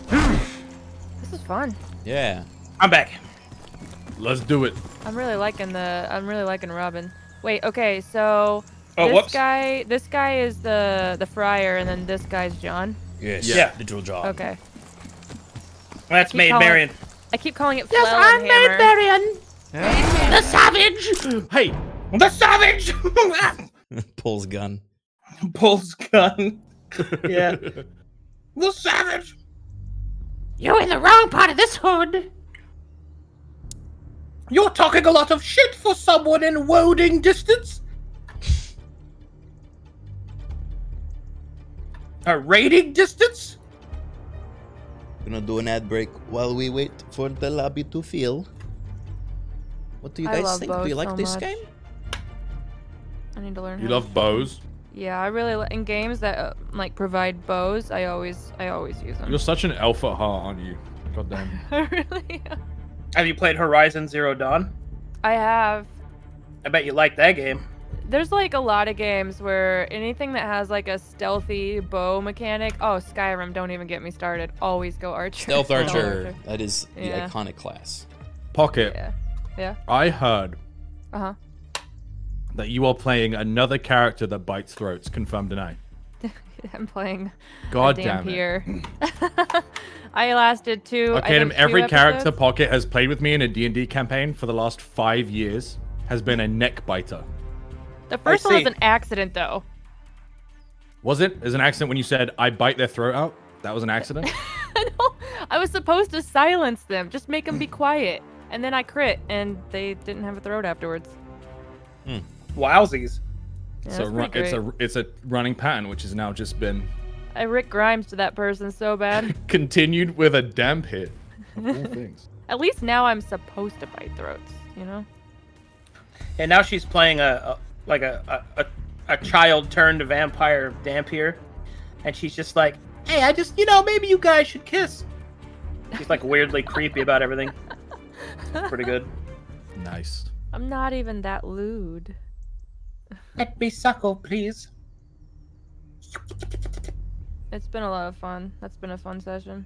This is fun. Yeah. I'm back. Let's do it. I'm really liking the. I'm really liking Robin. Wait. Okay. So. Oh, this whoops. guy. This guy is the the friar, and then this guy's John. Yes. Yeah. The dual job. Okay. That's Keep Maid calling- Marianne. I keep calling it. Yes, I'm and Maid Hammer. Marianne. The savage. Hey, The savage. Pulls gun. Pulls gun. Yeah. the savage. You're in the wrong part of this hood. You're talking a lot of shit for someone in woading distance. A raiding distance? Gonna do an ad break while we wait for the lobby to fill. What do you guys think? Do you like so this much. game? I need to learn. You how love to- bows? Yeah, I really li- in games that uh, like provide bows. I always, I always use them. You're such an alpha at heart, aren't you? God damn. really? Have you played Horizon Zero Dawn? I have. I bet you like that game. There's like a lot of games where anything that has like a stealthy bow mechanic. Oh, Skyrim! Don't even get me started. Always go archer. Stealth Go Archer. That is the Yeah. iconic class. Pocket. Yeah. Yeah. I heard Uh huh. that you are playing another character that bites throats. Confirmed tonight. I'm playing. God a damn it. I lasted two. Okay, and think two every character episodes. Pocket has played with me in a D&D campaign for the last five years has been a neck biter. The first one was an accident, though. Was it? As an accident when you said, I bite their throat out? That was an accident? I was supposed to silence them, just make them be quiet, and then I crit, and they didn't have a throat afterwards. Hmm. Wowsies. Yeah, so that's ru- pretty it's a it's a running pattern which has now just been I Rick Grimes to that person so bad. continued with a damp hit. Of things. At least now I'm supposed to bite throats, you know? And now she's playing a, a like a, a, a, a child turned vampire Dhampir. And she's just like, hey, I just, you know, maybe you guys should kiss. She's like weirdly creepy about everything. It's pretty good. Nice. I'm not even that lewd. Let me suckle, please. It's been a lot of fun. That's been a fun session.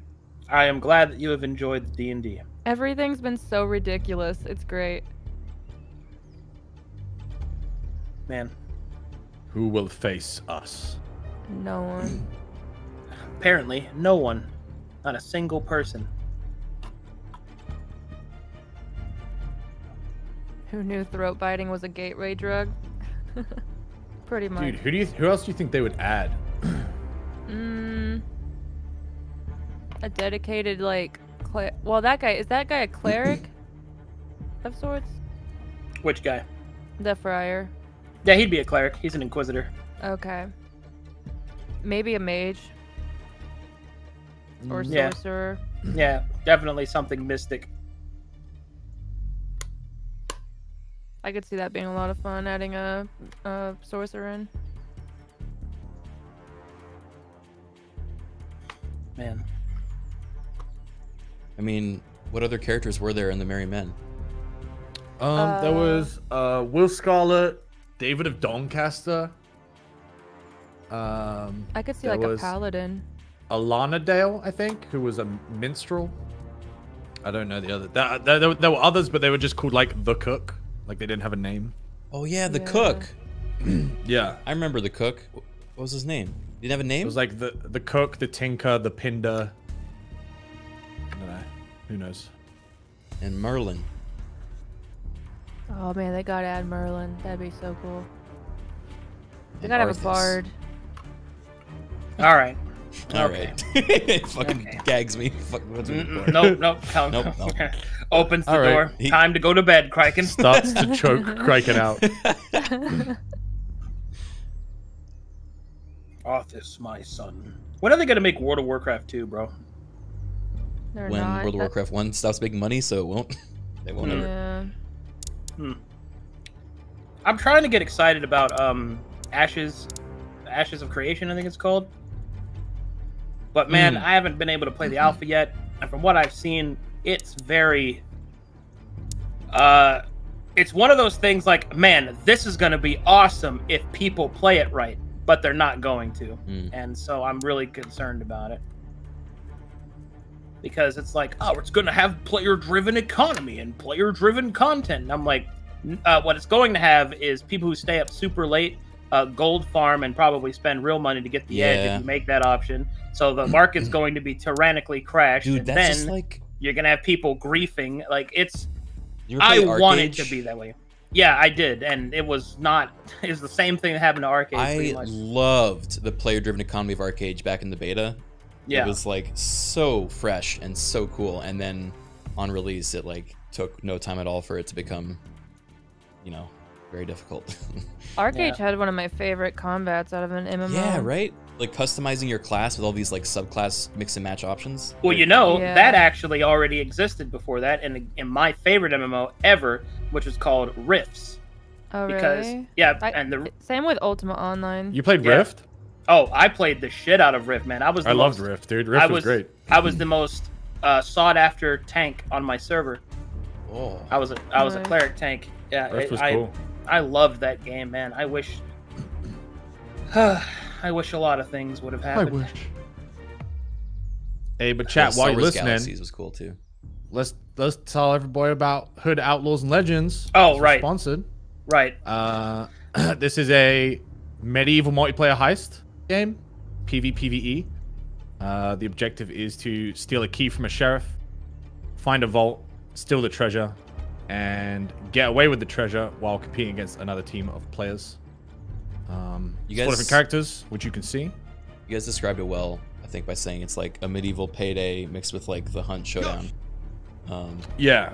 I am glad that you have enjoyed the D&D. Everything's been so ridiculous. It's great. Man, Who will face us? No one. apparently no one. Not a single person. Who knew throat biting was a gateway drug? Pretty much. Dude, who do you who else do you think they would add? Mm, a dedicated like, cler- well, that guy is that guy a cleric of sorts? Which guy? The friar. Yeah, he'd be a cleric. He's an inquisitor. Okay. Maybe a mage or Mm, Yeah. sorcerer. Yeah, definitely something mystic. I could see that being a lot of fun. Adding a, a sorcerer in. Man. I mean, what other characters were there in the Merry Men? Um, there was uh, Will Scarlet, David of Doncaster. Um, I could see like a paladin. Alan-a-Dale, I think, who was a minstrel. I don't know the other. There, there, there, there were others, but they were just called like the Cook. Like they didn't have a name. Oh yeah, the Yeah. cook. Yeah, I remember the cook. What was his name? Did he have a name. it was like the the Cook, the Tinker, the Pinder. I. Who knows? and Merlin. Oh man, they gotta add Merlin. That'd be so cool. They And gotta have a bard. All right. All Okay. right. it fucking Okay. gags me. Fuck, what's Nope, nope. Count. Nope, nope. Opens the All right. door. He- Time to go to bed, Criken. Starts to choke Criken out. Arthas, my son. When are they gonna make World of Warcraft 2, bro? They're when not. World of Warcraft One stops making money, so it won't. They won't ever. Yeah. I'm trying to get excited about um Ashes Ashes of Creation, I think it's called. But man, Mm. I haven't been able to play the alpha yet, and from what I've seen, it's very uh it's one of those things like, man, this is gonna be awesome if people play it right, but they're not going to. Mm. And so I'm really concerned about it. Because it's like, oh, it's going to have player driven economy and player driven content. And I'm like, uh, what it's going to have is people who stay up super late, uh, gold farm, and probably spend real money to get the edge Yeah. if you make that option. So the market's going to be tyrannically crashed. Dude, and that's then just like you're going to have people griefing. Like, it's. I play want it to be that way. Yeah, I did. And it was not. It was the same thing that happened to ArcheAge I much. loved the player-driven economy of ArcheAge back in the beta. Yeah. It was like so fresh and so cool, and then on release, it like took no time at all for it to become, you know, very difficult. ArcheAge had one of my favorite combats out of an MMO. yeah, right. Like customizing your class with all these like subclass mix and match options? Well, you know Yeah. that actually already existed before that in in my favorite MMO ever, which was called Rifts. Oh, Because really? yeah, I- and the Same with Ultima Online. You played Yeah. Rift? oh, I played the shit out of Rift, man. I was. The I loved Rift, dude. Rift I was was great. I was the most uh, sought after tank on my server. Oh. I was a I was a cleric tank. Yeah, Rift it- was I cool. I loved that game, man. I wish. I wish a lot of things would have happened. Hey, but chat Yeah, while you're Wars listening. Galaxies was cool too. Let's let's tell everybody about Hood Outlaws and Legends. Oh, It's right. Sponsored. Right. Uh, this is a medieval multiplayer heist game, PvPvE. E. Uh, the objective is to steal a key from a sheriff, find a vault, steal the treasure, and get away with the treasure while competing against another team of players. Um, You you four guys- different characters, which you can see. You guys described it well, I think, by saying it's like a medieval payday mixed with like the Hunt Showdown. Um, Yeah.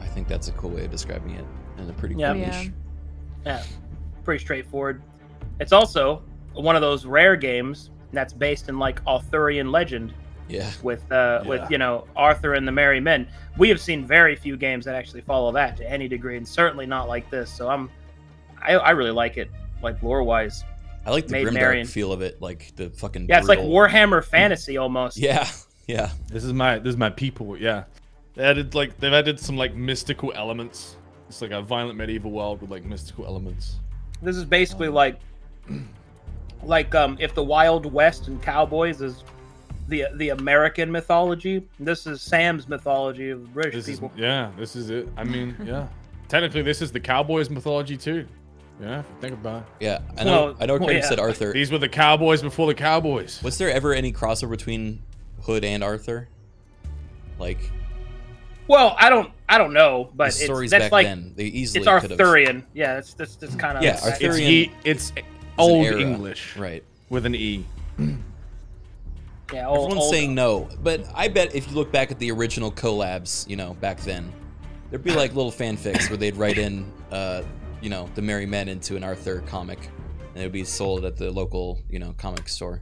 I think that's a cool way of describing it, and a pretty cool Yeah. niche. Yeah. Yeah, pretty straightforward. It's also one of those rare games that's based in like Arthurian legend Yeah. with uh Yeah. with you know Arthur and the Merry Men. We have seen very few games that actually follow that to any degree, and certainly not like this. So I'm, I, I really like it, like lore wise. I like the grimdark Marianne. feel of it, like the fucking. Yeah, it's like Warhammer Fantasy almost. Yeah, yeah. This is my this is my people. Yeah, they added like they've added some like mystical elements. It's like a violent medieval world with like mystical elements. This is basically like, like um, if the Wild West and cowboys is the the American mythology. This is Sam's mythology of the British This is people. yeah, this is it. I mean, yeah. Technically, this is the Cowboys mythology too. Yeah, if you think about it. Yeah, I know. Well, I know. well, Craig yeah. said Arthur. These were the Cowboys before the Cowboys. Was there ever any crossover between Hood and Arthur? Like Well, I don't I don't know, but the it's stories that's back like then, they easily it's could've- Arthurian. Yeah, that's that's, that's kind of Yeah, It's, Arthurian e, it's an old era. English right? with an E. yeah. Old, Everyone's old- saying no, but I bet if you look back at the original collabs, you know, back then, there'd be like little fanfics where they'd write in, uh, you know, the Merry Men into an Arthur comic, and it would be sold at the local, you know, comic store.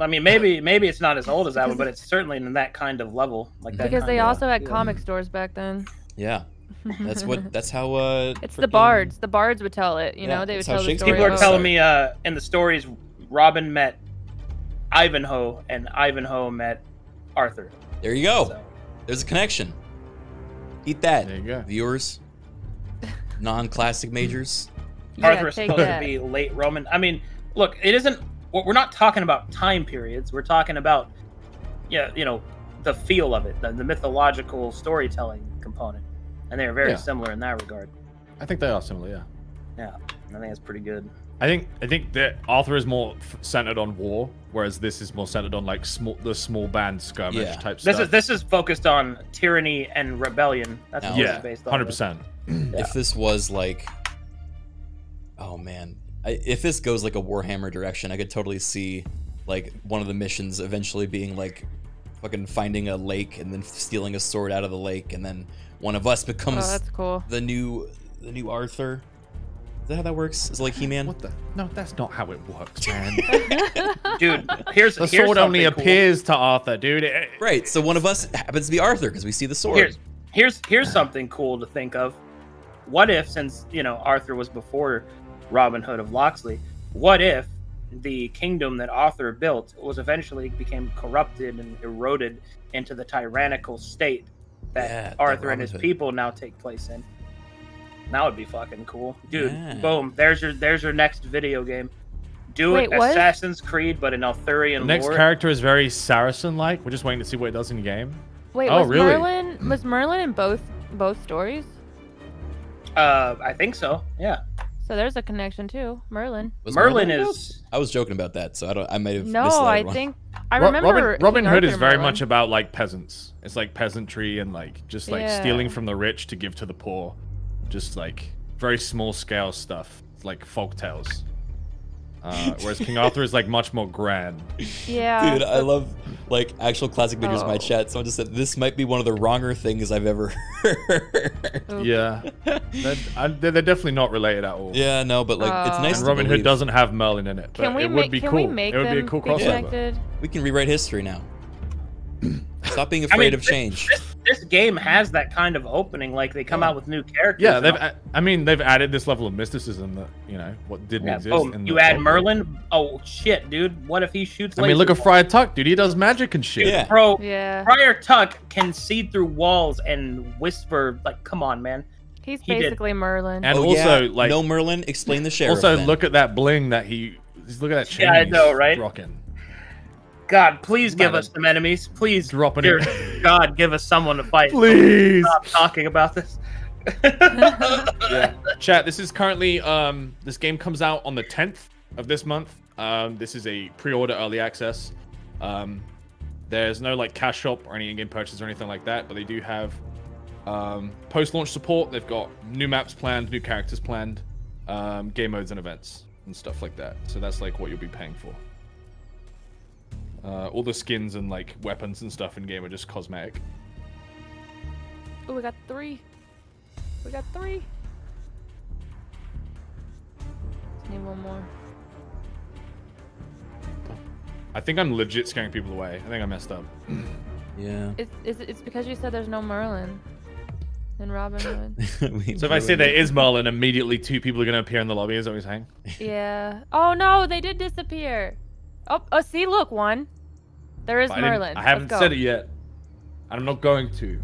I mean, maybe maybe it's not as old as that one, but it's certainly in that kind of level, like that. Because they kind of- also had yeah. comic stores back then. Yeah, that's what. That's how. Uh, It's the bards. The bards would tell it. You Yeah, know, they would tell the story. People are telling me uh, in the stories, Robin met Ivanhoe, and Ivanhoe met Arthur. There you go. So, There's a connection. Eat that, There you go. viewers. Non-classic hmm. majors. Yeah, Arthur is supposed that. to be late Roman. I mean, look, it isn't. We're we're not talking about time periods. We're talking about, yeah, you know, the feel of it, the, the mythological storytelling component, and they are very Yeah. similar in that regard. I think they are similar. Yeah. Yeah, I think it's pretty good. I think I think that Arthur is more f- centered on war, whereas this is more centered on like small the small band skirmish Yeah. type This stuff. is this is focused on tyranny and rebellion. That's what this yeah, based on. hundred percent. If this was like, oh man, I, if this goes like a Warhammer direction, I could totally see like one of the missions eventually being like fucking finding a lake and then stealing a sword out of the lake, and then one of us Oh, becomes that's cool. the new the new Arthur. Is that how that works? Is it like He-Man? What the? No, that's not how it works, man. Dude, here's the here's sword only something cool. appears to Arthur, dude. It- Right. So one of us happens to be Arthur because we see the sword. Here's here's here's something cool to think of. What if, since you know Arthur was before Robin Hood of Locksley, what if the kingdom that Arthur built was eventually became corrupted and eroded into the tyrannical state that Yeah, Arthur and his Hood. people now take place in? That would be fucking cool, dude. Yeah. Boom. There's your there's your next video game. Do Wait, it what? Assassin's Creed, but in Arthurian The next lore. character is very Saracen-like. We're just waiting to see what it does in game. Wait, Oh, was really? Merlin was Merlin in both both stories? Uh, I think so. Yeah. So there's a connection too. Merlin. Was Merlin Merlin is I was joking about that, so I don't. I might have. No, I everyone. think I Ro- remember. Robin, Robin King Hood is very Merlin. much about like peasants. It's like peasantry and like just like Yeah. stealing from the rich to give to the poor. Just like very small scale stuff, like folk tales. Uh, whereas King Arthur is like much more grand. Yeah. Dude, I love like actual classic videos in my Oh. chat. Someone just said this might be one of the wronger things I've ever heard. Yeah, they're, I- they're, they're definitely not related at all. Yeah, no, but like it's Uh, nice. And to Robin Hood doesn't have Merlin in it, but Can we it would make? be Can cool. we make it would them be a cool crossover. connected? We can rewrite history now. Stop being I afraid mean, of change. This, this game has that kind of opening. Like they come out with new characters. Yeah, and they've. all- a- I mean, they've added this level of mysticism that you know what didn't Yeah, exist. boom. in You the add old Merlin. Oh shit, dude! What if he shoots? I mean, look at lasers? Friar Tuck, dude. He does magic and shit. Yeah. Bro, Yeah. Friar Tuck can see through walls and whisper. Like, come on, man. He's He did. basically Merlin. And oh, also, yeah, like, no Merlin. Explain the sheriff. also then. look at that bling that he. Just look at that chain. Yeah, I know, right? Rocking. God, please give Man, us some enemies. Please, dropping dear it. God, give us someone to fight. Please. Stop talking about this. yeah. Chat, this is currently um this game comes out on the 10th of this month. Um this is a pre-order early access. Um there's no like cash shop or any in-game purchase or anything like that, but they do have um post-launch support. They've got new maps planned, new characters planned, um game modes and events and stuff like that. So that's like what you'll be paying for. Uh, all the skins and like weapons and stuff in game are just cosmetic. Oh, we got three. We got three. Just need one more. I think I'm legit scaring people away. I think I messed up. Yeah. It's, it's, it's because you said there's no Merlin in Robin Hood. So if I say there is Merlin, immediately two people are going to appear in the lobby. Is that what you're saying? yeah. Oh no, they did disappear. Oh, oh, see, look, one. There is I, Merlin. I haven't said it yet. And I'm not going to.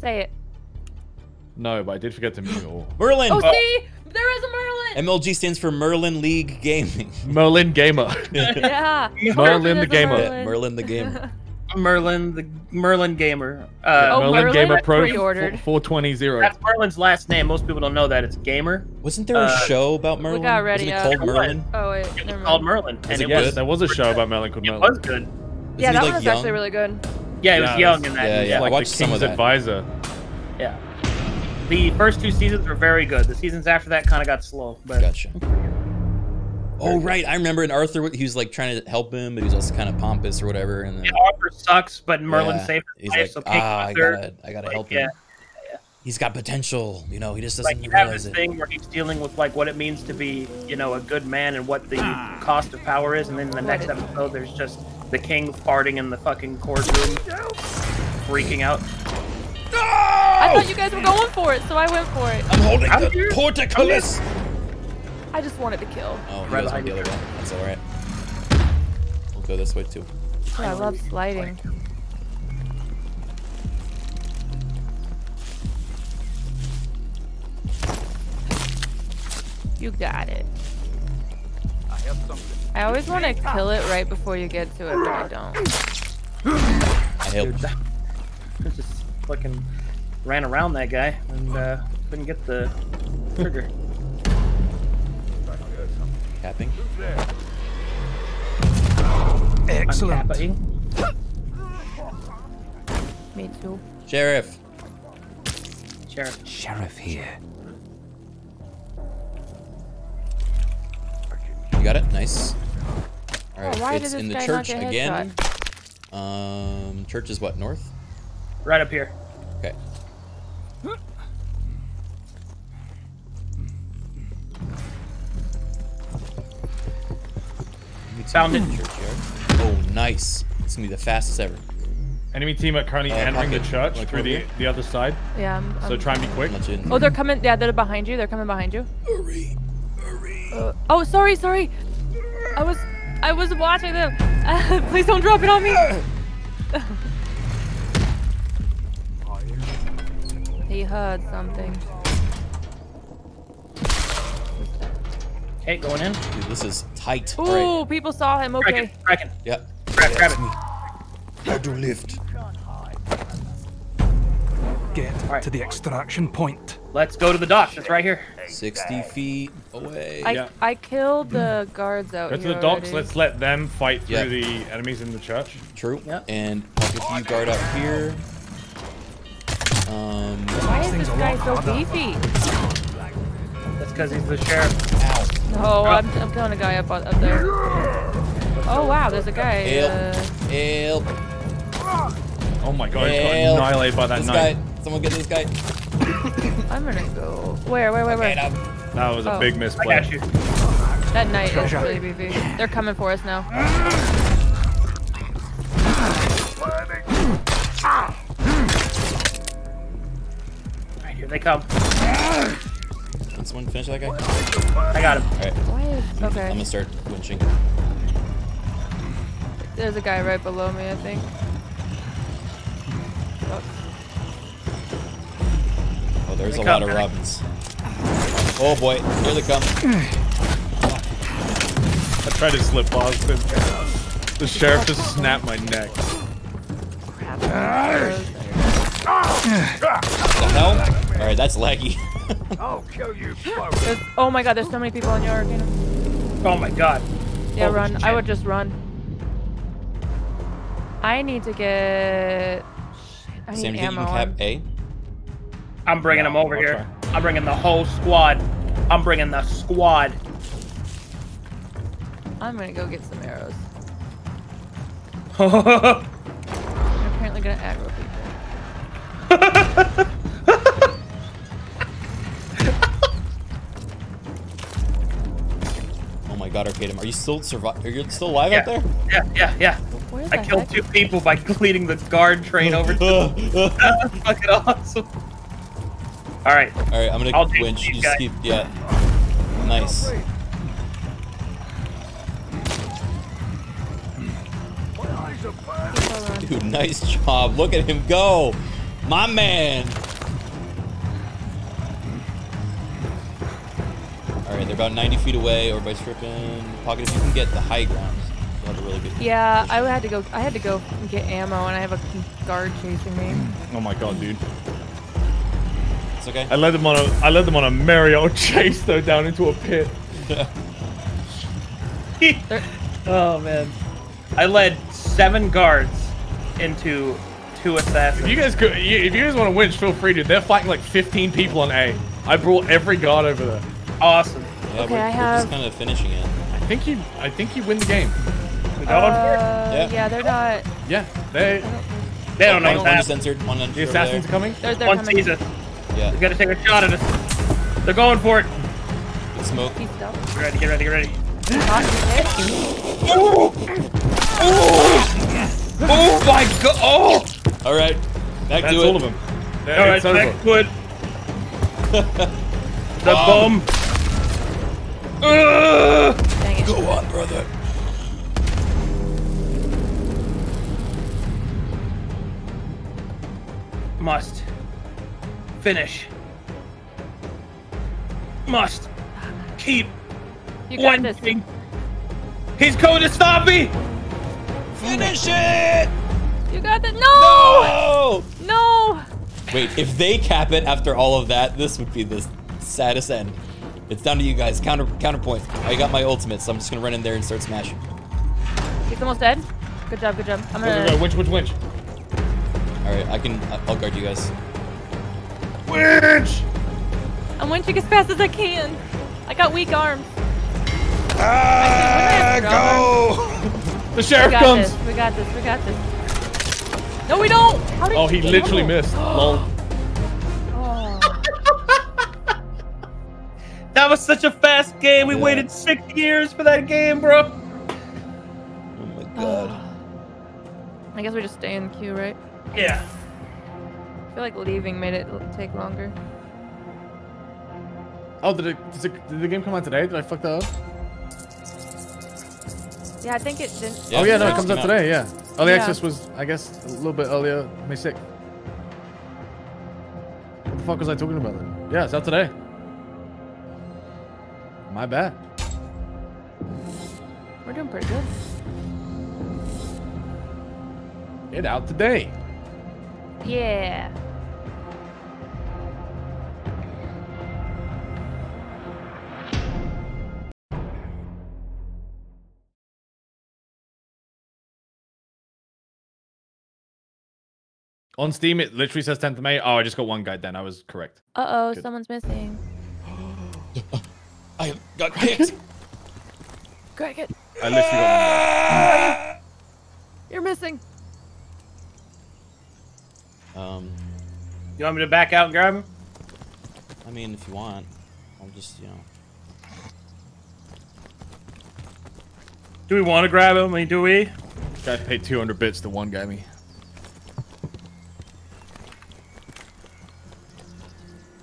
Say it. No, but I did forget to mute all. Merlin. Oh, oh, see, there is a Merlin. MLG stands for Merlin League Gaming. Merlin Gamer. yeah. Merlin the There's a gamer. Yeah, Merlin the gamer. Merlin, the Merlin gamer. Uh, Oh, Merlin, Merlin? Gamer Pro Pre-ordered. 420. That's Merlin's last name. Most people don't know that. It's Gamer. Wasn't there a Uh, show about Merlin? We got ready. Wasn't it called Merlin? Oh wait, It was called. Merlin. Was and it it was, Yes, there was a show about Merlin called it Merlin. was good. Yeah, he, that like, one was young? actually really good. Yeah, it was Yeah, young that's- in that. yeah, It's yeah. I like watched the some of that. Advisor. Yeah. The first two seasons were very good. The seasons after that kind of got slow. But Gotcha. Oh right, I remember in Arthur he was like trying to help him, but he was also kind of pompous or whatever. And then yeah, Arthur sucks, but Merlin Yeah, saved his life. like, so ah, I gotta, I gotta like, help yeah, him. He's got potential, you know. He just doesn't you have realize this it. thing where he's dealing with like what it means to be, you know, a good man and what the cost of power is, and then in the next episode there's just the king farting in the fucking courtroom, freaking out. I thought you guys were going for it, so I went for it. I'm holding I'm the here. portcullis. I just wanted to kill. Oh, he Right goes on the other way. That's all right. We'll go this way too. Yeah, I love sliding. You got it. I have something. I always want to kill it right before you get to it, but I don't. I help. Dude, that- just fucking ran around that guy and uh, couldn't get the trigger. Capping. Excellent. I'm capping. Me too. Sheriff. Sheriff. Sheriff here. You got it. Nice. All right. Oh, why it's in the church again. Um, church is what north? Right up here. Okay. Found it. Churchyard. Oh, nice. It's gonna be the fastest ever. Enemy team are currently Uh, entering the church Like through the, the other side. Yeah. I'm, So I'm- try and be quick. Oh, they're coming. Yeah, they're behind you. They're coming behind you. Hurry, hurry. Uh, oh, sorry, sorry. I was, I was watching them. please don't drop it on me. he heard something. Okay, going in. Dude, this is tight. Ooh, All right. people saw him. Okay. Criken. Yep. Grab, grab it. How to lift. Get Alright. to the extraction point. Let's go to the docks. It's right here. 60 feet away. I, Yeah. I killed the guards out Go to the docks. already. Let's let them fight through Yeah. the enemies in the church. True. Yep. And I'll get you guard up here. Um. Why is this guy so harder. beefy? That's because he's the sheriff. Ow. No, I'm, I'm killing a guy up up there. Oh wow, there's a guy. Help. Uh, Help. Oh my god, he's Help. got annihilated by that this knife. guy. Someone get this guy. I'm gonna go. Where, where, where, where? That was a Oh. big misplay. That knight is really beefy. They're coming for us now. Right here they come. Can someone finish that guy? I got him. Alright. Is okay? I'm gonna start winching. There's a guy right below me, I think. Oh, Oh, there's They a come, lot of guy. robins. Oh boy, here they come. I tried to slip past him. The sheriff just snapped my neck. crap. The hell? Alright, that's laggy. I'll kill you There's, oh my god, there's so many people on your arcana. Oh my god. Yeah, Holy run. I would just run. I need to get. Shit, I need Sam, do you think you ammo. can cap on- A? I'm bringing them over here. I'm bringing the whole squad. I'm bringing the squad. I'm gonna go get some arrows. I'm apparently gonna aggro people. god, Arcadum, are you still survive? Are you still alive yeah. out there? Yeah, yeah, yeah. Where I killed heck? two people by leading the guard train over to them. that was fucking awesome. All right. All right, I'm gonna I'll do winch. these You guys. just keep, yeah. Nice. Oh, Dude, nice job. Look at him go. My man. About 90 feet away or by Strippin. Pocket, if you can get the high ground, you'll have a really good. Yeah, I had to go. I had to go get ammo, and I have a guard chasing me. Oh my god, dude. It's okay. I led them on a I led them on a merry old chase though down into a pit. oh man. I led seven guards into two assassins. If you guys could, if you guys want to winch, feel free to. They're fighting like 15 people on A. I brought every guard over there. Awesome. Yeah, Okay, we're, I we're have- just kind of finishing it. I think you I think you win the game. We Uh, going for it? Yeah. yeah, they're not. Yeah, they They don't know one, what's one censored, one under the assassins are coming. They're, they're One coming. sees us. Yeah, We gotta take a shot at us. They're going for it. good smoke. Get ready, get ready, get ready. Oh my god! Oh! All right, back That's to it. all of them. All right, it's over. Backwood. the Um, bomb. Ugh! Dang it. Go on, brother. Must finish. Must keep You got this. winning. He's going to stop me. Finish it! You got this. No! Oh! No! Wait, if they cap it after all of that, this would be the saddest end. It's down to you guys. Counter counterpoint. I got my ultimate, so I'm just gonna run in there and start smashing. He's almost dead. Good job. Good job. I'm Go, go, go. gonna. Winch, winch, winch. All right, I can. I'll guard you guys. Winch! I'm winching as fast as I can. I got weak arms. Ah, go! The We sheriff got comes. this. We got this. We got this. No, we don't. How did Oh, he literally out? missed. Lol. That was such a fast game. We Yeah. waited six years for that game, bro. Oh my god. I guess we just stay in the queue, right? Yeah. I feel like leaving made it take longer. Oh, did it, did it? Did the game come out today? Did I fuck that up? Yeah, I think it didn't. Oh, yeah, oh yeah, no, it it comes out out. today. Yeah. Early Yeah. access was, I guess, a little bit earlier, May 6th. What the fuck was I talking about then? Yeah, it's out today. My bad. We're doing pretty good. Get out today. Yeah. On Steam, it literally says 10th of May. Oh, I just got one guide then. I was correct. Uh oh, someone's missing. I got kicked. Greg it. I literally got You're missing. Um, You want me to back out and grab him? I mean, if you want, I'll just, you know. Do we want to grab him? I mean, do we? Guy paid 200 bits to one guy me.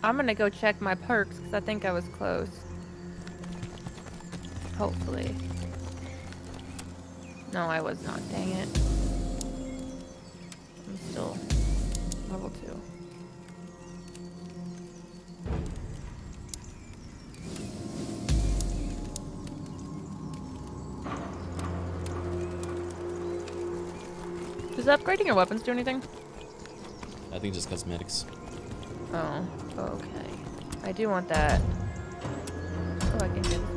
I'm gonna go check my perks because I think I was close. Hopefully. No, I was not. Dang it. I'm still level two. Does upgrading your weapons do anything? I think just cosmetics. Oh, okay. I do want that. Oh, I can get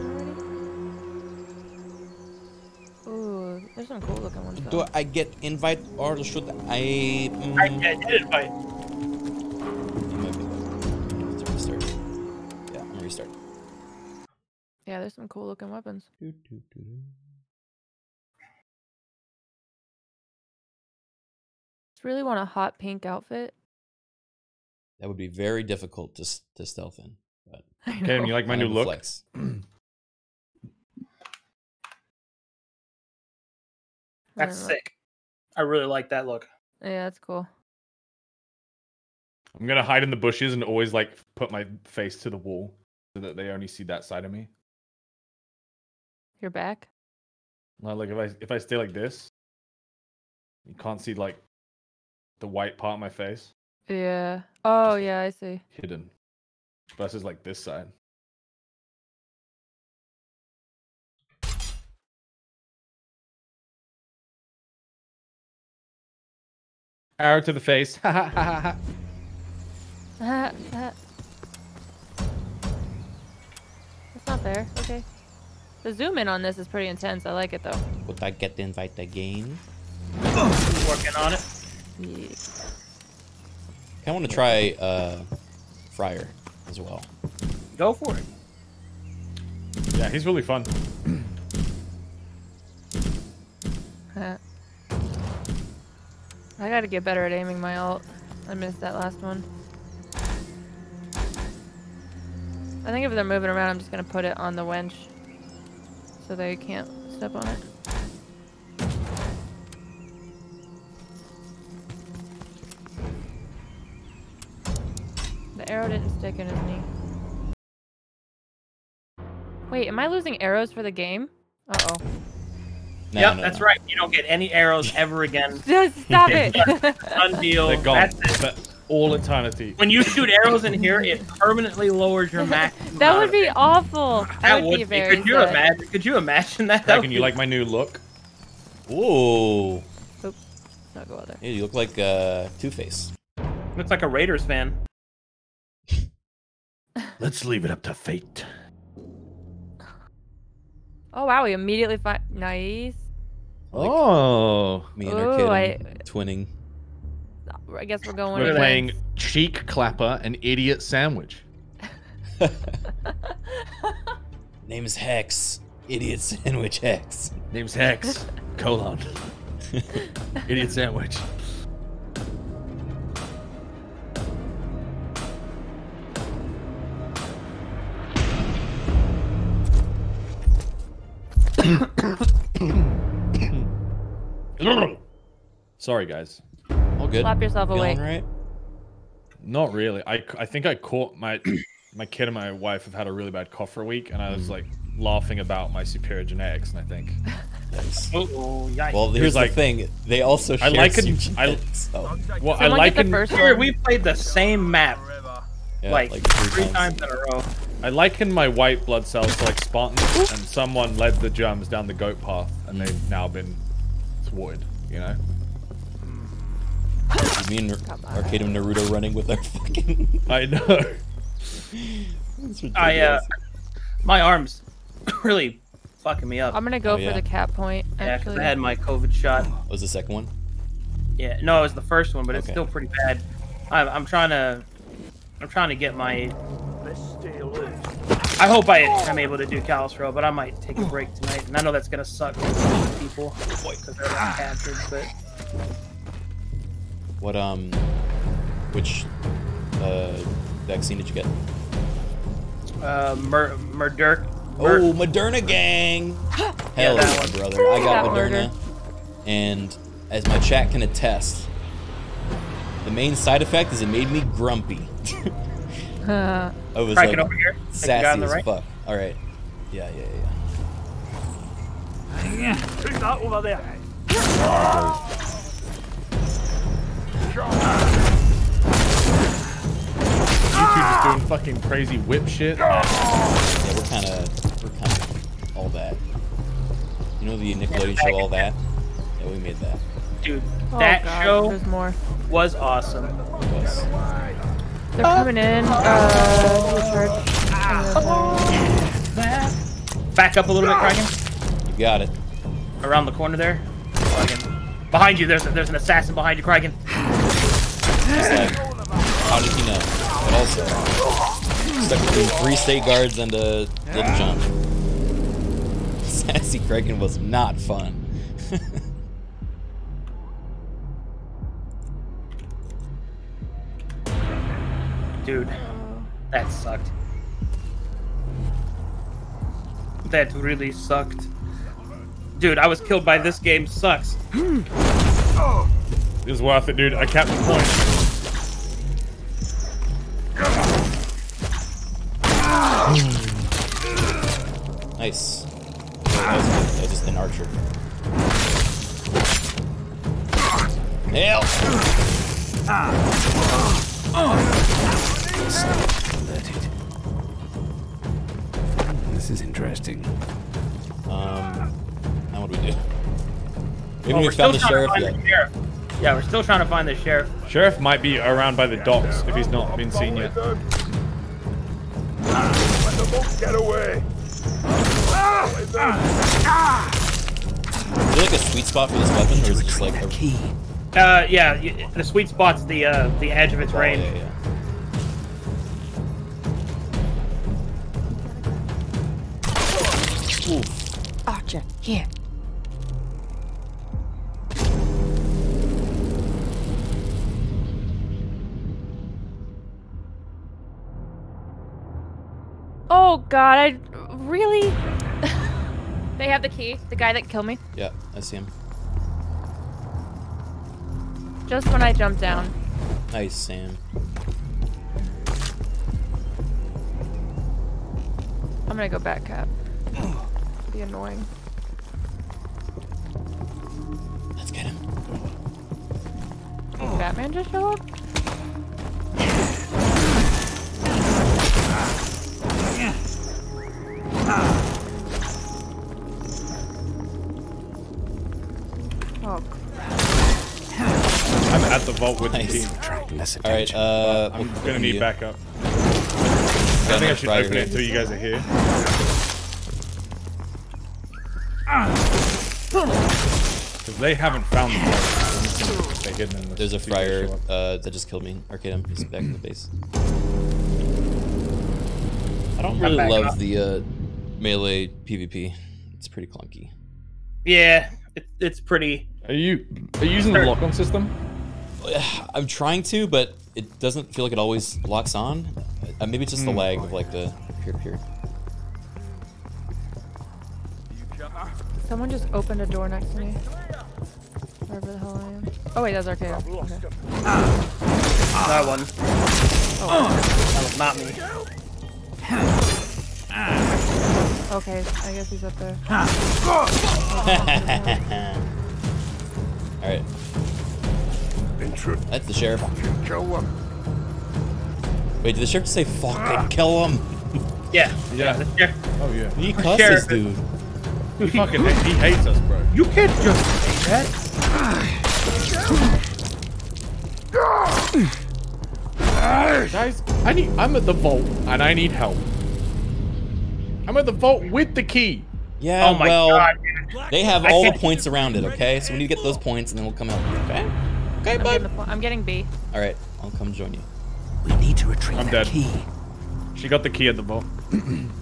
already? There's some cool looking ones. Do. I get invite or should I? Mm, I did invite. you might be- Let's restart. Yeah, I'm gonna restart. Yeah, there's some cool looking weapons. Just really want a hot pink outfit. That would be very difficult to to stealth in. But I Kim, you like my new of look? That's Alright, look. sick. I really like that look. Yeah, that's cool. I'm gonna hide in the bushes and always like put my face to the wall so that they only see that side of me. You're back. Like, like if I if I stay like this, you can't see like the white part of my face Yeah. Oh, yeah, I see. hidden. Versus like this side. Arrow to the face. Ha ha ha ha. That's not fair. Okay. The zoom in on this is pretty intense. I like it though. Would I get the invite again? Working on it. Yeah. I want to try uh, Friar as well. Go for it. Yeah, he's really fun. I gotta get better at aiming my ult. I missed that last one. I think if they're moving around, I'm just gonna put it on the winch. So they can't step on it. The arrow didn't stick in his knee. Wait, am I losing arrows for the game? Uh-oh. No, yep, no, that's no. right. You don't get any arrows ever again. Just stop it! Done deal. They're gone That's it. for all eternity. When you shoot arrows in here, it permanently lowers your max. that would be awful. That, That would, be very Could you sad. imagine? Could you imagine that? That Reckon would you be- like my new look? Whoa. Not go out there. Hey, you look like uh, Two Face. Looks like a Raiders fan. Let's leave it up to fate. Oh wow, we immediately find nice. Oh. Me and our Ooh, kid I- twinning. I guess we're going. We're with playing cheek clapper and idiot sandwich. Name is Hex. Idiot sandwich Hex. Name's Hex. Colon. idiot sandwich. Sorry, guys. All good. Slap yourself Feeling awake. right? Not really. I, I think I caught my my kid and my wife have had a really bad cough for a week, and I was mm. like laughing about my superior genetics, and I think Nice. Oh, yikes. Well, here's like- the thing. They also I share liken I genetics, so, well I Someone get the first Here, we played the same map yeah, like, like three times in a row. I liken my white blood cells to like Spartans, and someone led the germs down the goat path, and they've now been thwarted. You know. Me and Arcade and Naruto running with our fucking. I know. It's I uh, my arms really fucking me up. I'm gonna go Oh, for yeah. the cap point. yeah, because Actually, I had my COVID shot. What was the second one? Yeah, no, it was the first one, but it's still pretty bad. I'm, I'm trying to, I'm trying to get my Let's stay alert. I hope I am able to do Callus Row, but I might take a break tonight. And I know that's gonna suck for people because they're not captured. But What um, which uh vaccine did you get? uh, Mur- Murder. Oh, Moderna gang. Hell Yeah, yeah, that one. brother. I got That Moderna. murder. And as my chat can attest, the main side effect is it made me grumpy. I was like over here. Take the guy sassy on as right. fuck. All right. Yeah, yeah, yeah. Who's that over there? You two just doing fucking crazy whip shit. Yeah, we're kind of we're kind of all that. You know the Nickelodeon show All That? Yeah, we made that. Dude, Oh, that God, show more. was awesome. They're coming in. Uh, church. Back up a little bit, Criken. You got it. Around the corner there. Criken. Behind you, there's there's an assassin behind you, Criken. Like, how did he know? But also, stuck between three state guards and a little jump. Sassy Criken was not fun. Dude, oh. that sucked. That really sucked. Dude, I was killed by this game. Sucks. It was worth it, dude. I kept the point. nice. That was, that was just an archer. Help! This is interesting. Um, now what do we do? We Well, haven't we're even found the still trying to sheriff find yet. the sheriff. Yeah, we're still trying to find the sheriff. Sheriff might be around by the docks if he's not been seen yet. Let the boat get away. Is there like a sweet spot for this weapon, or is it just like a key? Uh, yeah, the sweet spot's the uh, the edge of its Oh, range. yeah, Archer, here. Oh God, I really. they have the key. The guy that killed me. Yeah, I see him. Just when I jumped down. Nice, Sam. I'm gonna go back, Cap. Be annoying. Let's get him. Did Batman just show up? Oh, I'm at the vault with Nice. the team. All right, uh, I'm gonna need you. backup. I think I should open it until you guys are here. Because they haven't found the vault. They're hidden in the There's a see friar uh, that just killed me. Arcade him. He's back in the base. I don't really love up. the uh, melee PvP. It's pretty clunky. Yeah, it, it's pretty. Are you are you using the lock-on system? I'm trying to, but it doesn't feel like it always locks on. Uh, maybe it's just the Hmm. lag of like the peer to peer. Someone just opened a door next to me. Wherever the hell I am. Oh wait, that's Arcade. Okay. Ah. That one. Oh. That was not me. Okay, I guess he's up there. All right. That's the sheriff. Kill him. Wait, did the sheriff say fucking kill him? Yeah. Yeah. the sheriff- Oh yeah. He The cussed sheriff this is- dude. He fucking he hates us, bro. You can't just say that. Guys, I need I'm at the vault and I need help. I'm at the vault with the key. Yeah, Oh my well, God, they have all the points around it, okay? So we need to get those points and then we'll come help. Okay? Okay, I'm getting, bud. the I'm getting B. All right, I'll come join you. We need to retrieve I'm that dead. key. She got the key at the vault.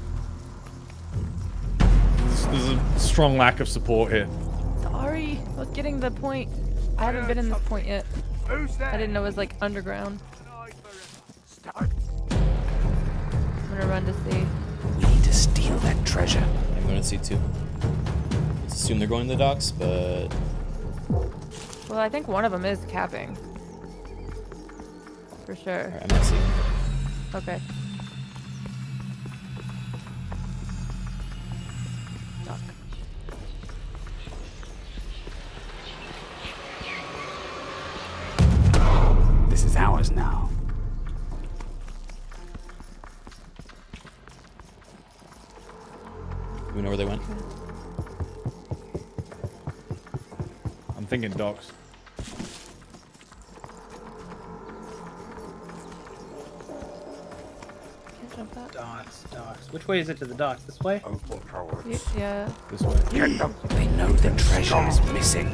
there's a strong lack of support here. Sorry, I was getting the point. I haven't been in this point yet. I didn't know it was like underground. I'm gonna run to see. We need to steal that treasure. I'm going to see too. Let's assume they're going to the docks, but Well, I think one of them is capping. For sure. Alright, I'm not seeing. Okay. Thinking docks. Can't jump that. Docks, docks. Which way is it to the docks? This way? Oh, y- yeah. This way. They know the treasure is missing.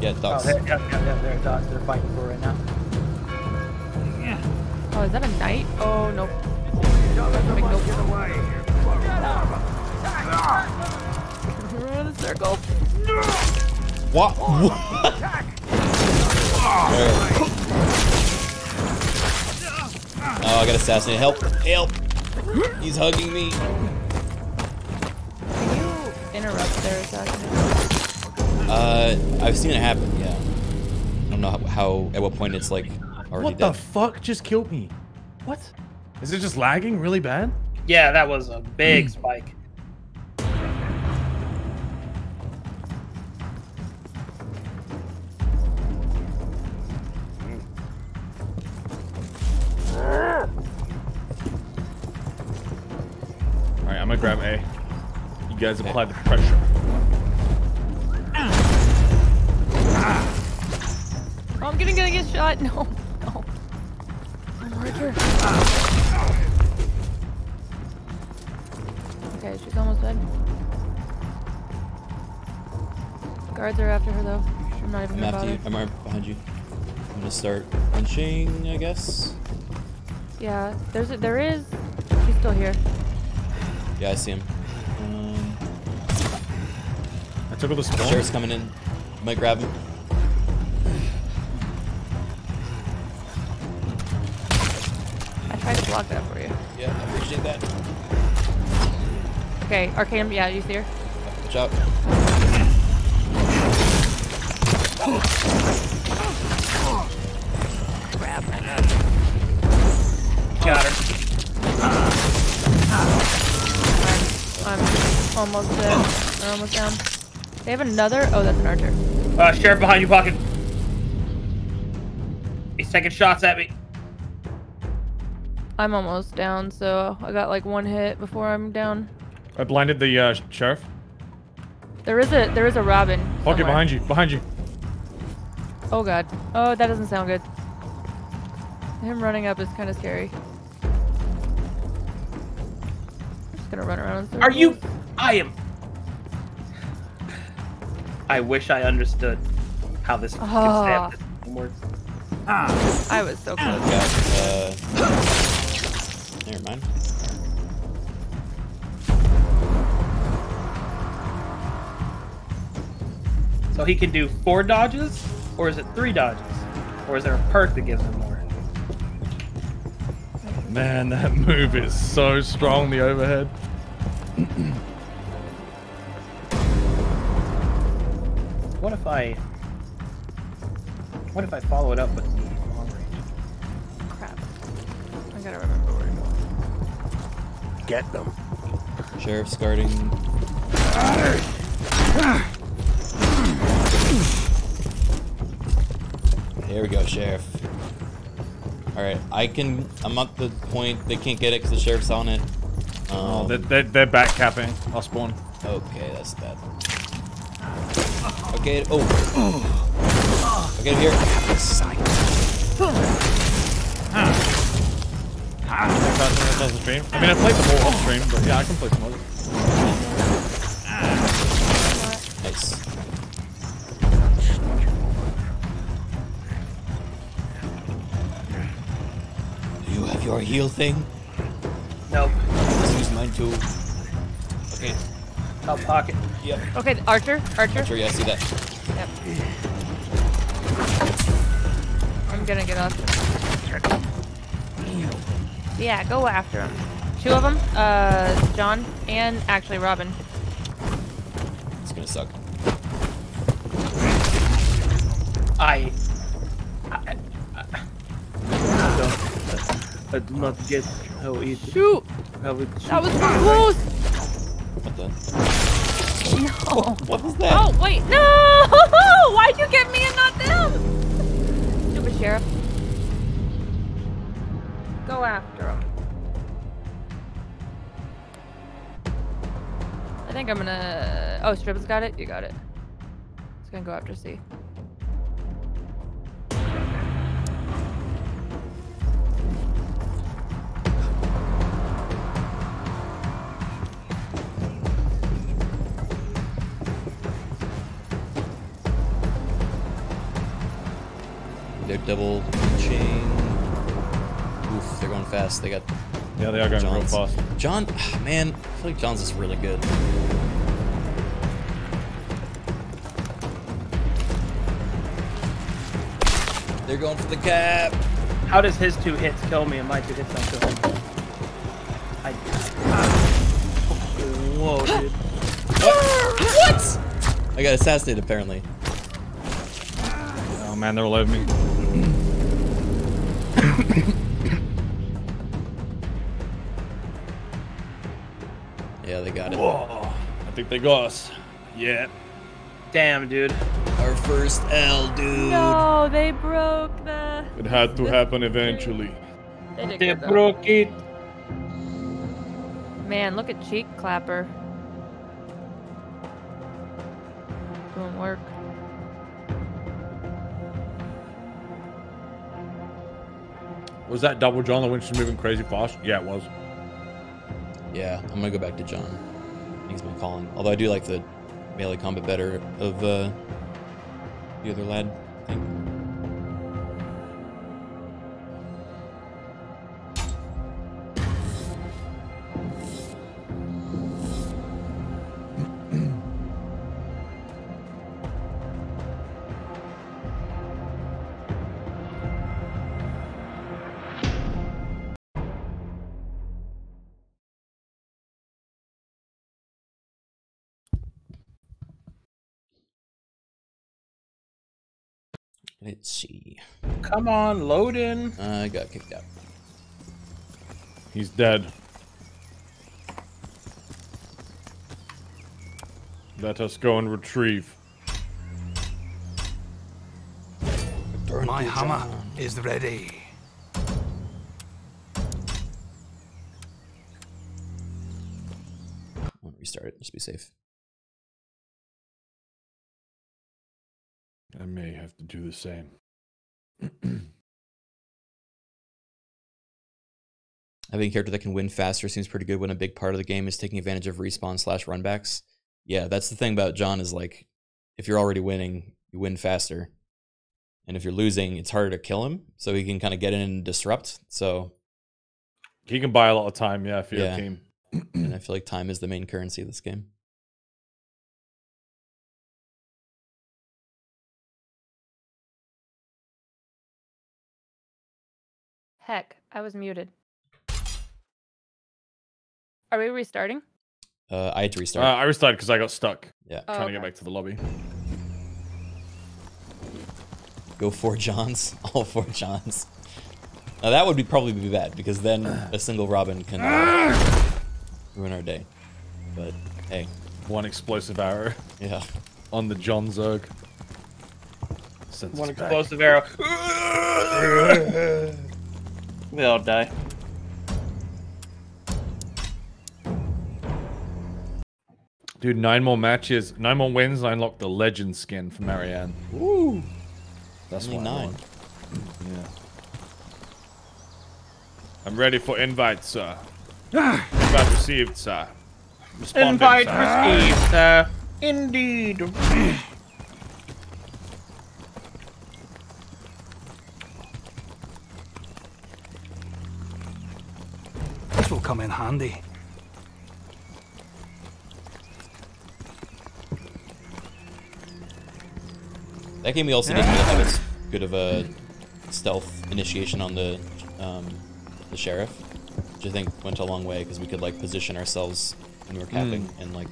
Yeah, Oh, docks. there, yeah, yeah, yeah, there are docks they're fighting for right now. Oh, is that a knight? Oh, nope. Big nope. Run in a circle. What? Oh, I got assassinated. Help! Help! He's hugging me. Can you interrupt their assassination? Uh, I've seen it happen. Yeah. I don't know how, how at what point it's like already What the dead. fuck just killed me? What? Is it just lagging really bad? Yeah, that was a big spike. Apply the pressure. Oh, I'm gonna, gonna get shot. No, no. I'm right here. Okay, she's almost dead. Guards are after her though. I'm not even I'm gonna after bother. you. I'm right behind you. I'm gonna start punching, I guess. Yeah, there's a, there is. She's still here. Yeah, I see him. Took all the spawn. Sheriff's coming in. Might grab him. I tried to block that for you. Yeah, I appreciate that. Okay, Arcadum. Yeah, you see? Watch out. Grab. Got her. I'm almost dead. They're almost down. They have another. Oh, that's an archer. Uh, sheriff behind you, pocket. He's taking shots at me. I'm almost down, so I got like one hit before I'm down. I blinded the uh, sheriff. There is a there is a Robin. Pocket somewhere. behind you. Behind you. Oh god. Oh, that doesn't sound good. Him running up is kind of scary. I'm just gonna run around. in Are you? I am. I wish I understood how this works. Ah. stamp system works. I was so close. Got, uh, never mind. So he can do four dodges, or is it three dodges, or is there a perk that gives him more? Man, that move is so strong, the overhead. What if I? What if I follow it up with the long range? Crap. I gotta remember where to go. Get them. Sheriff's guarding. There we go, Sheriff. Alright, I can. I'm at the point they can't get it because the Sheriff's on it. Oh, Um, they're, they're, they're back capping. I'll spawn. Okay, that's bad. Okay, oh. Okay, here. That's on the stream. I mean, I played the whole off stream, but yeah, I can play some others. Nice. Do you have your heal thing? Nope. Let's use mine too. Okay. Top pocket. Yep. Okay, Archer. Archer. Sure, yeah, I see that. Yep. I'm gonna get off. Yeah, go after him. Two of them. Uh, John and actually Robin. It's gonna suck. I. I, I, I, I do not get how it. Shoot! How it That was so close. What the? No. What was that? Oh wait, no! Why'd you get me and not them? Stupid sheriff. Go after him. I think I'm gonna. Oh, Strib's got it. You got it. It's gonna go after C. double chain. Oof, they're going fast. They got. Yeah, they are going real fast. John, ah, man, I feel like John's is really good. They're going for the cap. How does his two hits kill me and my two hits don't kill him? I. Ah. Whoa, dude. What? I got assassinated apparently. Oh man, they're all over me. Yeah, they got it. Whoa. I think they got us. Yeah. Damn, dude. Our first L, dude. No, they broke the. It had to happen eventually. They They broke it. Man, look at Cheek Clapper. Doing work. Was that double John the Winch moving crazy fast? Yeah, it was. Yeah, I'm gonna go back to John. He's been calling. Although I do like the melee combat better of uh, the other lad thing. Let's see. Come on, load in. I got kicked out. He's dead. Let us go and retrieve. My hammer is ready. I want to restart it. Just be safe. I may have to do the same. Having a character that can win faster seems pretty good when a big part of the game is taking advantage of respawn slash runbacks. Yeah, that's the thing about John is like, if you're already winning, you win faster, and if you're losing, it's harder to kill him. So he can kind of get in and disrupt. So He can buy a lot of time, yeah, for your Yeah. team. and I feel like time is the main currency of this game. Heck, I was muted. Are we restarting? Uh, I had to Uh, restart. I restarted because I got stuck. Yeah. Oh, Trying to get back to the lobby. Go four Johns, all four Johns. Now that would be probably be bad because then a single Robin can uh, ruin our day. But hey, One explosive arrow yeah, on the John Zerg. One is back. explosive arrow. they all die. Dude, nine more matches, nine more wins, and I unlock the legend skin for Marianne. Woo! That's Only I nine. want. Yeah. I'm ready for invite, sir. Ah! Invite received, sir. Responding, Invite sir. received, sir. Indeed. come in handy. That game we also didn't really have as good of a stealth initiation on the um, the sheriff, which I think went a long way because we could like position ourselves when we were capping mm. and like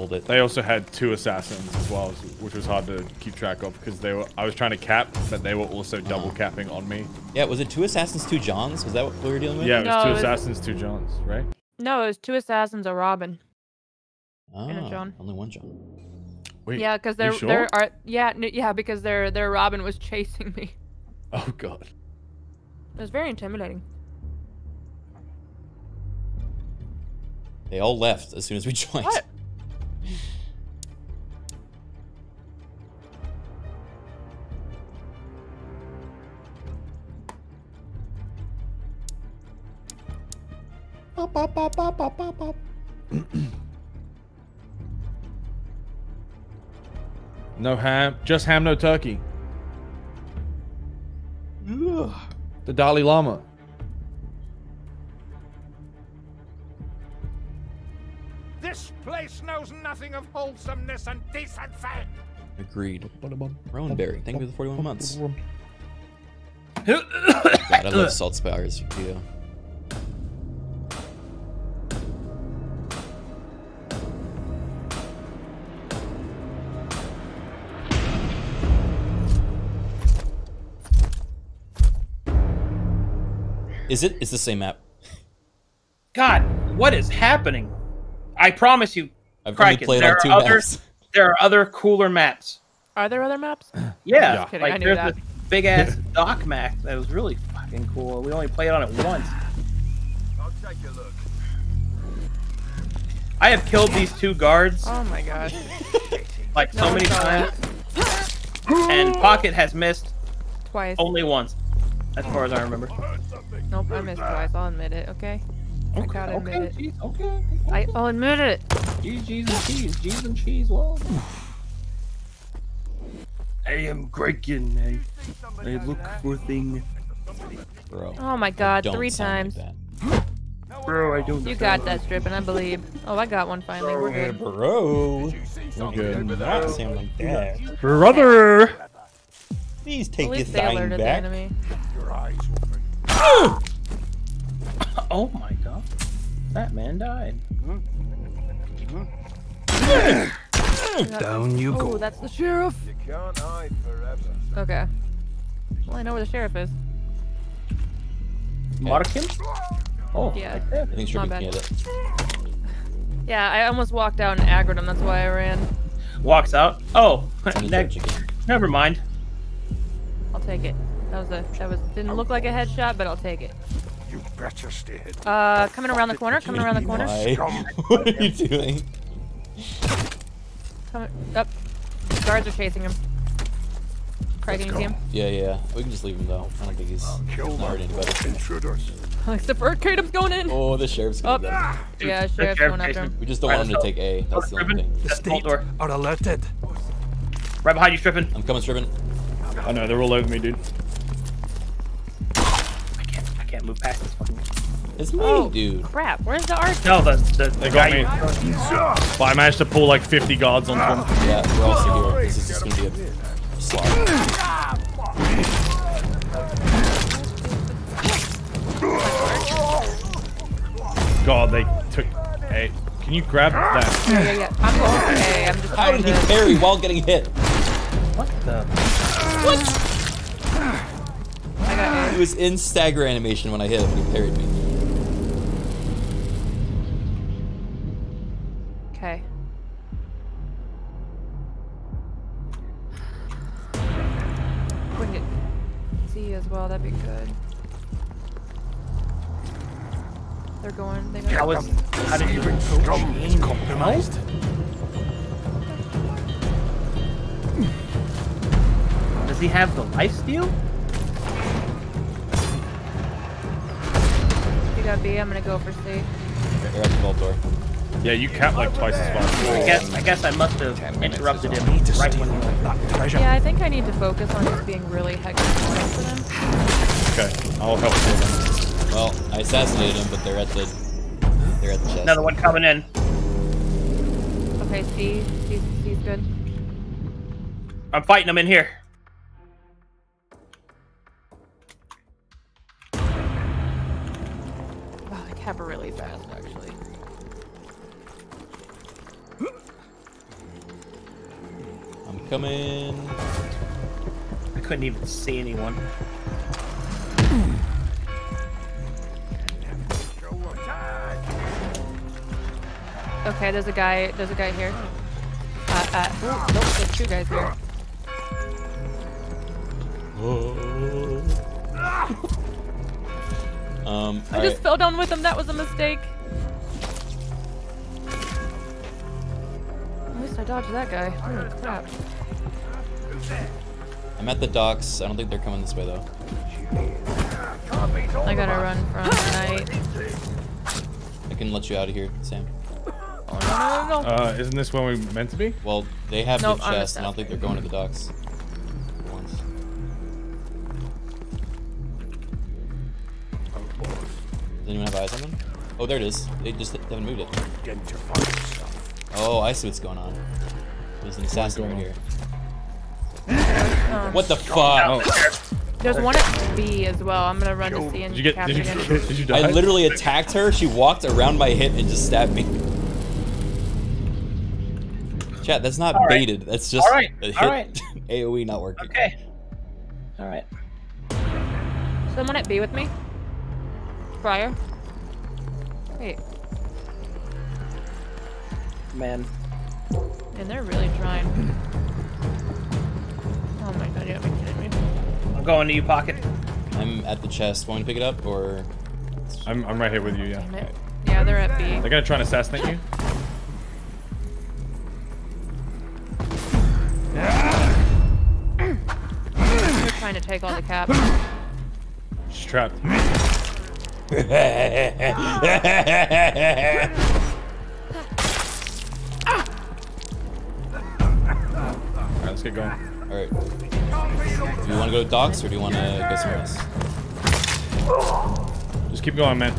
hold it. They also had two assassins as well, which was hard to keep track of because they were. I was trying to cap, but they were also double Uh-huh. capping on me. Yeah, was it two assassins, two Johns? Was that what we were dealing with? Yeah, it was No, two it was- assassins, two Johns, right? No, it was two assassins, a Robin. and a Ah, John. Only one John. Wait, yeah, because you their sure? their are yeah n- yeah because their their Robin was chasing me. Oh god. It was very intimidating. They all left as soon as we joined. What? Pop, pop, pop, pop, pop, pop, pop. No ham, just ham, no turkey. The Dalai Lama. This place knows nothing of wholesomeness and decency. fang. Agreed. Rowanberry, thank you for the 41 months. God, I love Salt Spires video. Is it? It's the same map. God, what is happening? I promise you, I've only played there on are two other, maps. There are other cooler maps. Are there other maps? Yeah, Just kidding, like I knew there's that. this big ass dock map that was really fucking cool. We only played on it once. I'll take a look. I have killed these two guards Oh my god. like so No many times, and Pocket has missed Twice. only once, as far as I remember. Nope, I missed twice. I'll admit it. Okay. I gotta okay, admit it. geez, okay. I, I'll admit it. Cheese, cheese, and cheese, cheese and cheese. Well, I am Kraken. I, I look for thing. Bro. Oh my god, three times. like Bro, I don't. You got that stripping, I believe. Oh, I got one finally. We're good. Bro. We're good. Not sound like that. Brother. Please take your least they thing back. enemy. Your eyes open. Oh my god, that man died. Down you go. Oh, that's the sheriff. You can't hide forever. Okay. Well, I know where the sheriff is. Markin? Oh, Yeah. right. I think Not Strippy bad. can get it. Yeah, I almost walked out and aggroed him. That's why I ran. Walks out. Oh, It's on the ne- never mind. I'll take it. That was a that was didn't look like a headshot, but I'll take it. You better stay hidden. Uh, coming around the corner. Coming around the corner. Why? what are you doing? Coming up. Guards are chasing him. Craig, can you see him? Yeah, yeah. We can just leave him though. I don't think he's Kill not hurting anybody. intruders. Except for Kratom's going in. Oh, the sheriff's Oh, gonna get him. yeah, sheriff's sheriff going after chasing him. him. We just don't Right, want him to take A. That's the only thing. The vault state door. are alerted. Right behind you, Strippin. I'm coming, Strippin. Oh no, they're all over me, dude. I can't. I can't move past this fucking. It's me, Oh, dude. crap. Where's the arch? No, the the, the They got guy- me. But I managed to pull like 50 guards onto them. Yeah, we're also here. This is just gonna be a slaughter. God, they took. Hey, can you grab that? Yeah, yeah, yeah. I'm going for A. I'm just How did he to. parry while getting hit? What the? I got He was in stagger animation when I hit him he parried me. Have the life steal? You got B. I'm gonna go for C. They're at door. Yeah, you cap like twice as fast. I guess. I guess I must have interrupted him Need to right when. He, treasure. Yeah, I think I need to focus on just being really hectic for them. Okay, I'll help you then. Well, I assassinated him, but they're at the they're at the chest. another one coming in. Okay, C. C C's good. I'm fighting them in here. Really fast, actually. I'm coming. I couldn't even see anyone. Okay, there's a guy. There's a guy here. Uh, uh, ooh, nope, there's two guys here. Um, I all just right. fell down with him. That was a mistake. At least I dodged that guy. Holy crap. I'm at the docks. I don't think they're coming this way though. I gotta run from night. I can let you out of here, Sam. Oh, no, no, no, no. Uh, isn't this where we meant to be? Well, they have Nope, the chest, and I don't think they're going to the docks. Anyone have eyes on them? Oh, there it is. They just haven't moved it. Oh, I see what's going on. There's an assassin right here. Um, What the fuck? There's one at B as well. I'm gonna run to C and Did you get? Did you, did you die? I literally attacked her. She walked around my hit and just stabbed me. Chat, that's not All right. baited. That's just All right. a hit. All right. AOE not working. Okay. All right. Someone at B with me. Friar. Wait, Man. and they're really trying. Oh my god, you gotta be kidding me. I'm going to you, pocket. I'm at the chest. Want me to pick it up or? I'm, I'm right here with you, yeah. Damn it. Yeah, they're at B. They're gonna try and assassinate you. They're trying to take all the cap. She's trapped. Alright, let's get going. Alright. Do you want to go to docks or do you want to go somewhere else? Just keep going, man.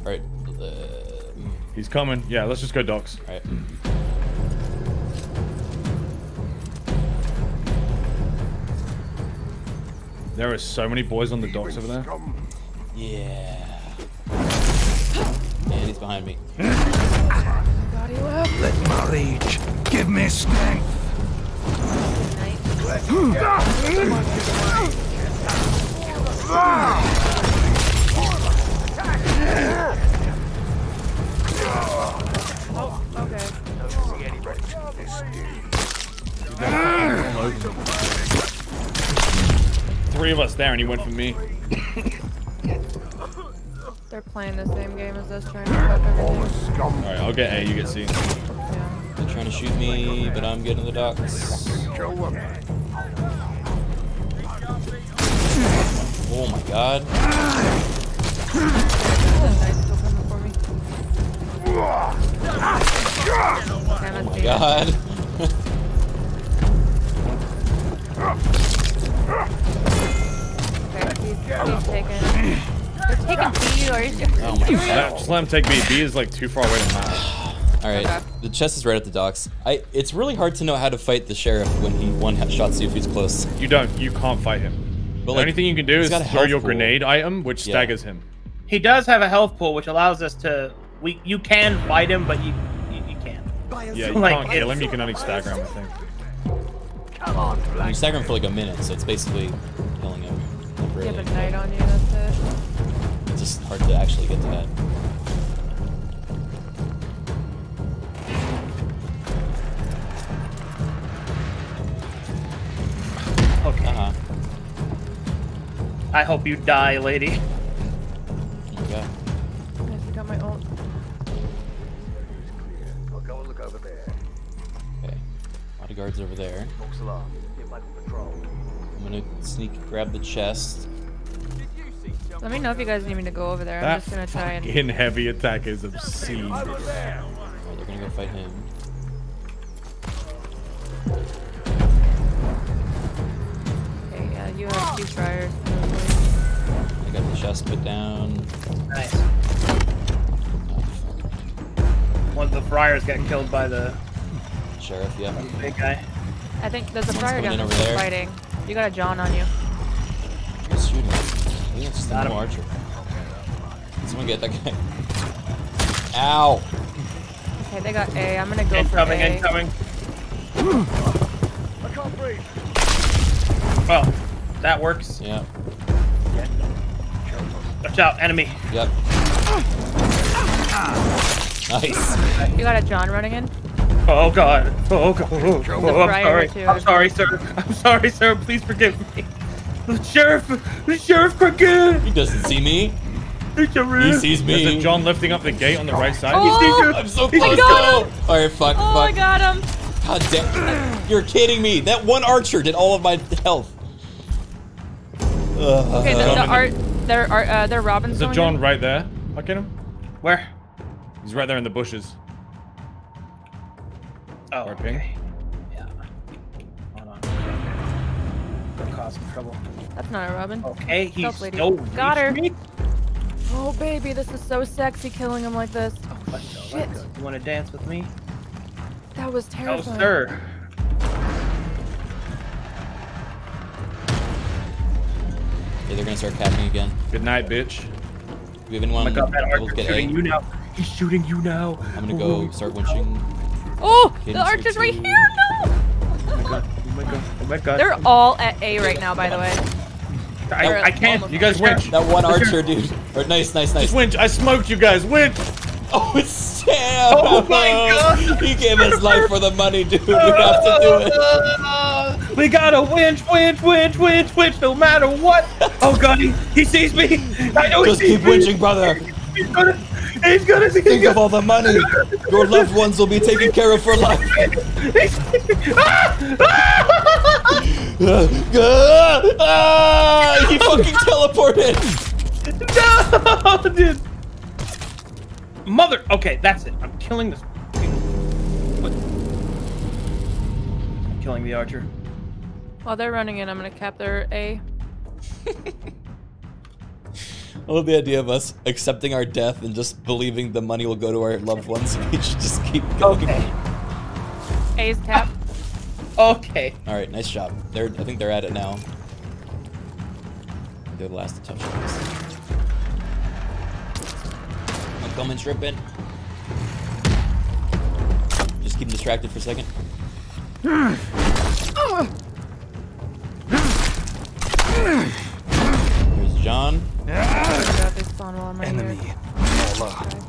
Alright. Uh, mm. He's coming. Yeah, let's just go docks. Alright. There are so many boys on the docks over there. Yeah. And he's behind me. God, he left. Let my rage give me strength. Oh, okay. Three of us there, and he went for me. They're playing the same game as us, trying to fuck everything. Alright, I'll get A, you get C. They're trying to shoot me, but I'm getting the docks. Oh my god. Oh my god. Okay, he's, he's taking. They're taking B, or is Oh my god. Just let him take B. B is like too far away to matter. Alright, Okay. the chest is right at the docks. I. It's really hard to know how to fight the sheriff when he one shots you if he's close. You don't. You can't fight him. But, the like, only thing you can do is got throw your pool. grenade item, which Yeah. staggers him. He does have a health pool, which allows us to. We you can fight him, but you you, you can't. Yeah, you Like, can't kill him. You can only stagger him. I think. And you stagger him for like a minute, so it's basically killing him. Not You have a knight on you, that's it. It's just hard to actually get to that. Okay. Uh-huh. I hope you die, lady. My god. I forgot my ult. I'll go and look over there. Okay. A lot of guards over there. False alarm. Get back on patrol. I'm gonna sneak grab the chest. Let me know if you guys need me to go over there. I'm That just gonna try and. fucking heavy attack is obscene. Alright, they're gonna go fight him. Okay, yeah, you have two friars. I got the chest put down. Nice. Oh. One of the friars got killed by the Sheriff, yeah. big guy. I think there's a Someone's friar down there there. fighting. You got a John on you. Who's shooting? I think it's the Got no him. archer. Someone get that guy. Ow! Okay, they got A. I'm gonna go Incoming, for A. incoming. incoming. I can't breathe. Oh, that works. Yeah. Watch out, enemy. Yep. Nice. You got a John running in? Oh god. Oh god. Oh, There's oh, I'm sorry. too. I'm sorry, sir. I'm sorry, sir. Please forgive me. The sheriff, the sheriff Crockett. He doesn't see me. He He sees There's a me. John lifting up the gate on the right side. Oh! I'm so I close. got though. All right, fuck, Oh, I got him! God damn. You're kidding me. That one archer did all of my health. Ugh. Okay, the, the art, they're art, uh, they're Robin's There's a John in? right there. Look at him. Where? He's right there in the bushes. Oh, Right ping. okay. Yeah. Hold on. Don't cause some trouble. That's not a Robin. Okay, he's Stealth lady. no Got her. me. Oh, baby, this is so sexy killing him like this. Oh, Let's go, shit. let's go. You want to dance with me? That was terrible. Oh, sir. Okay, they're gonna start capping again. Good night, bitch. Do we have Oh anyone my god, that able to archer's get shooting A? you now. He's shooting you now. I'm gonna go oh, start winching. Oh, Cadence the archer's right here. No! Oh my god. Oh my god. Oh my god. They're all at A right now, by the way. I, I can't. You guys winch. That one archer, dude. Or nice, nice, nice. Just winch. I smoked you guys. Winch. Oh, it's Sam! Oh my God. He gave his life for the money, dude. We have to do it. We gotta winch, winch, winch, winch, winch, no matter what. Oh god, he, he sees me. I know Just he sees keep me. winching, brother. He's gonna, he's gonna, he's Think of all the money. Your loved ones will be taken care of for life. Ah! He fucking teleported. No, dude. Mother. Okay, that's it. I'm killing this. What? I'm killing the archer. While they're running in, I'm gonna cap their A. I love the idea of us accepting our death and just believing the money will go to our loved ones. We should just keep going. Okay. A's cap. Okay. All right, nice job. They're, I think they're at it now. They're the last to touch this. I'm coming, tripping. Just keep them distracted for a second. Here's John. God, they spawn while I'm right Enemy. here.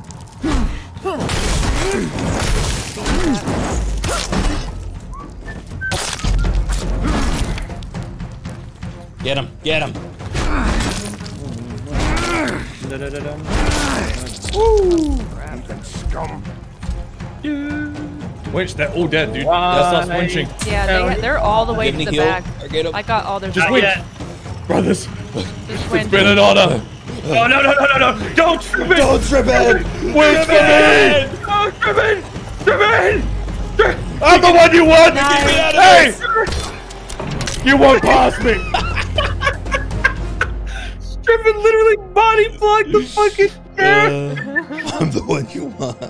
Get him, get him. Scum. Winch. They're all dead, dude. That's us Why? winching. Yeah, they, they're all the way to the heal, back. or get 'em. I got all their Just stuff. Winch. yet. Brothers. Just It's win. been an honor. Oh no no no no no! Don't trip it! Don't trip it! Wait for me! Oh, trip it! Trip it! Trip- I'm the one you want! Nice. Get me out of Hey! You won't pass me! Strippin literally body blocked the fucking sheriff. Uh, I'm the one you want.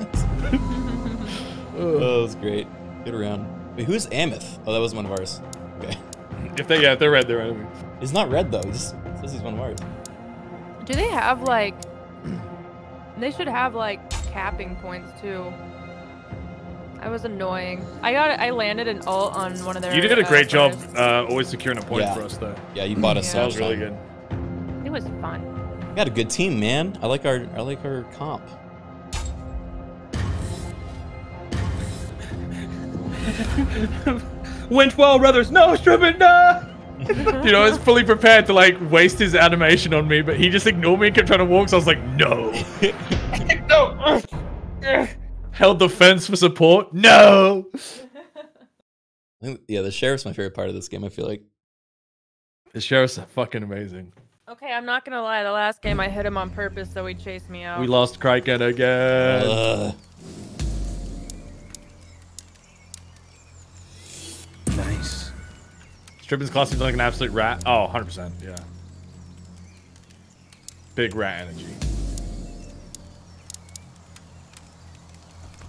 oh, that was great. Good round. Wait, who's Ameth? Oh, that was one of ours. Okay. If they, yeah, if they're red, they're enemy. He's not red though. He just says he's one of ours. Do they have like? They should have like capping points too. I was annoying. I got I landed an ult on one of their. You did a uh, great job uh, always securing a point Yeah. for us, though. Yeah, you bought us. Yeah. That was really good. It was fun. We got a good team, man. I like our I like our comp. Winch well, brothers. No, strip it, no. You know, I was fully prepared to like waste his animation on me, but he just ignored me and kept trying to walk. So I was like, no. No. Held the fence for support. No. Yeah, the sheriff's my favorite part of this game. I feel like. The sheriff's fucking amazing. Okay, I'm not gonna lie. The last game I hit him on purpose, so he chased me out. We lost Criken again. Ugh. Nice. Strippin's class seems like an absolute rat. Oh, 100%. Yeah. Big rat energy.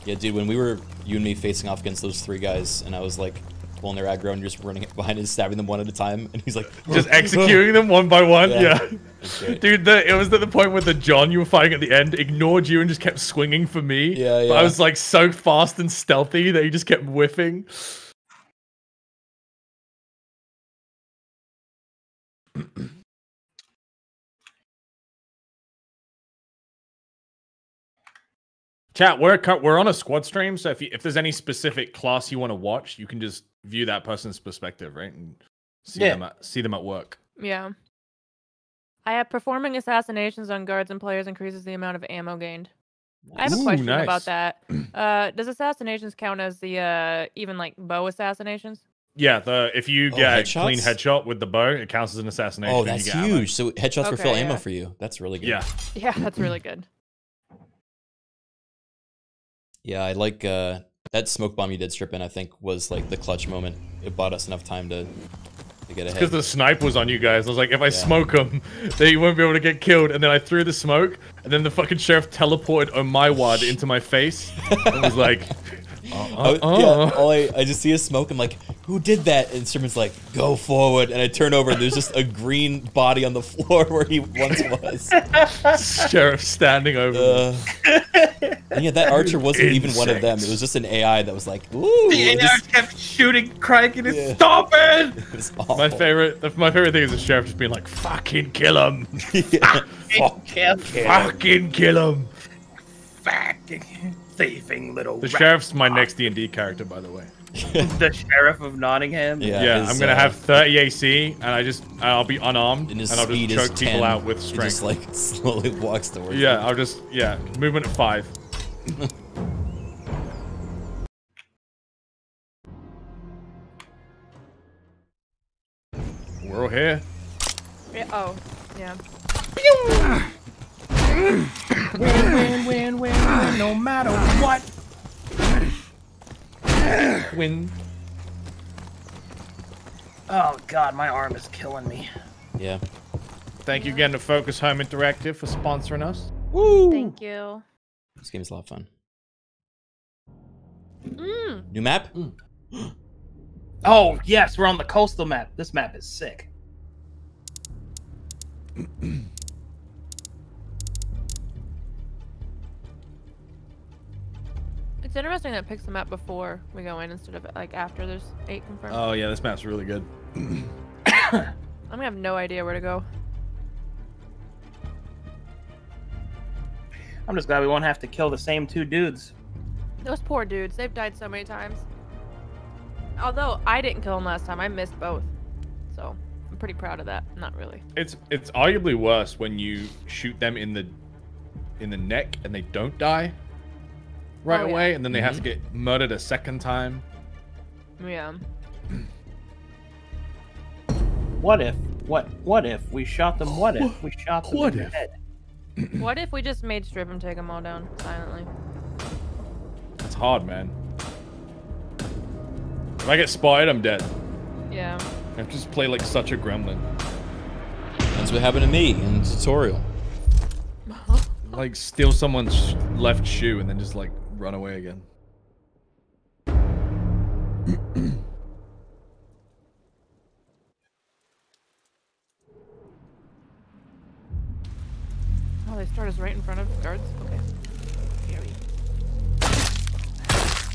Yeah, dude, when we were you and me facing off against those three guys, and I was like pulling their aggro and just running it behind and stabbing them one at a time, and he's like Just executing them one by one. Yeah. Yeah. Dude, the, it was at the point where the John you were fighting at the end ignored you and just kept swinging for me. Yeah, But yeah. I was like so fast and stealthy that he just kept whiffing. Chat, we're we're on a squad stream, so if you, if there's any specific class you want to watch, you can just view that person's perspective, right, and see Yeah. them at, see them at work. Yeah. I have performing assassinations on guards and players increases the amount of ammo gained. I have a Ooh, question nice. about that. Uh, does assassinations count as the uh, even like bow assassinations? Yeah, the if you Oh, get a clean headshot with the bow, it counts as an assassination. Oh, and you that's get ammo. huge. So headshots refill Okay, ammo for you. That's really good. Yeah. Yeah, that's really good. Yeah, I like uh, that smoke bomb you did Strippin. I think was like the clutch moment. It bought us enough time to to get ahead. Because the snipe was on you guys. I was like, if I smoke them, they won't be able to get killed. And then I threw the smoke, and then the fucking sheriff teleported on my wad into my face. and was like, uh, uh, yeah, uh. all I, I just see a smoke. I'm like, who did that? And Sherman's like, go forward. And I turn over, and there's just a green body on the floor where he once was. sheriff standing over. Uh, and yeah, that archer wasn't even one of them. It was just an AI that was like, ooh. The and AI just- kept shooting, cranking, and Yeah. stop it! it was My favorite, my favorite thing is the sheriff just being like, "Fucking kill him, Yeah. Kill, fucking kill him." fucking thieving little The rat. sheriff's my next D and D character, by the way. the sheriff of Nottingham. Yeah, Yeah, his, I'm gonna uh, have 30 AC, and I just I'll be unarmed, And and I'll just speed is choke 10. people out with He strength. just like slowly walks towards yeah, you. I'll just yeah, movement at five. We're all here. Yeah, oh, yeah. Win, win, win, win, win, no matter what. Win. Oh god, my arm is killing me. Yeah. Thank you again to Focus Home Interactive for sponsoring us. Thank you. This game's a lot of fun. Mm. New map? Oh yes, we're on the coastal map. This map is sick. It's interesting that it picks the map before we go in instead of like after there's eight confirmed. Oh yeah, this map's really good. I'm gonna have no idea where to go. I'm just glad we won't have to kill the same two dudes. Those poor dudes, they've died so many times. Although I didn't kill them last time, I missed both. So I'm pretty proud of that. Not really. It's it's arguably worse when you shoot them in the in the neck and they don't die right Oh, yeah. away, and then they have to mm-hmm. get murdered a second time. Yeah. What if? What? What if we shot them? What if we shot them What in if? the head? what if we just made strip and take them all down silently? That's hard, man. If I get spotted, I'm dead. Yeah. I have just play like such a gremlin. That's what happened to me in the tutorial. Like steal someone's left shoe and then just like run away again. Oh, they start us right in front of guards. Okay. Scary.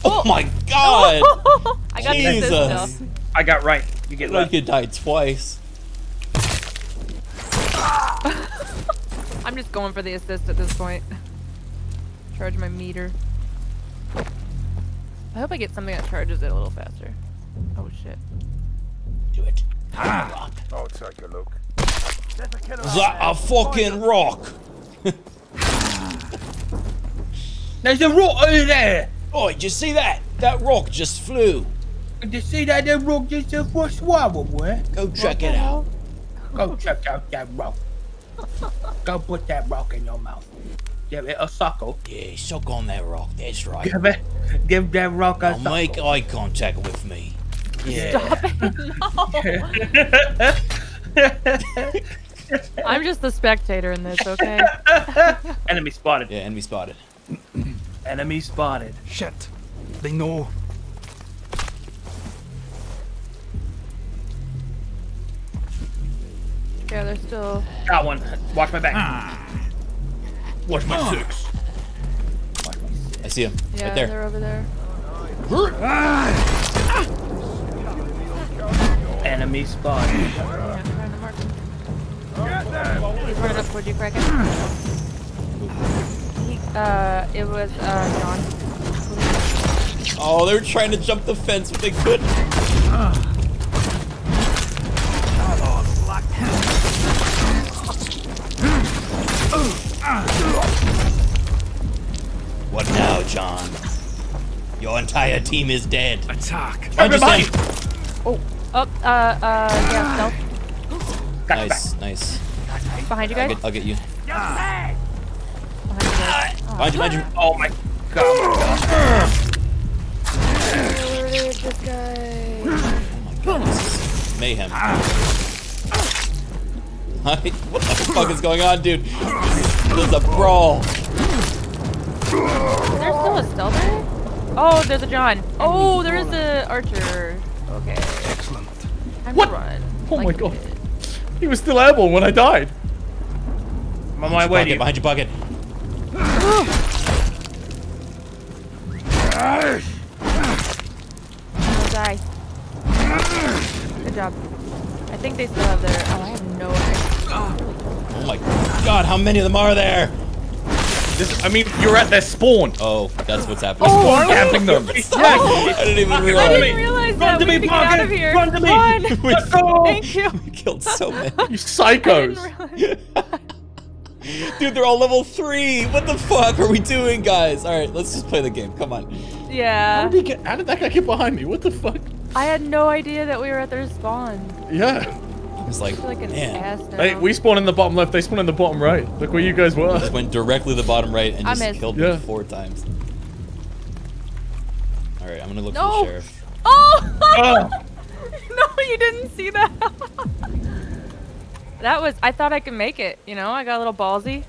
Oh my god! I got the assist Jesus. I got right. You get I left. could die twice. I'm just going for the assist at this point. Charge my meter. I hope I get something that charges it a little faster. Oh shit. Do it. Ah, I'll take a look. That a fucking rock! There's a rock over there. Oh, did you see that? That rock just flew. Did you see that? That rock just a for swallow, boy. Go check it out. Go check out that rock. Go put that rock in your mouth. Give it a suckle. Yeah, suck on that rock. That's right. Give it. Give that rock a Now suckle. make eye contact with me. Yeah. Stop it. No. I'm just the spectator in this, okay? Enemy spotted. Yeah, enemy spotted. Enemy spotted. Shit. They know. Yeah, they're still. Got one. Watch my back. Ah. Watch my six. I see him. Yeah, right there. they're over there. Enemy spotted. Yeah, I'm trying to mark him. He's running up towards you, Criken. He, uh, it was, uh, John. Oh, they were trying to jump the fence, but they couldn't. What now, John? Your entire team is dead. Attack. Behind you, Sam. Oh, up, uh, uh, yeah, stealth. Nice, nice. Behind you I'll guys. get, I'll get you. Behind you guys. Behind you, behind you. Oh my god. Murdered this guy. Mayhem. Hi. What the fuck is going on, dude? There's a brawl. Is there still a stealth? Oh, there's a John. Oh, there is a archer. Okay. Excellent. Time What? to run. Oh Like my god. kid. He was still airborne when I died. I'm on my way to you. Behind your bucket. Don't die. Good job. I think they still have their. Oh, I have no idea. Oh my god, how many of them are there? This, I mean, you're at their spawn. Oh, that's what's happening. Oh, Spawn are we? camping them. I didn't even I realize. didn't realize Run that. to me, need get out Parker. of here. Run to me. Run. Let's go. Thank you. We killed so many. You psychos. I didn't. Dude, they're all level three. What the fuck are we doing, guys? All right, let's just play the game. Come on. How Yeah. did, he get, how did that guy get behind me? What the fuck? I had no idea that we were at their spawn. Yeah. I was like, like an man. Hey, we spawn in the bottom left. They spawn in the bottom right. Look where you guys I were. just went directly to the bottom right and I just missed. killed Yeah. me four times. All right, I'm gonna look No. for the sheriff. Oh! Oh. no, you didn't see that. that was. I thought I could make it. You know, I got a little ballsy.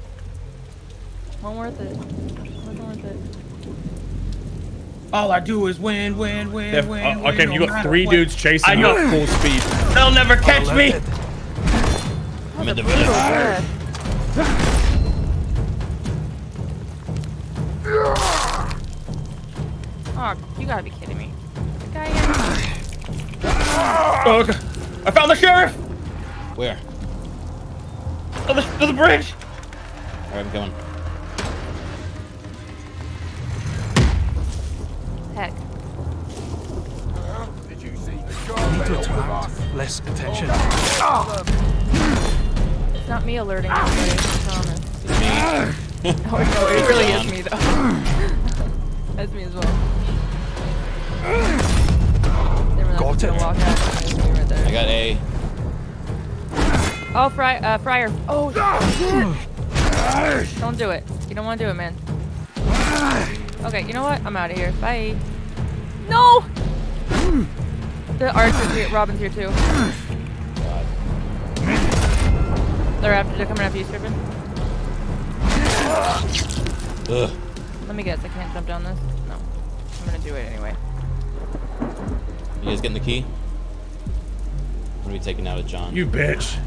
Wasn't worth it. Wasn't worth it. All I do is win, win, win, They're- win. uh, win, okay, no you got three what. dudes chasing I you know. at full speed. They'll never catch me. I'm in the Brutal village. death. Oh, you gotta be kidding me. The guy in. Oh, okay. I found the sheriff. Where? To the, to the bridge. All right, I'm going. Heck. Need to attract less attention. It's not me alerting everybody, I promise. oh, no, it really is me, though. That's me as well. They were Got gonna it. walk out. It was me right. I got A. Oh, Fry, uh, Friar. Oh, shit. Don't do it. You don't want to do it, man. Okay, you know what? I'm out of here. Bye. No! The archer's here. Robin's here, too. They're after. They're coming after you, Strippin. Ugh. Let me guess. I can't jump down this. No. I'm gonna do it anyway. You guys getting the key? What are we taking out of John? You bitch.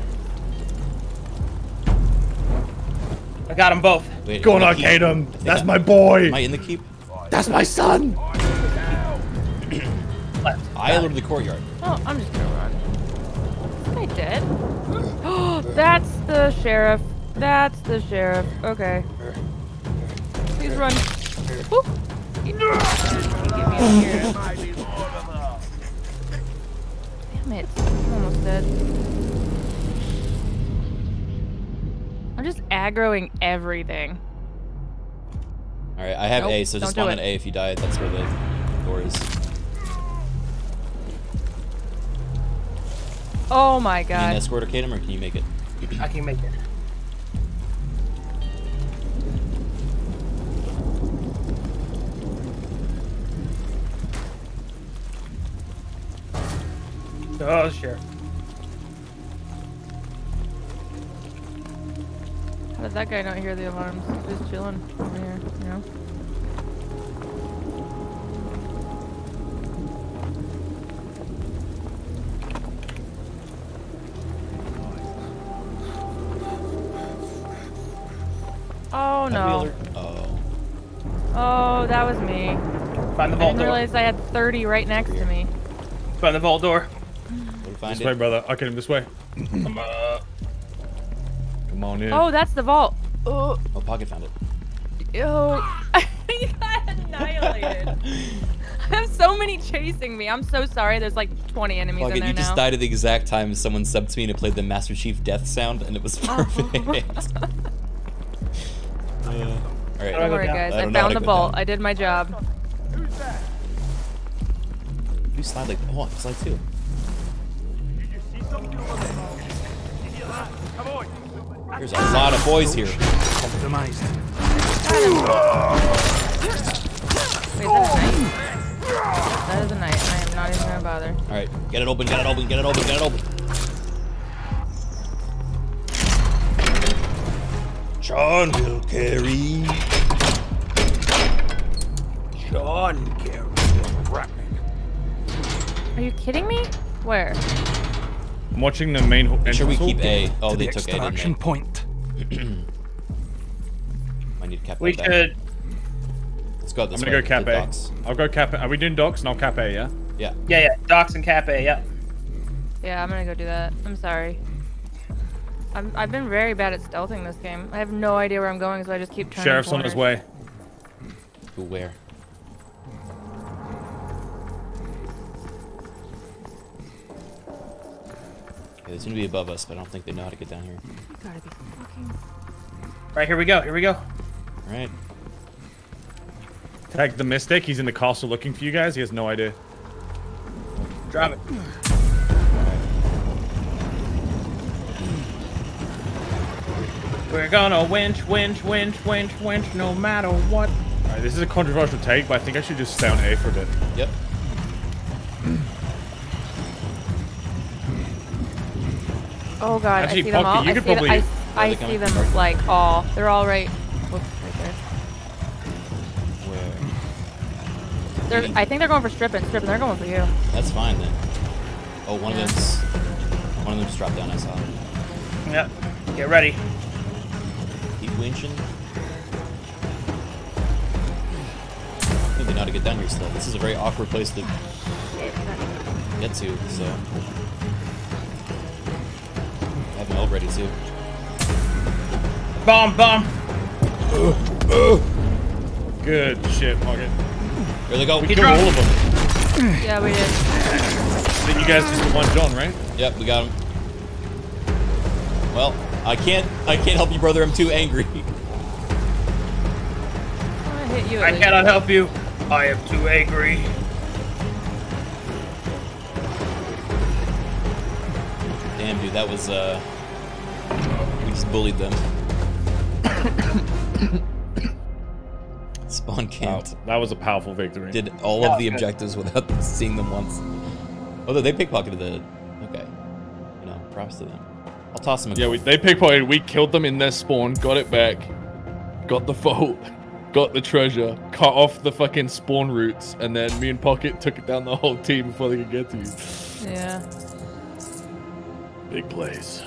I got them both. Wait, Go in on, the keep? Arcadum. I think That's my boy. Am I in the keep? That's my son. I alerted the courtyard. Oh, I'm just gonna run. Is this guy dead? Oh, that's the sheriff. That's the sheriff. Okay. Please run. Woo. He- he gave me a here. Damn it. I'm almost dead. Just aggroing everything. All right, I have Nope, A, so just don't spawn an. A if you die. That's where the door is. Oh my Can you god. escort Arcadum, or can you make it? I can make it. Oh, sure. How did that guy not hear the alarms? Just chilling over here, you know? Oh no. Oh. Oh, that was me. Find the vault door. I didn't door. realize I had 30 right next to me. Find the vault door. This way, brother. I'll get him this way. Come on. In. Oh, that's the vault. Oh, Oh, Pocket found it. ew. you got annihilated. I have so many chasing me. I'm so sorry. There's like 20 enemies Pocket, in there you just died at the exact time someone subbed to me and it played the Master Chief death sound, and it was Oh. perfect. Uh, all right. Don't worry, guys. I I, don't know how found the vault. down. I did my job. Who's that? You slide like oh, I slide too. There's a lot of boys here. Compromised. That is a knight. I am not even gonna bother. All right, get it open, get it open, get it open, get it open. John will carry. Sean carry Are you kidding me? Where? I'm watching the main. ho- Make sure we entrance keep hall. A. Oh, to they the took A, extraction they? point. I need cap We that back. could. Let's go I'm gonna way. go cap the A. docks. will go cap. A. Are we doing docks? And I'll cap A. Yeah. Yeah. Yeah, yeah. Docks and Cafe. Yeah. Yeah, I'm gonna go do that. I'm sorry. I'm, I've been very bad at stealthing this game. I have no idea where I'm going, so I just keep turning Sheriff's on his way. Who where? Okay, they seem to be above us, but I don't think they know how to get down here. You gotta be fucking. Right here we go. Here we go. All right. Tag the Mystic. He's in the castle looking for you guys. He has no idea. Drop it. We're gonna winch, winch, winch, winch, winch, no matter what. All right, this is a controversial take, but I think I should just stay on A for a bit. Yep. Oh god, Actually, I see them all. you I could see, them, probably- I, I see them from? like all. They're all right. Whoops, right Where? there. They're, I think they're going for Strippin. Strippin. They're going for you. That's fine then. Oh, one Yeah. of them's one of them's dropped down. I saw. Yep. Get ready. Keep winching. I think they know how to get down here still. This is a very awkward place to get to, so. I have an ult ready too. Bomb, bomb. Good shit, Pocket. Here they go. We killed all of them. Yeah, we did. Then you guys just the one John, right? Yep, we got him. Well, I can't. I can't help you, brother. I'm too angry. I hit you. I least. cannot help you. I am too angry. Damn, dude, that was uh. We just bullied them. Spawn Wow, camped. that was a powerful victory. Did all Yeah, of the good. objectives without seeing them once. Although they pickpocketed the. Okay. You know, props to them. I'll toss them a Yeah, we, they pickpocketed. We killed them in their spawn, got it back, got the vault, got the treasure, cut off the fucking spawn routes, and then me and Pocket took it down the whole team before they could get to you. Yeah. Big plays.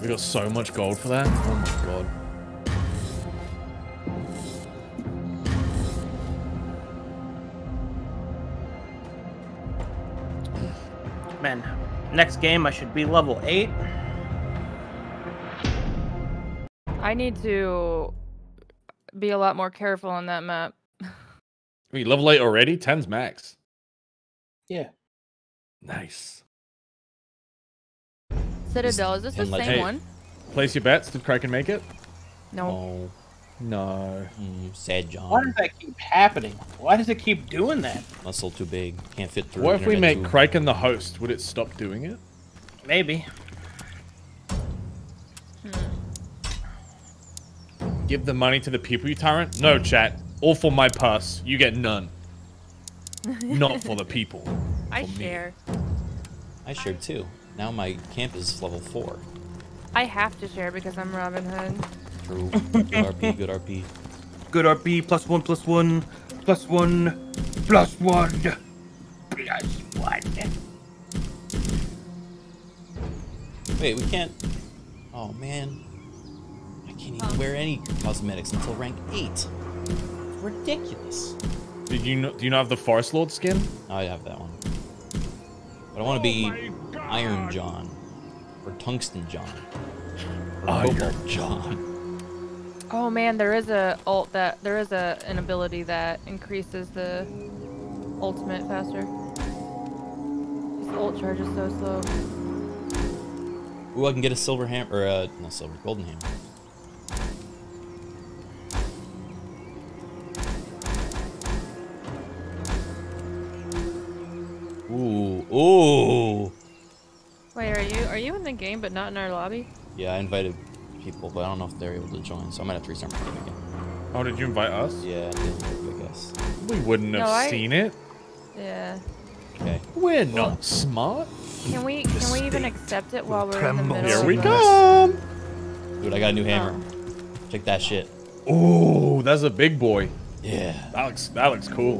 We got so much gold for that. Oh my god. Man, next game I should be level 8. I need to be a lot more careful on that map. Wait, level 8 already? 10's max. Yeah. Nice. Citadel, is this the same Hey. one? Place your bets. Did Criken make it? No. Oh, No. mm, sad John. Why does that keep happening? Why does it keep doing that? Muscle too big. Can't fit through. What if we make too- Criken the host? Would it stop doing it? Maybe. Give the money to the people, you tyrant? No, chat. All for my purse. You get none. Not for the people. I me. share. I shared too. Now my camp is level four. I have to share because I'm Robin Hood. True. Good RP. Good RP. Good RP plus one plus one plus one plus one plus one. Wait, we can't. Oh man, I can't even wear any cosmetics until rank eight. It's ridiculous. Did you know, do you not have the Forest Lord skin? I have that one. But I want to be oh Iron John or Tungsten John or Iron Cobalt John. Oh man, there is a ult that there is a an ability that increases the ultimate faster. This ult charge is so slow. Ooh, I can get a silver hammer or uh, a no silver, golden hammer. Ooh, ooh. Wait, are you are you in the game but not in our lobby? Yeah, I invited people, but I don't know if they're able to join, so I might have to restart my game again. Oh, did you invite us? Yeah, it didn't work, I guess. We wouldn't have No, I- seen it. Yeah. Okay. We're not smart. Can we can we even accept it while we're in the middle? Here we the- come. Dude, I got a new hammer. Check that shit. Ooh, that's a big boy. Yeah. That looks that looks cool.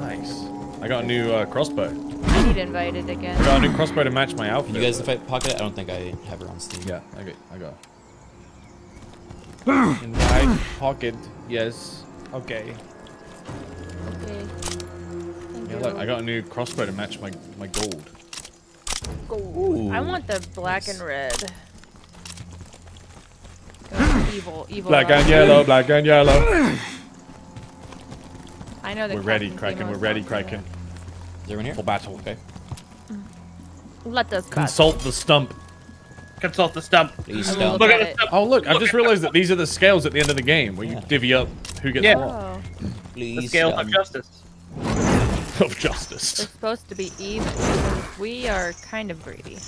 Nice. I got a new uh, crossbow. I need invited again. I got a new crossbow to match my outfit. Can you guys invite Pocket? it? I don't think I have her on Steam. Yeah, okay, I got. I got. Invite pocket. Yes. Okay. Okay. Yeah, look, I got a new crossbow to match my my gold. Gold. I want the black and red. Go evil, evil. Black eye. and yellow, black and yellow. I know that. We're ready, Captain Criken. We're ready, Criken. Is everyone here? For battle. Okay. Let us battle. Consult the stump. Consult the stump. Please stump. look Look at at the stump. Oh look! I've just realized that these are the scales at the end of the game, where you divvy up who gets Yeah. what Oh, Please The scale of justice. of they're supposed to be even. We are kind of greedy.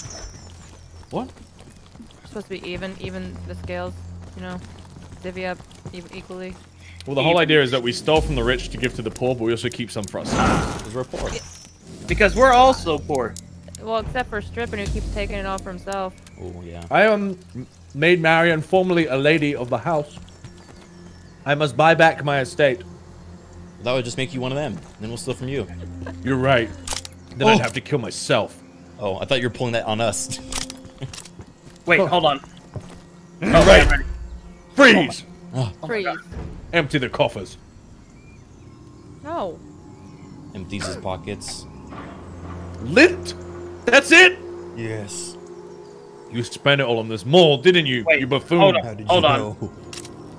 What? We're supposed to be even, even the scales. You know, divvy up even equally. Well, the whole idea is that we stole from the rich to give to the poor, but we also keep some for ourselves. Because we're poor. Because we're also poor. Well, except for Strippin, who keeps taking it all for himself. Oh, yeah. I am Maid Marianne, formerly a lady of the house. I must buy back my estate. That would just make you one of them. Then we'll steal from you. You're right. Then Oh. I'd have to kill myself. Oh, I thought you were pulling that on us. Wait, hold on. All right. I'm ready. Freeze! Oh, oh Freeze. Empty the coffers. No. empties his pockets. Lint? That's it? Yes. You spent it all on this mole, didn't you? Wait, you buffoon. hold on. Hold on.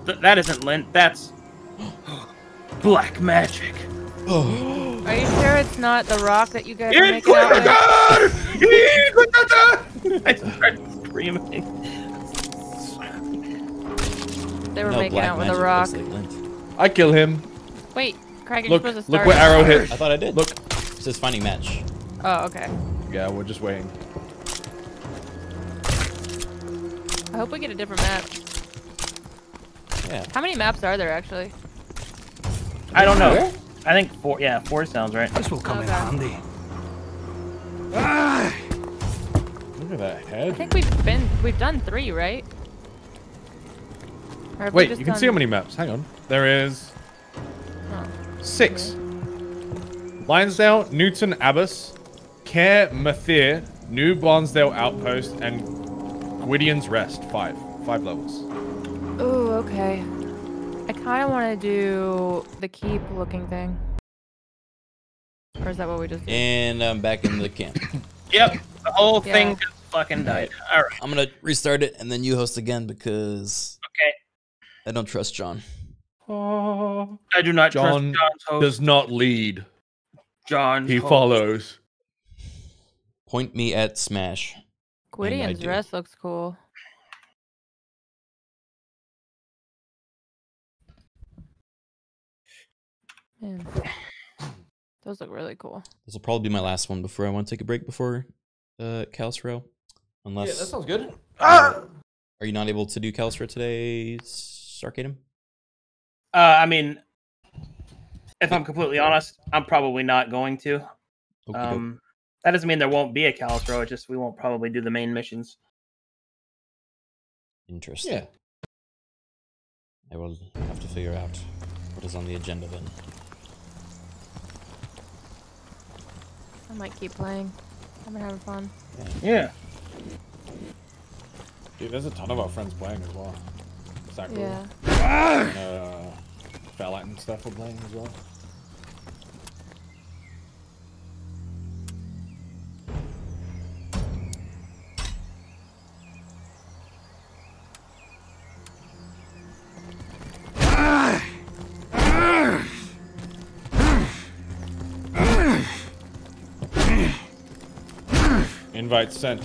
Th- that isn't lint. That's black magic. Are you sure it's not the rock that you guys are making out with? I started screaming. They were No, making out with a rock. like. I kill him. Wait, Craig, you're Look, supposed to start. look start. where arrow hit. I thought I did. Look. It says finding match. Oh, okay. Yeah, we're just waiting. I hope we get a different map. Yeah. How many maps are there actually? I don't know. I think four. Yeah, four sounds right. This will come in Okay. handy. Ah! Look at that head. I think we've been we've done three, right? Or have we Wait, just you can see how many maps. Hang on. There is Oh. six. Lionsdale, Newton Abbas, Care Mathir, New Barnsdale Outpost, and Gwydion's Rest. Five. Five levels. Ooh, okay. I kind of want to do the keep looking thing. Or is that what we just did? And I'm back in the camp. Yep. The whole Yeah. thing just fucking died. All right. I'm gonna restart it and then you host again because Okay. I don't trust John. Oh, I do not John trust John's host. does not lead. John He host. follows. Point me at Smash. And Gwydion's Rest looks cool. Man. Those look really cool. This will probably be my last one before I want to take a break before uh, Kalos Row. Unless. Yeah, that sounds good. Are you not able to do Kalos Row today, Sarkadum? Uh, I mean, if I'm completely honest, I'm probably not going to. Okey-doke. Um, that doesn't mean there won't be a Kalos Row. It's just we won't probably do the main missions. Interesting. Yeah. I will have to figure out what is on the agenda then. I might keep playing. I've been having fun. Yeah. Dude, there's a ton of our friends playing as well. Is that cool? Yeah. Uh, Fallout and stuff are playing as well. Invite sent.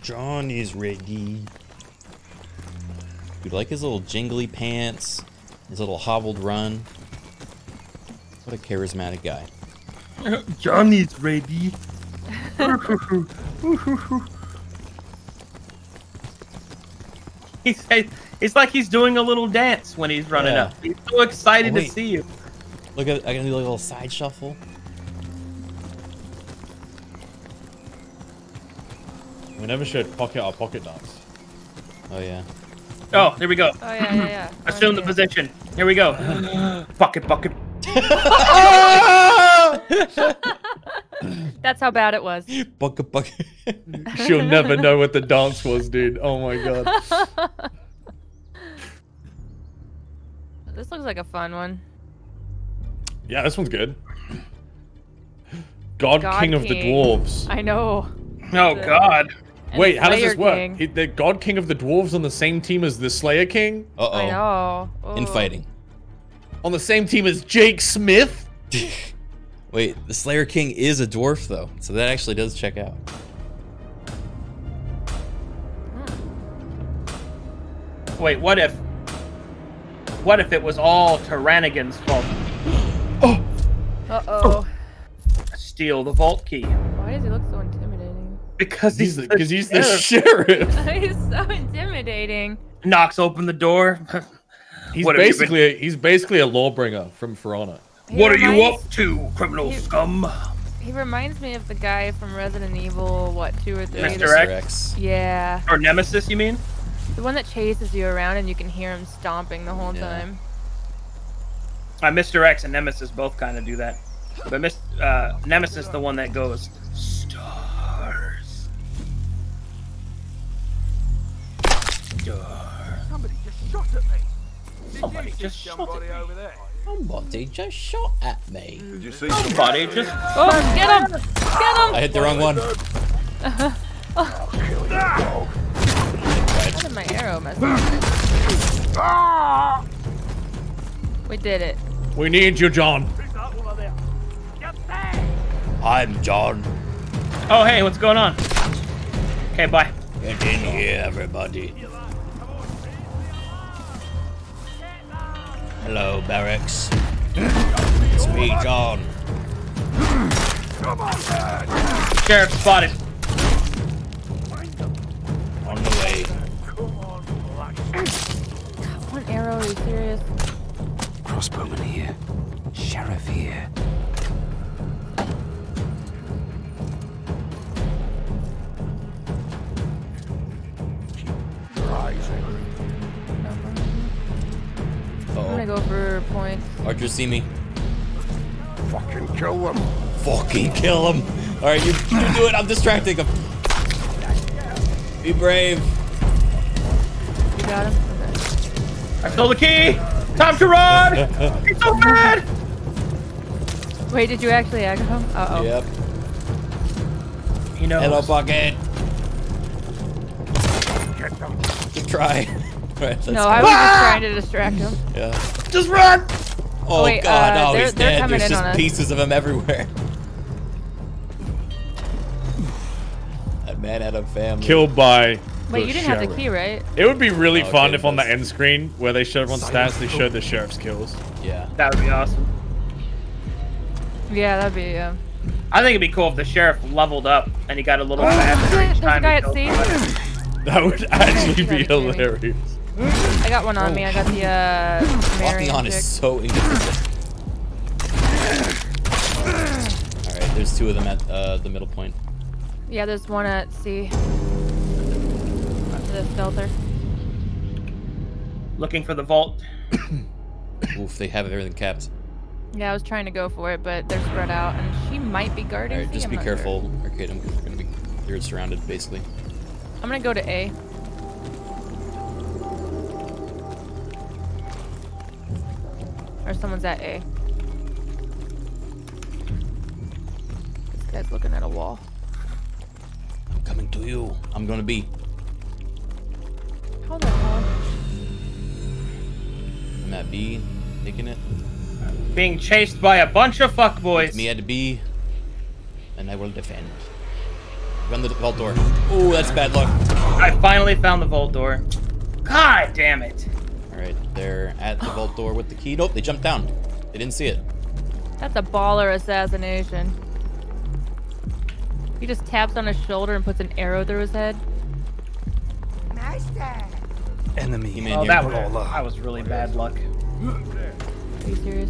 John is ready. Dude, like his little jingly pants, his little hobbled run. What a charismatic guy. Johnny's ready. he's, it's like he's doing a little dance when he's running Yeah. up. He's so excited Oh, to see you. Look at I can do a little side shuffle. We never showed pocket our pocket dance. Oh yeah. Oh, there we go. Oh yeah, yeah, yeah. Assume the position. Here we go. pocket, bucket. That's how bad it was. Bucket bucket. She'll never know what the dance was, dude. Oh my god. This looks like a fun one. Yeah, this one's good. God, God King of the Dwarves. I know. Oh The- God. Wait, how does this work? He, the God King of the Dwarves on the same team as the Slayer King? Uh I know. Oh. Infighting. On the same team as Jake Smith? Wait, the Slayer King is a dwarf though, so that actually does check out. Wait, what if? What if it was all Tyrannigan's fault? oh! Uh oh. Steal the vault key Why does he look so intimidating? because he's He's the, because he's the sheriff. sheriff. he's so intimidating. knocks open the door. He's What been- basically a, he's basically a lawbringer from For Honor. He what are you up to, criminal He- scum? He reminds me of the guy from Resident Evil, what, two or three? Mr. X? Yeah. Or Nemesis, you mean? The one that chases you around and you can hear him stomping the whole time. Uh, Mr. X and Nemesis both kind of do that. But Miss, uh, Nemesis, the one that goes stars. Somebody just shot at me. Did Somebody you see just shot somebody over there? Somebody just shot at me. Did you see Somebody just. Oh, get him! Get him! I hit the wrong one. Oh. How did my arrow mess up? We did it. We need you, John. I'm John. Oh, hey, what's going on? Okay, bye. Get in here, everybody. Hello, barracks. It's me, John. Sheriff spotted. On the way. One arrow, are you serious? Crossbowman here. Sheriff here. I'm gonna go for points. Archer, see me. Fucking kill him. Fucking kill him. All right, you, you do it. I'm distracting him. Be brave. You got him? I stole the key. Time to run. it's so bad. Wait, did you actually aggro him? Uh oh. Yep. You know. Hello, bucket. Good try. All right, let's No, go. I was just trying to distract him. Yeah. Just run. Oh, wait, god, uh, no, they're- he's they're dead. There's just on us. pieces of him everywhere. that man had a family. Killed by. Wait, the you didn't have the key, right? It would be really Oh, fun okay, if on the end screen where they showed everyone's stats, they showed the sheriff's kills. Yeah. That would be awesome. Yeah, that'd be, yeah. I think it'd be cool if the sheriff leveled up and he got a little Oh, faster there's a guy at killed sea. That would actually be That'd be creepy. hilarious. I got one on me. I got the, uh, Walking Marion on is so inconsistent. Alright, there's two of them at uh, the middle point. Yeah, there's one at C. The shelter. Looking for the vault. Oof, they have everything capped. Yeah, I was trying to go for it, but they're spread out, and she might be guarding. Alright, just be not sure. careful. Arcade, I'm gonna be. You're surrounded, basically. I'm gonna go to A. Or someone's at A. This guy's looking at a wall. I'm coming to you. I'm gonna be. How the hell? I'm at B, taking it. Being chased by a bunch of fuckboys. Me at B, and I will defend. Run the vault door. Oh, that's bad luck. I finally found the vault door. God damn it. All right, they're at the vault door with the key. Nope, they jumped down. They didn't see it. That's a baller assassination. He just taps on his shoulder and puts an arrow through his head. Master. Enemy. He Oh, here. that was, that was really bad luck. Are you serious?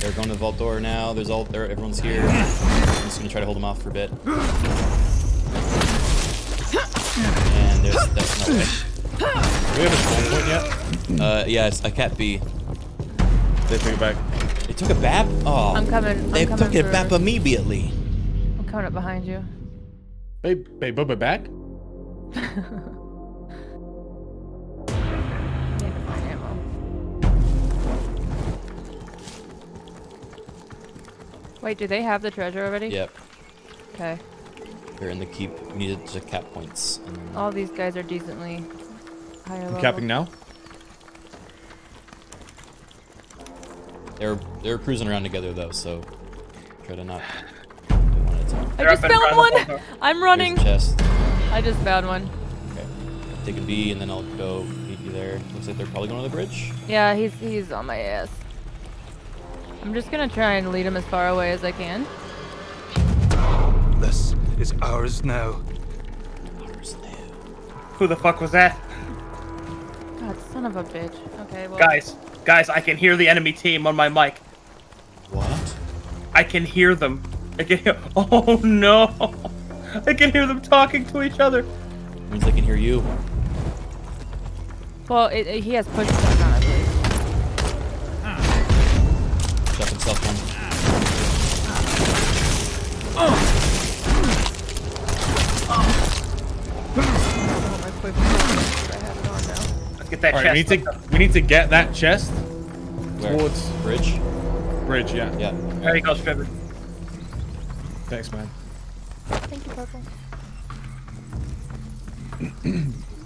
They're going to the vault door now. There's all. There, everyone's here. I'm just gonna try to hold them off for a bit. And there's that's no way. Do we have a spawn point yet? Uh, yes, I cat B. They took it back. They took a bap. Oh, I'm coming. I'm they coming took a for- bap immediately. I'm coming up behind you. Babe, babe, Bubba back? Need to find ammo. Wait, do they have the treasure already? Yep, Okay. They're in the keep. We needed to cap points. And All these guys are decently higher I'm level. capping now. They're they're cruising around together though, so try to not do one at a time. I just found one! of the vault I'm running! Chest. I just found one. Okay, take a B and then I'll go meet you there. Looks like they're probably going to the bridge. Yeah, he's he's on my ass. I'm just gonna try and lead him as far away as I can. This is ours now. Who the fuck was that? God, son of a bitch. Okay, well. Guys, guys, I can hear the enemy team on my mic. What? I can hear them. I can hear. Oh no! I can hear them talking to each other. Means they can hear you. Well, it, it- he has push stuff on at least. Shut himself oh. One. Let's get that All right, we chest. need to we need to get that chest Where? towards Bridge. bridge. Yeah. Yeah. There you go, Stripper. Thanks, man. Thank you, Purple.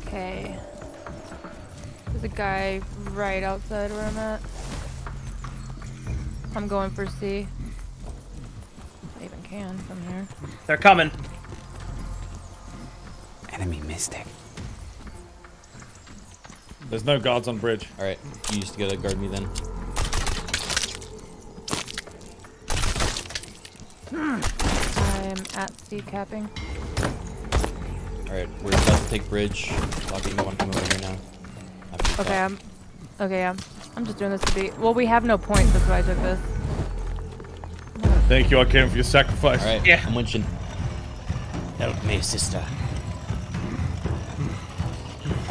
okay. There's a guy right outside where I'm at. I'm going for C. I even can from here. They're coming. Enemy mystic. There's no guards on bridge. All right, you just gotta guard me then. I'm at C capping. All right, we're about to take bridge. Lucky, you might want to come over here now. After Okay. I'm. Okay, I'm. I'm just doing this to be. Well, we have no points. That's why I took this. Thank you, Arcane, for your sacrifice. All right. Yeah. I'm winching. Help me, sister.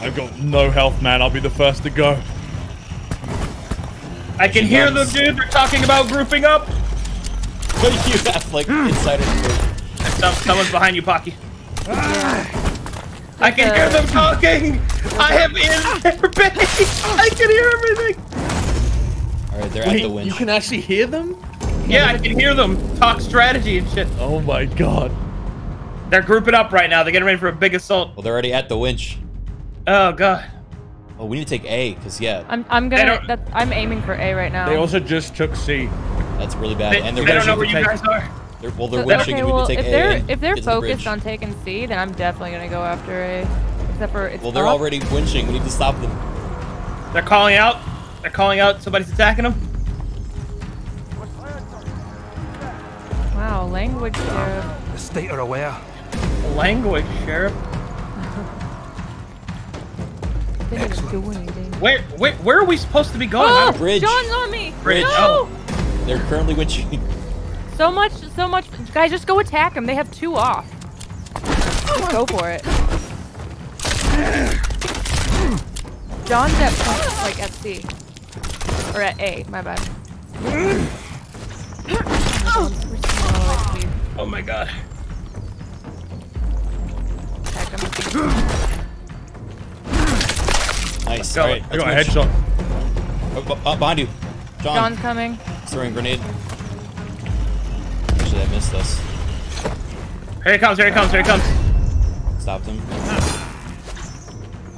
I've got no health, man. I'll be the first to go. I can hear them, dude. They're talking about grouping up. What do you have, like, hmm. insider information? Some, someone's behind you, Pocky. I can hear them talking. I am in their base. I can hear everything. All right, they're at the winch. you can actually hear them? Yeah, I can hear them talk strategy and shit. Oh my god. They're grouping up right now. They're getting ready for a big assault. Well, they're already at the winch. Oh god. Oh, we need to take A, because, yeah, I'm. I'm gonna. That's, I'm aiming for A right now. They also just took C. that's really bad. They, and they they're don't know where to you take- guys are. They're, well, they're So- winching, okay, and we well, need to if take they're A. if they're get to the focused on taking C, then I'm definitely gonna go after A. Except for it's Well, they're up. already winching. We need to stop them. They're calling out. They're calling out. Somebody's attacking them. Wow, language there. The state are aware. Language, sheriff. They didn't do anything. Where, where, where are we supposed to be going? Oh, Bridge. John's on me. Bridge, No! oh. They're currently winching. So much, so much. Guys, just go attack them. They have two off. Just go for it. John's at point, like at C. Or at A, my bad. Oh my god. Attack him. Nice. go. All right, I got a let's headshot. Oh, b- uh, behind you. John. John's coming. Throwing grenade. Actually, I missed us. Here he comes, here he comes, here he comes. Stopped him.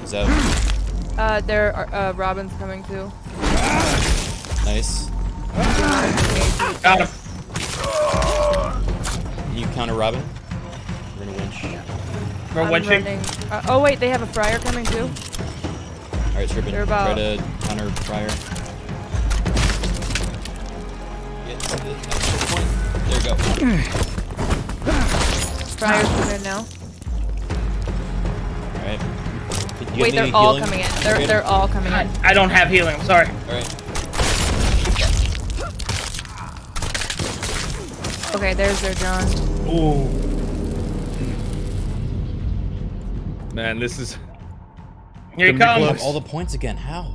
Is that Uh, there are, uh, Robin's coming too. nice? Got him. Can you counter Robin? We're gonna winch. We're winching. Uh, oh wait, they have a friar coming too. All right, Strippin. They're Try about- to counter Friar. Get to the extra point. There you go. Friar's coming in now. All right. Wait, they're all healing? coming in. They're Okay. they're all coming in. I don't have healing, I'm sorry. All right. Okay, there's their John. Ooh. Hmm. Man, this is. Here he gonna be comes. close. All the points again. How?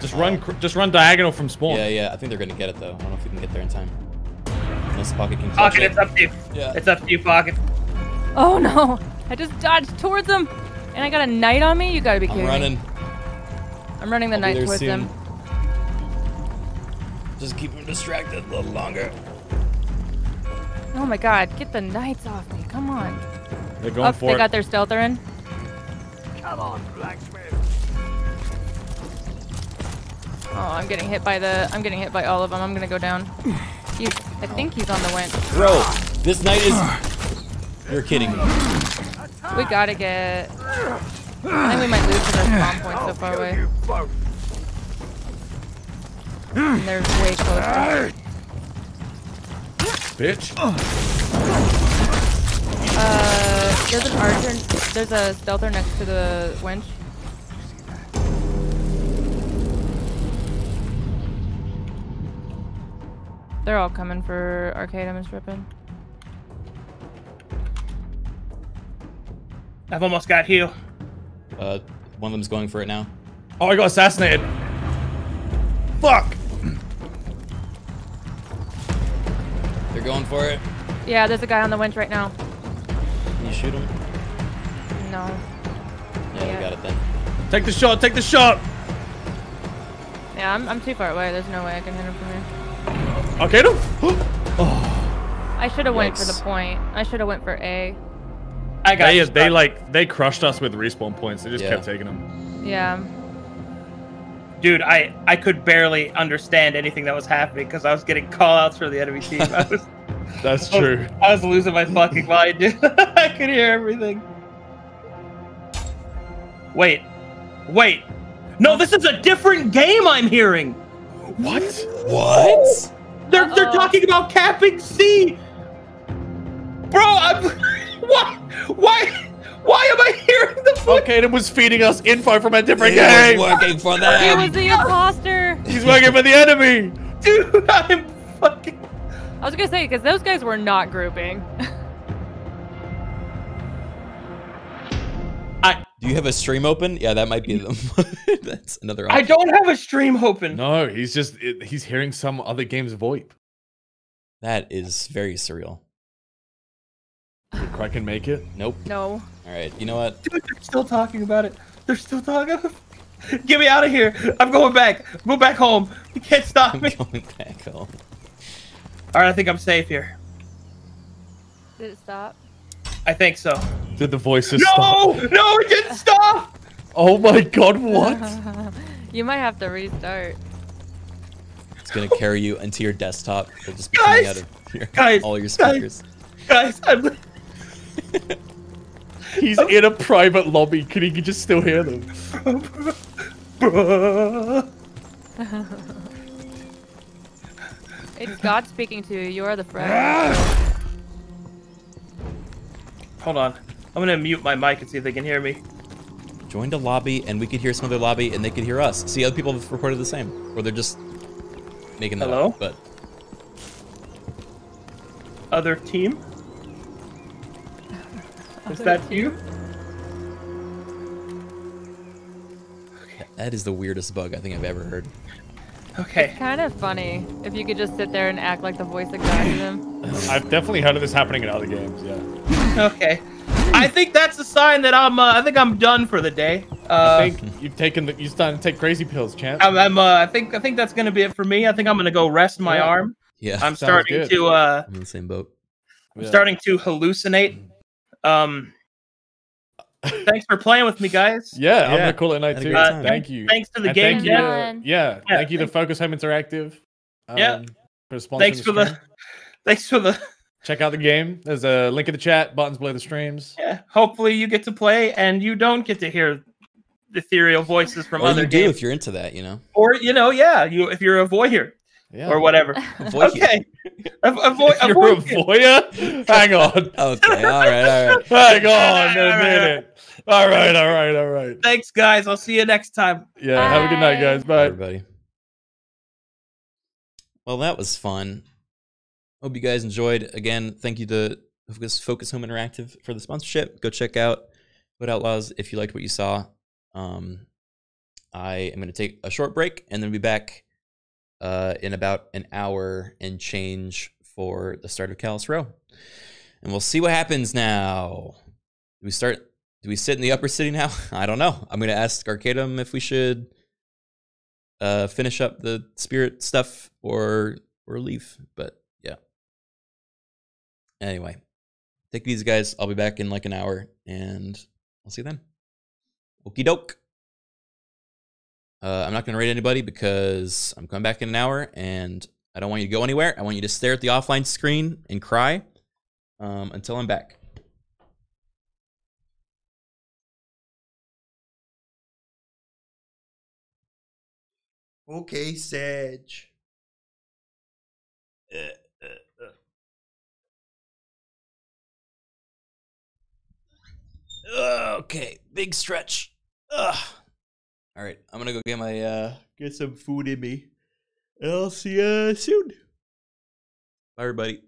Just run, cr- just run diagonal from spawn. Yeah, yeah. I think they're gonna get it though. I don't know if we can get there in time. Unless Pocket can Pocket, it. it's up to you. Yeah. It's up to you, Pocket. Oh no! I just dodged towards them, and I got a knight on me. You gotta be I'm kidding running. me. I'm running the I'll knight towards soon. them. Just keep them distracted a little longer. Oh my god! Get the knights off me! Come on. They're going oh, Up, for they it. got their stealther in. Come on, blacksmith. Oh, I'm getting hit by the. I'm getting hit by all of them. I'm gonna go down. He's, I think he's on the winch. Bro, this knight is. You're kidding me. We gotta get. I think we might lose because our spawn point's so far away. And they're way closer. Bitch. Uh, there's an archer. There's a stealther next to the winch. They're all coming for arcade. I'm stripping. I've almost got heal. Uh, one of them's going for it now. Oh, I got assassinated. Fuck. They're going for it. Yeah, there's a guy on the winch right now. Can you shoot him? No. Yeah, Yeah. we got it then. Take the shot. Take the shot. Yeah, I'm, I'm too far away. There's no way I can hit him from here. Okay, oh. no. I should have went for the point. I should have went for A. I got They, you. they like they crushed us with respawn points. They just Yeah. kept taking them. Yeah. Dude, I, I could barely understand anything that was happening because I was getting call outs for the enemy team. I was, That's true. I was losing my fucking mind, dude. I could hear everything. Wait. Wait. No, this is a different game I'm hearing. What? What? They're, they're Uh-oh. talking about capping C. Bro, I'm. Why? Why? Why am I hearing the fuck? Okay, it was feeding us info from a different It was game. working for them. He was the imposter. He's working for the enemy. Dude, I'm fucking. I was gonna say because those guys were not grouping. I Do you have a stream open? Yeah, that might be them. That's another I don't have a stream open. No, he's just it, he's hearing some other game's VoIP. That is very surreal. Did Criken make it? Nope. no. All right. You know what? Dude, they're still talking about it. They're still talking. Get me out of here. I'm going back. Go back home. You can't stop I'm me. going back home. All right, I think I'm safe here. Did it stop? I think so. Did the voices No, stop? no, No, it didn't stop. Oh my god, what? you might have to restart. It's gonna carry you into your desktop. It'll just be coming Guys! out of your, Guys! all your Guys! speakers. Guys, I'm. He's in a private lobby. Can he just still hear them? It's God speaking to you. You are the friend. Hold on. I'm gonna mute my mic and see if they can hear me. Joined a lobby, and we could hear some other lobby, and they could hear us. See, other people have reported the same, or they're just making that Hello? up, but Other team? Is that you? that is the weirdest bug I think I've ever heard. Okay. Kind of funny if you could just sit there and act like the voice that guided him. I've definitely heard of this happening in other games. Yeah. Okay. I think that's a sign that I'm. Uh, I think I'm done for the day. Uh, I think you've taken the. You're starting to take crazy pills, champ. I'm. I'm uh, I think. I think that's gonna be it for me. I think I'm gonna go rest my Yeah. arm. Yeah, I'm Sounds starting good. to. Uh, I'm in the same boat. I'm Yeah. starting to hallucinate. Um. Thanks for playing with me, guys. Yeah, I'm gonna call it a night Had a too. Uh, thank you. Thanks to the And game thank you jam. to, yeah, Yeah, thank you to Focus Home Interactive. Yeah. um, For sponsoring Thanks for the. stream. Thanks for the. Check out the game. There's a link in the chat. Buttons below the streams. Yeah. Hopefully you get to play and you don't get to hear ethereal voices from Or other you do games. if you're into that, you know. Or you know, yeah, you if you're a voyeur Yeah. or whatever. Voyeur. Okay. A, a, vo- If a you're a voyeur. voyeur, hang on. Okay, all right, all right. Hang on All a right. minute. All right, all right, all right. Thanks, guys. I'll see you next time. Yeah, have a good night, Bye. guys. Bye. everybody. Well, that was fun. Hope you guys enjoyed. Again, thank you to Focus, Focus Home Interactive for the sponsorship. Go check out Hood Outlaws if you liked what you saw. Um, I am going to take a short break and then be back uh, in about an hour and change for the start of Callus Row. And we'll see what happens now. Do we start? Do we sit in the upper city now? I don't know. I'm going to ask Arcadum if we should uh finish up the spirit stuff or or leave but yeah anyway take these guys i'll be back in like an hour and i'll see you then okie doke uh i'm not gonna rate anybody because i'm coming back in an hour and i don't want you to go anywhere i want you to stare at the offline screen and cry um until i'm back Okay, Sage. Okay, big stretch. Ugh. All right, I'm gonna go get my uh get some food in me. And I'll see you soon. Bye, everybody.